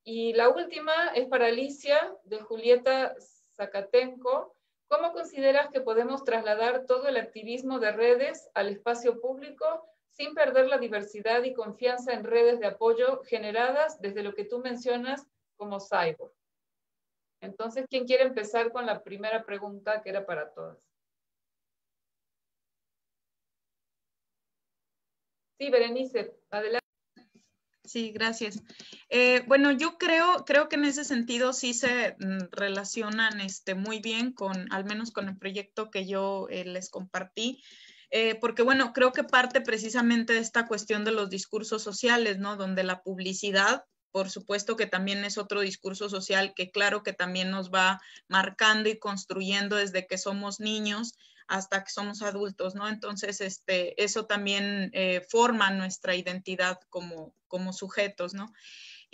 Y la última es para Alicia, de Julieta Zacatenco. ¿Cómo consideras que podemos trasladar todo el activismo de redes al espacio público sin perder la diversidad y confianza en redes de apoyo generadas desde lo que tú mencionas como cyborg? Entonces, ¿quién quiere empezar con la primera pregunta que era para todas? Sí, Berenice, adelante. Sí, gracias. Eh, bueno, yo creo, creo que en ese sentido sí se mm, relacionan este, muy bien con, al menos con el proyecto que yo eh, les compartí. Eh, porque bueno, creo que parte precisamente de esta cuestión de los discursos sociales, ¿no? Donde la publicidad, por supuesto que también es otro discurso social que claro que también nos va marcando y construyendo desde que somos niños hasta que somos adultos, ¿no? Entonces, este, eso también eh, forma nuestra identidad como, como sujetos, ¿no?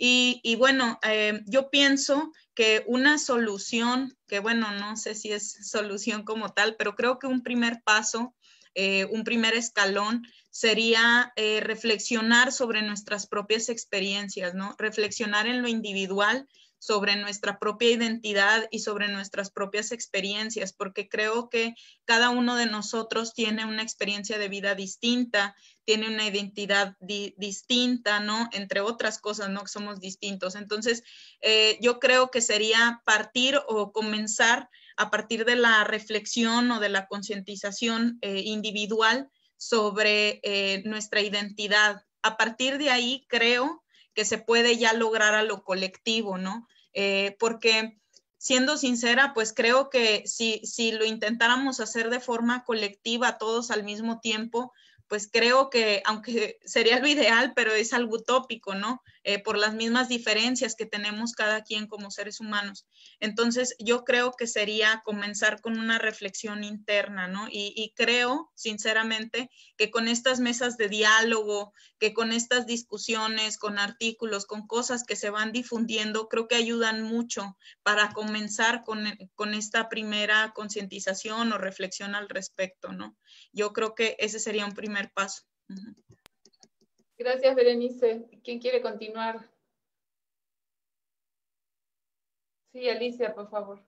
Y, bueno, eh, yo pienso que una solución, que bueno, no sé si es solución como tal, pero creo que un primer paso, eh, un primer escalón sería reflexionar sobre nuestras propias experiencias, ¿no? Reflexionar en lo individual sobre nuestra propia identidad y sobre nuestras propias experiencias, porque creo que cada uno de nosotros tiene una experiencia de vida distinta, tiene una identidad distinta, ¿no? Entre otras cosas, ¿no? Que somos distintos. Entonces, eh, yo creo que sería partir o comenzar a partir de la reflexión o de la concientización eh, individual sobre eh, nuestra identidad. A partir de ahí, creo que se puede ya lograr a lo colectivo, ¿no? Eh, porque siendo sincera, pues creo que si, si lo intentáramos hacer de forma colectiva todos al mismo tiempo, pues creo que, aunque sería lo ideal, pero es algo utópico, ¿no? Eh, por las mismas diferencias que tenemos cada quien como seres humanos. Entonces, yo creo que sería comenzar con una reflexión interna, ¿no? Y, creo, sinceramente, que con estas mesas de diálogo, que con estas discusiones, con artículos, con cosas que se van difundiendo, creo que ayudan mucho para comenzar con, con esta primera concientización o reflexión al respecto, ¿no? Yo creo que ese sería un primer paso. Gracias, Berenice. ¿Quién quiere continuar? Sí, Alicia, por favor.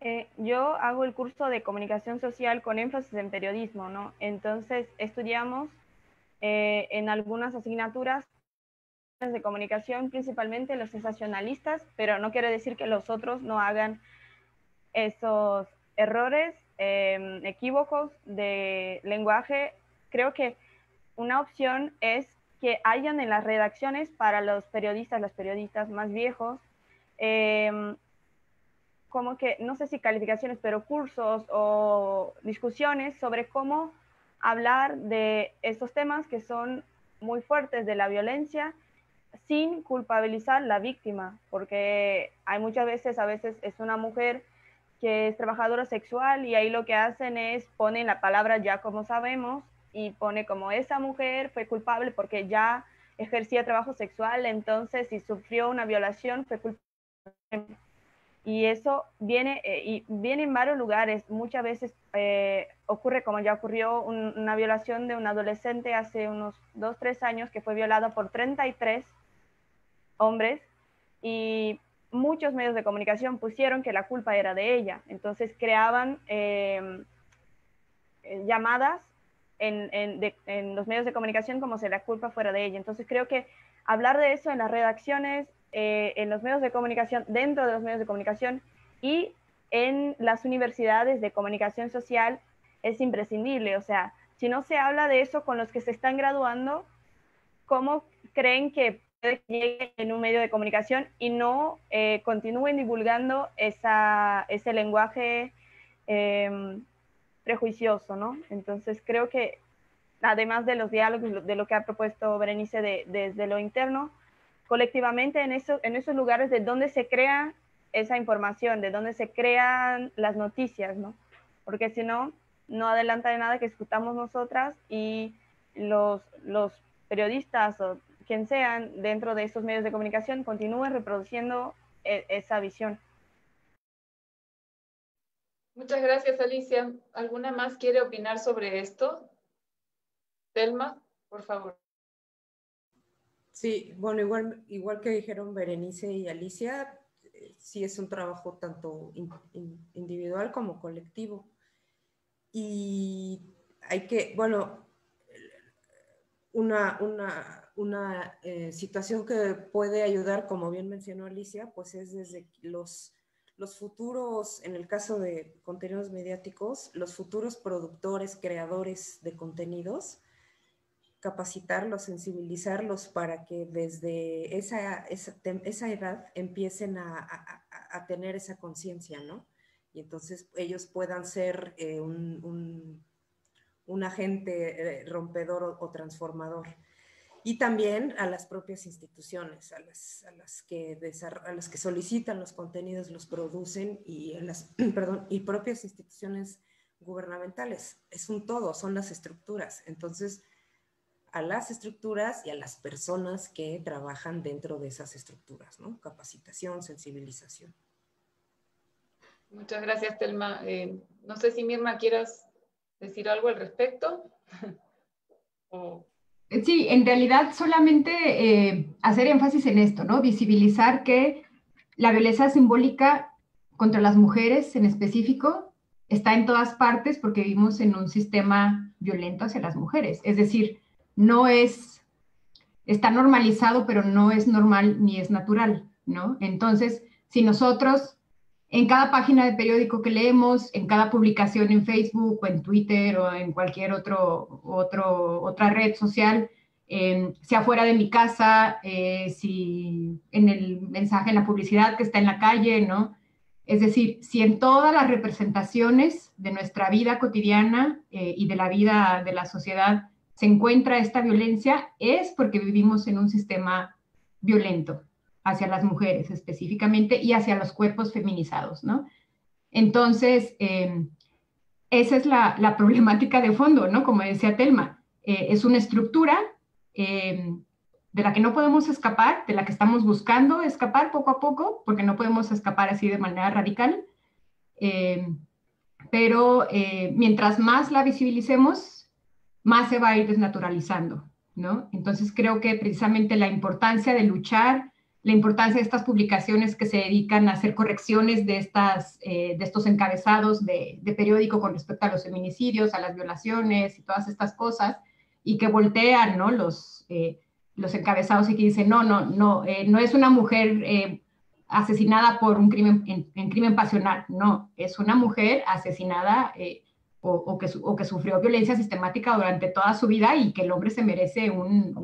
Eh, yo hago el curso de comunicación social con énfasis en periodismo, ¿no? Entonces, estudiamos eh, en algunas asignaturas de comunicación, principalmente los sensacionalistas, pero no quiere decir que los otros no hagan esos errores, eh, equívocos de lenguaje creo que una opción es que hayan en las redacciones para los periodistas, los periodistas más viejos, em, como que, no sé si calificaciones, pero cursos o discusiones sobre cómo hablar de estos temas que son muy fuertes de la violencia sin culpabilizar la víctima, porque hay muchas veces, a veces es una mujer que es trabajadora sexual y ahí lo que hacen es ponen la palabra ya como sabemos y pone como esa mujer fue culpable porque ya ejercía trabajo sexual, entonces si sufrió una violación fue culpable. Y eso viene, eh, y viene en varios lugares. Muchas veces eh, ocurre como ya ocurrió una violación de un adolescente hace unos dos, tres años que fue violada por 33 hombres y muchos medios de comunicación pusieron que la culpa era de ella. Entonces creaban eh, llamadas en, los medios de comunicación como si la culpa fuera de ella. Entonces creo que hablar de eso en las redacciones, eh, en los medios de comunicación, dentro de los medios de comunicación y en las universidades de comunicación social es imprescindible. O sea, si no se habla de eso con los que se están graduando, ¿cómo creen que puede llegue en un medio de comunicación y no eh, continúen divulgando esa, ese lenguaje eh, prejuicioso, ¿no? Entonces creo que además de los diálogos, de lo que ha propuesto Berenice desde lo interno, colectivamente en, eso, en esos lugares de donde se crea esa información, de donde se crean las noticias, ¿no? Porque si no, no adelanta de nada que escuchamos nosotras y los, los periodistas o quien sean dentro de estos medios de comunicación continúen reproduciendo e, esa visión. Muchas gracias, Alicia. ¿Alguna más quiere opinar sobre esto? Telma, por favor. Sí, bueno, igual, igual que dijeron Berenice y Alicia, eh, sí es un trabajo tanto individual como colectivo. Y hay que, bueno, una, una, una eh, situación que puede ayudar, como bien mencionó Alicia, pues es desde los los futuros, en el caso de contenidos mediáticos, los futuros productores, creadores de contenidos, capacitarlos, sensibilizarlos para que desde esa, esa, edad empiecen a, tener esa conciencia, ¿no? Y entonces ellos puedan ser eh, un, un, agente eh, rompedor o, transformador. Y también a las propias instituciones, a las, a las, que, a las que solicitan los contenidos, los producen y, las, perdón, y propias instituciones gubernamentales. Es un todo, son las estructuras. Entonces, a las estructuras y a las personas que trabajan dentro de esas estructuras, ¿no? Capacitación, sensibilización. Muchas gracias, Telma. Eh, no sé si Mirna quieras decir algo al respecto. Sí, en realidad solamente eh, hacer énfasis en esto, ¿no? Visibilizar que la violencia simbólica contra las mujeres en específico está en todas partes porque vivimos en un sistema violento hacia las mujeres. Es decir, no es, está normalizado, pero no es normal ni es natural, ¿no? Entonces, si nosotros en cada página de periódico que leemos, en cada publicación en Facebook o en Twitter o en cualquier otro, otra red social, eh, sea fuera de mi casa, eh, si en el mensaje, en la publicidad que está en la calle, ¿no? Es decir, si en todas las representaciones de nuestra vida cotidiana eh, y de la vida de la sociedad se encuentra esta violencia es porque vivimos en un sistema violento hacia las mujeres específicamente y hacia los cuerpos feminizados, ¿no? Entonces, em, esa es la, problemática de fondo, ¿no? Como decía Telma, eh, es una estructura em, de la que no podemos escapar, de la que estamos buscando escapar poco a poco, porque no podemos escapar así de manera radical. Em, pero eh, mientras más la visibilicemos, más se va a ir desnaturalizando, ¿no? Entonces creo que precisamente la importancia de luchar, la importancia de estas publicaciones que se dedican a hacer correcciones de, estas, eh, de estos encabezados de, periódico con respecto a los feminicidios, a las violaciones y todas estas cosas, y que voltean, ¿no? Los, eh, los encabezados y que dicen, no, no, no, eh, no es una mujer asesinada por un crimen, en, crimen pasional, no, es una mujer asesinada o, que, o, que, sufrió violencia sistemática durante toda su vida y que el hombre se merece un,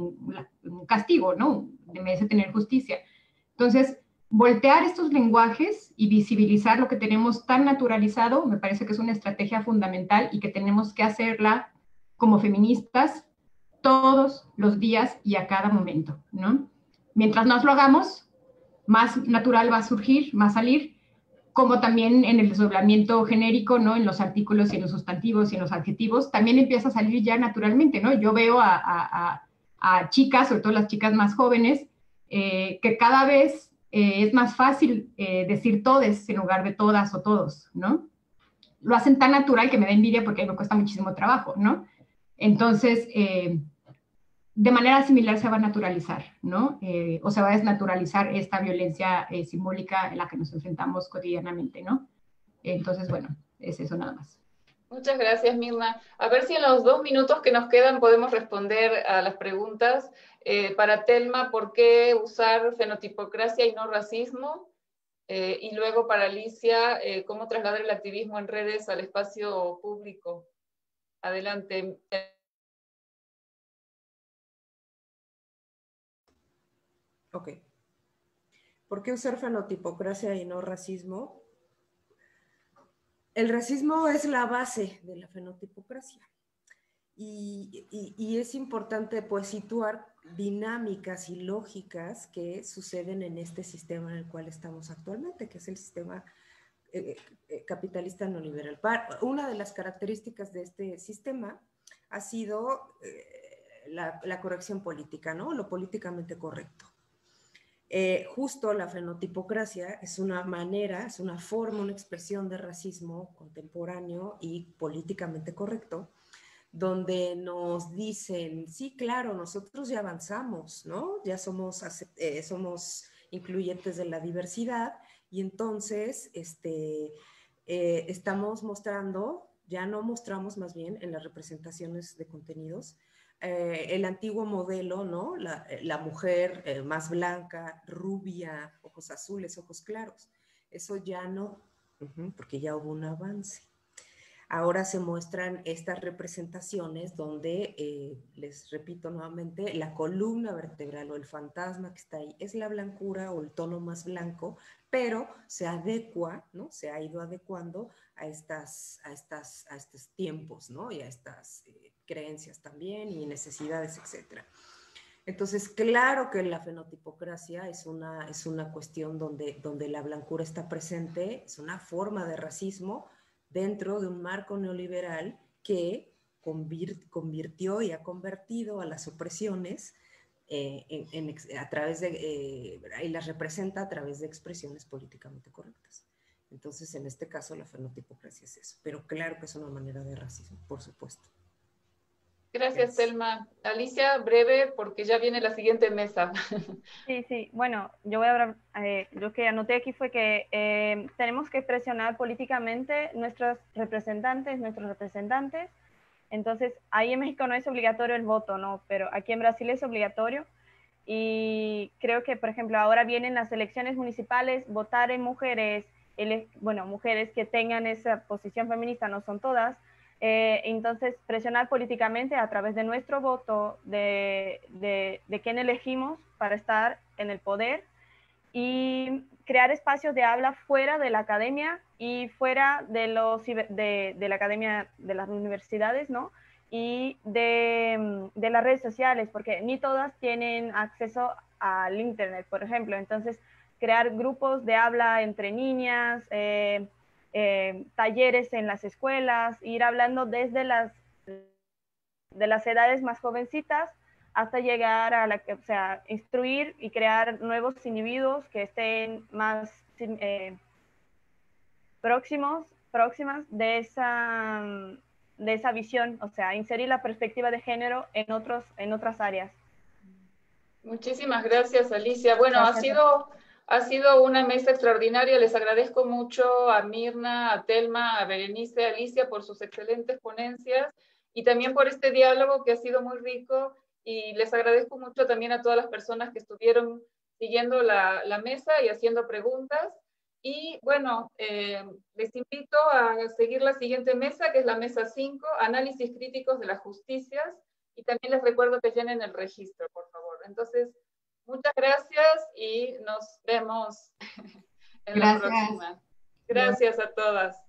un, castigo, ¿no? Merece tener justicia. Entonces, voltear estos lenguajes y visibilizar lo que tenemos tan naturalizado me parece que es una estrategia fundamental y que tenemos que hacerla como feministas todos los días y a cada momento, ¿no? Mientras más lo hagamos, más natural va a surgir, más salir como también en el desdoblamiento genérico, ¿no? En los artículos y en los sustantivos y en los adjetivos, también empieza a salir ya naturalmente, ¿no? Yo veo a, chicas, sobre todo las chicas más jóvenes, eh, que cada vez eh, es más fácil eh, decir todes en lugar de todas o todos, ¿no? Lo hacen tan natural que me da envidia porque me cuesta muchísimo trabajo, ¿no? Entonces, de manera similar se va a naturalizar, ¿no? Eh, o se va a desnaturalizar esta violencia eh, simbólica en la que nos enfrentamos cotidianamente, ¿no? Entonces, bueno, es eso nada más. Muchas gracias, Mirna. A ver si en los dos minutos que nos quedan podemos responder a las preguntas. Eh, para Telma, ¿por qué usar fenotipocracia y no racismo? y luego para Alicia, ¿cómo trasladar el activismo en redes al espacio público? Adelante. Ok. ¿Por qué usar fenotipocracia y no racismo? El racismo es la base de la fenotipocracia. Y, es importante pues situar dinámicas y lógicas que suceden en este sistema en el cual estamos actualmente, que es el sistema eh, eh, capitalista neoliberal. Una de las características de este sistema ha sido eh, la, corrección política, ¿no? Lo políticamente correcto. Eh, justo la fenotipocracia es una manera, es una forma, una expresión de racismo contemporáneo y políticamente correcto, donde nos dicen, sí, claro, nosotros ya avanzamos, ¿no? Ya somos, eh, somos incluyentes de la diversidad y entonces este, eh, estamos mostrando, ya no mostramos más bien en las representaciones de contenidos, eh, el antiguo modelo, ¿no? La, mujer más blanca, rubia, ojos azules, ojos claros. Eso ya no, porque ya hubo un avance. Ahora se muestran estas representaciones donde, eh, les repito nuevamente, la columna vertebral o el fantasma que está ahí es la blancura o el tono más blanco, pero se adecua, ¿no? Se ha ido adecuando a, estas, a, estas, a estos tiempos, ¿no? Y a estas eh, creencias también y necesidades, etcétera. Entonces, claro que la fenotipocracia es una, es una cuestión donde, donde la blancura está presente, es una forma de racismo, dentro de un marco neoliberal que convirtió y ha convertido a las opresiones eh, a través de, eh, y las representa a través de expresiones políticamente correctas. Entonces, en este caso, la fenotipocracia es eso, pero claro que es una manera de racismo, por supuesto. Gracias, Selma. Alicia, breve, porque ya viene la siguiente mesa. Sí, sí. Bueno, yo voy a hablar, eh, lo que anoté aquí fue que eh, tenemos que presionar políticamente nuestros representantes, nuestros representantes. Entonces, ahí en México no es obligatorio el voto, ¿no? Pero aquí en Brasil es obligatorio. Y creo que, por ejemplo, ahora vienen las elecciones municipales, votar en mujeres, bueno, mujeres que tengan esa posición feminista, no son todas, eh, entonces, presionar políticamente a través de nuestro voto, de, de, quién elegimos para estar en el poder y crear espacios de habla fuera de la academia y fuera de, los, de, de la academia de las universidades, ¿no? Y de, de, las redes sociales, porque ni todas tienen acceso al Internet, por ejemplo. Entonces, crear grupos de habla entre niñas, eh, eh, talleres en las escuelas, ir hablando desde las, de las edades más jovencitas hasta llegar a la que, o sea, instruir y crear nuevos individuos que estén más eh, próximos, próximas de esa, de esa visión, o sea, inserir la perspectiva de género en, otros, en otras áreas. Muchísimas gracias, Alicia. Bueno, ha sido ha sido una mesa extraordinaria. Les agradezco mucho a Mirna, a Telma, a Berenice, a Alicia por sus excelentes ponencias y también por este diálogo que ha sido muy rico. Y les agradezco mucho también a todas las personas que estuvieron siguiendo la, mesa y haciendo preguntas. Y bueno, eh, les invito a seguir la siguiente mesa, que es la mesa 5, análisis críticos de las justicias. Y también les recuerdo que llenen el registro, por favor. Entonces, Muchas gracias y nos vemos en la próxima. Gracias a todas.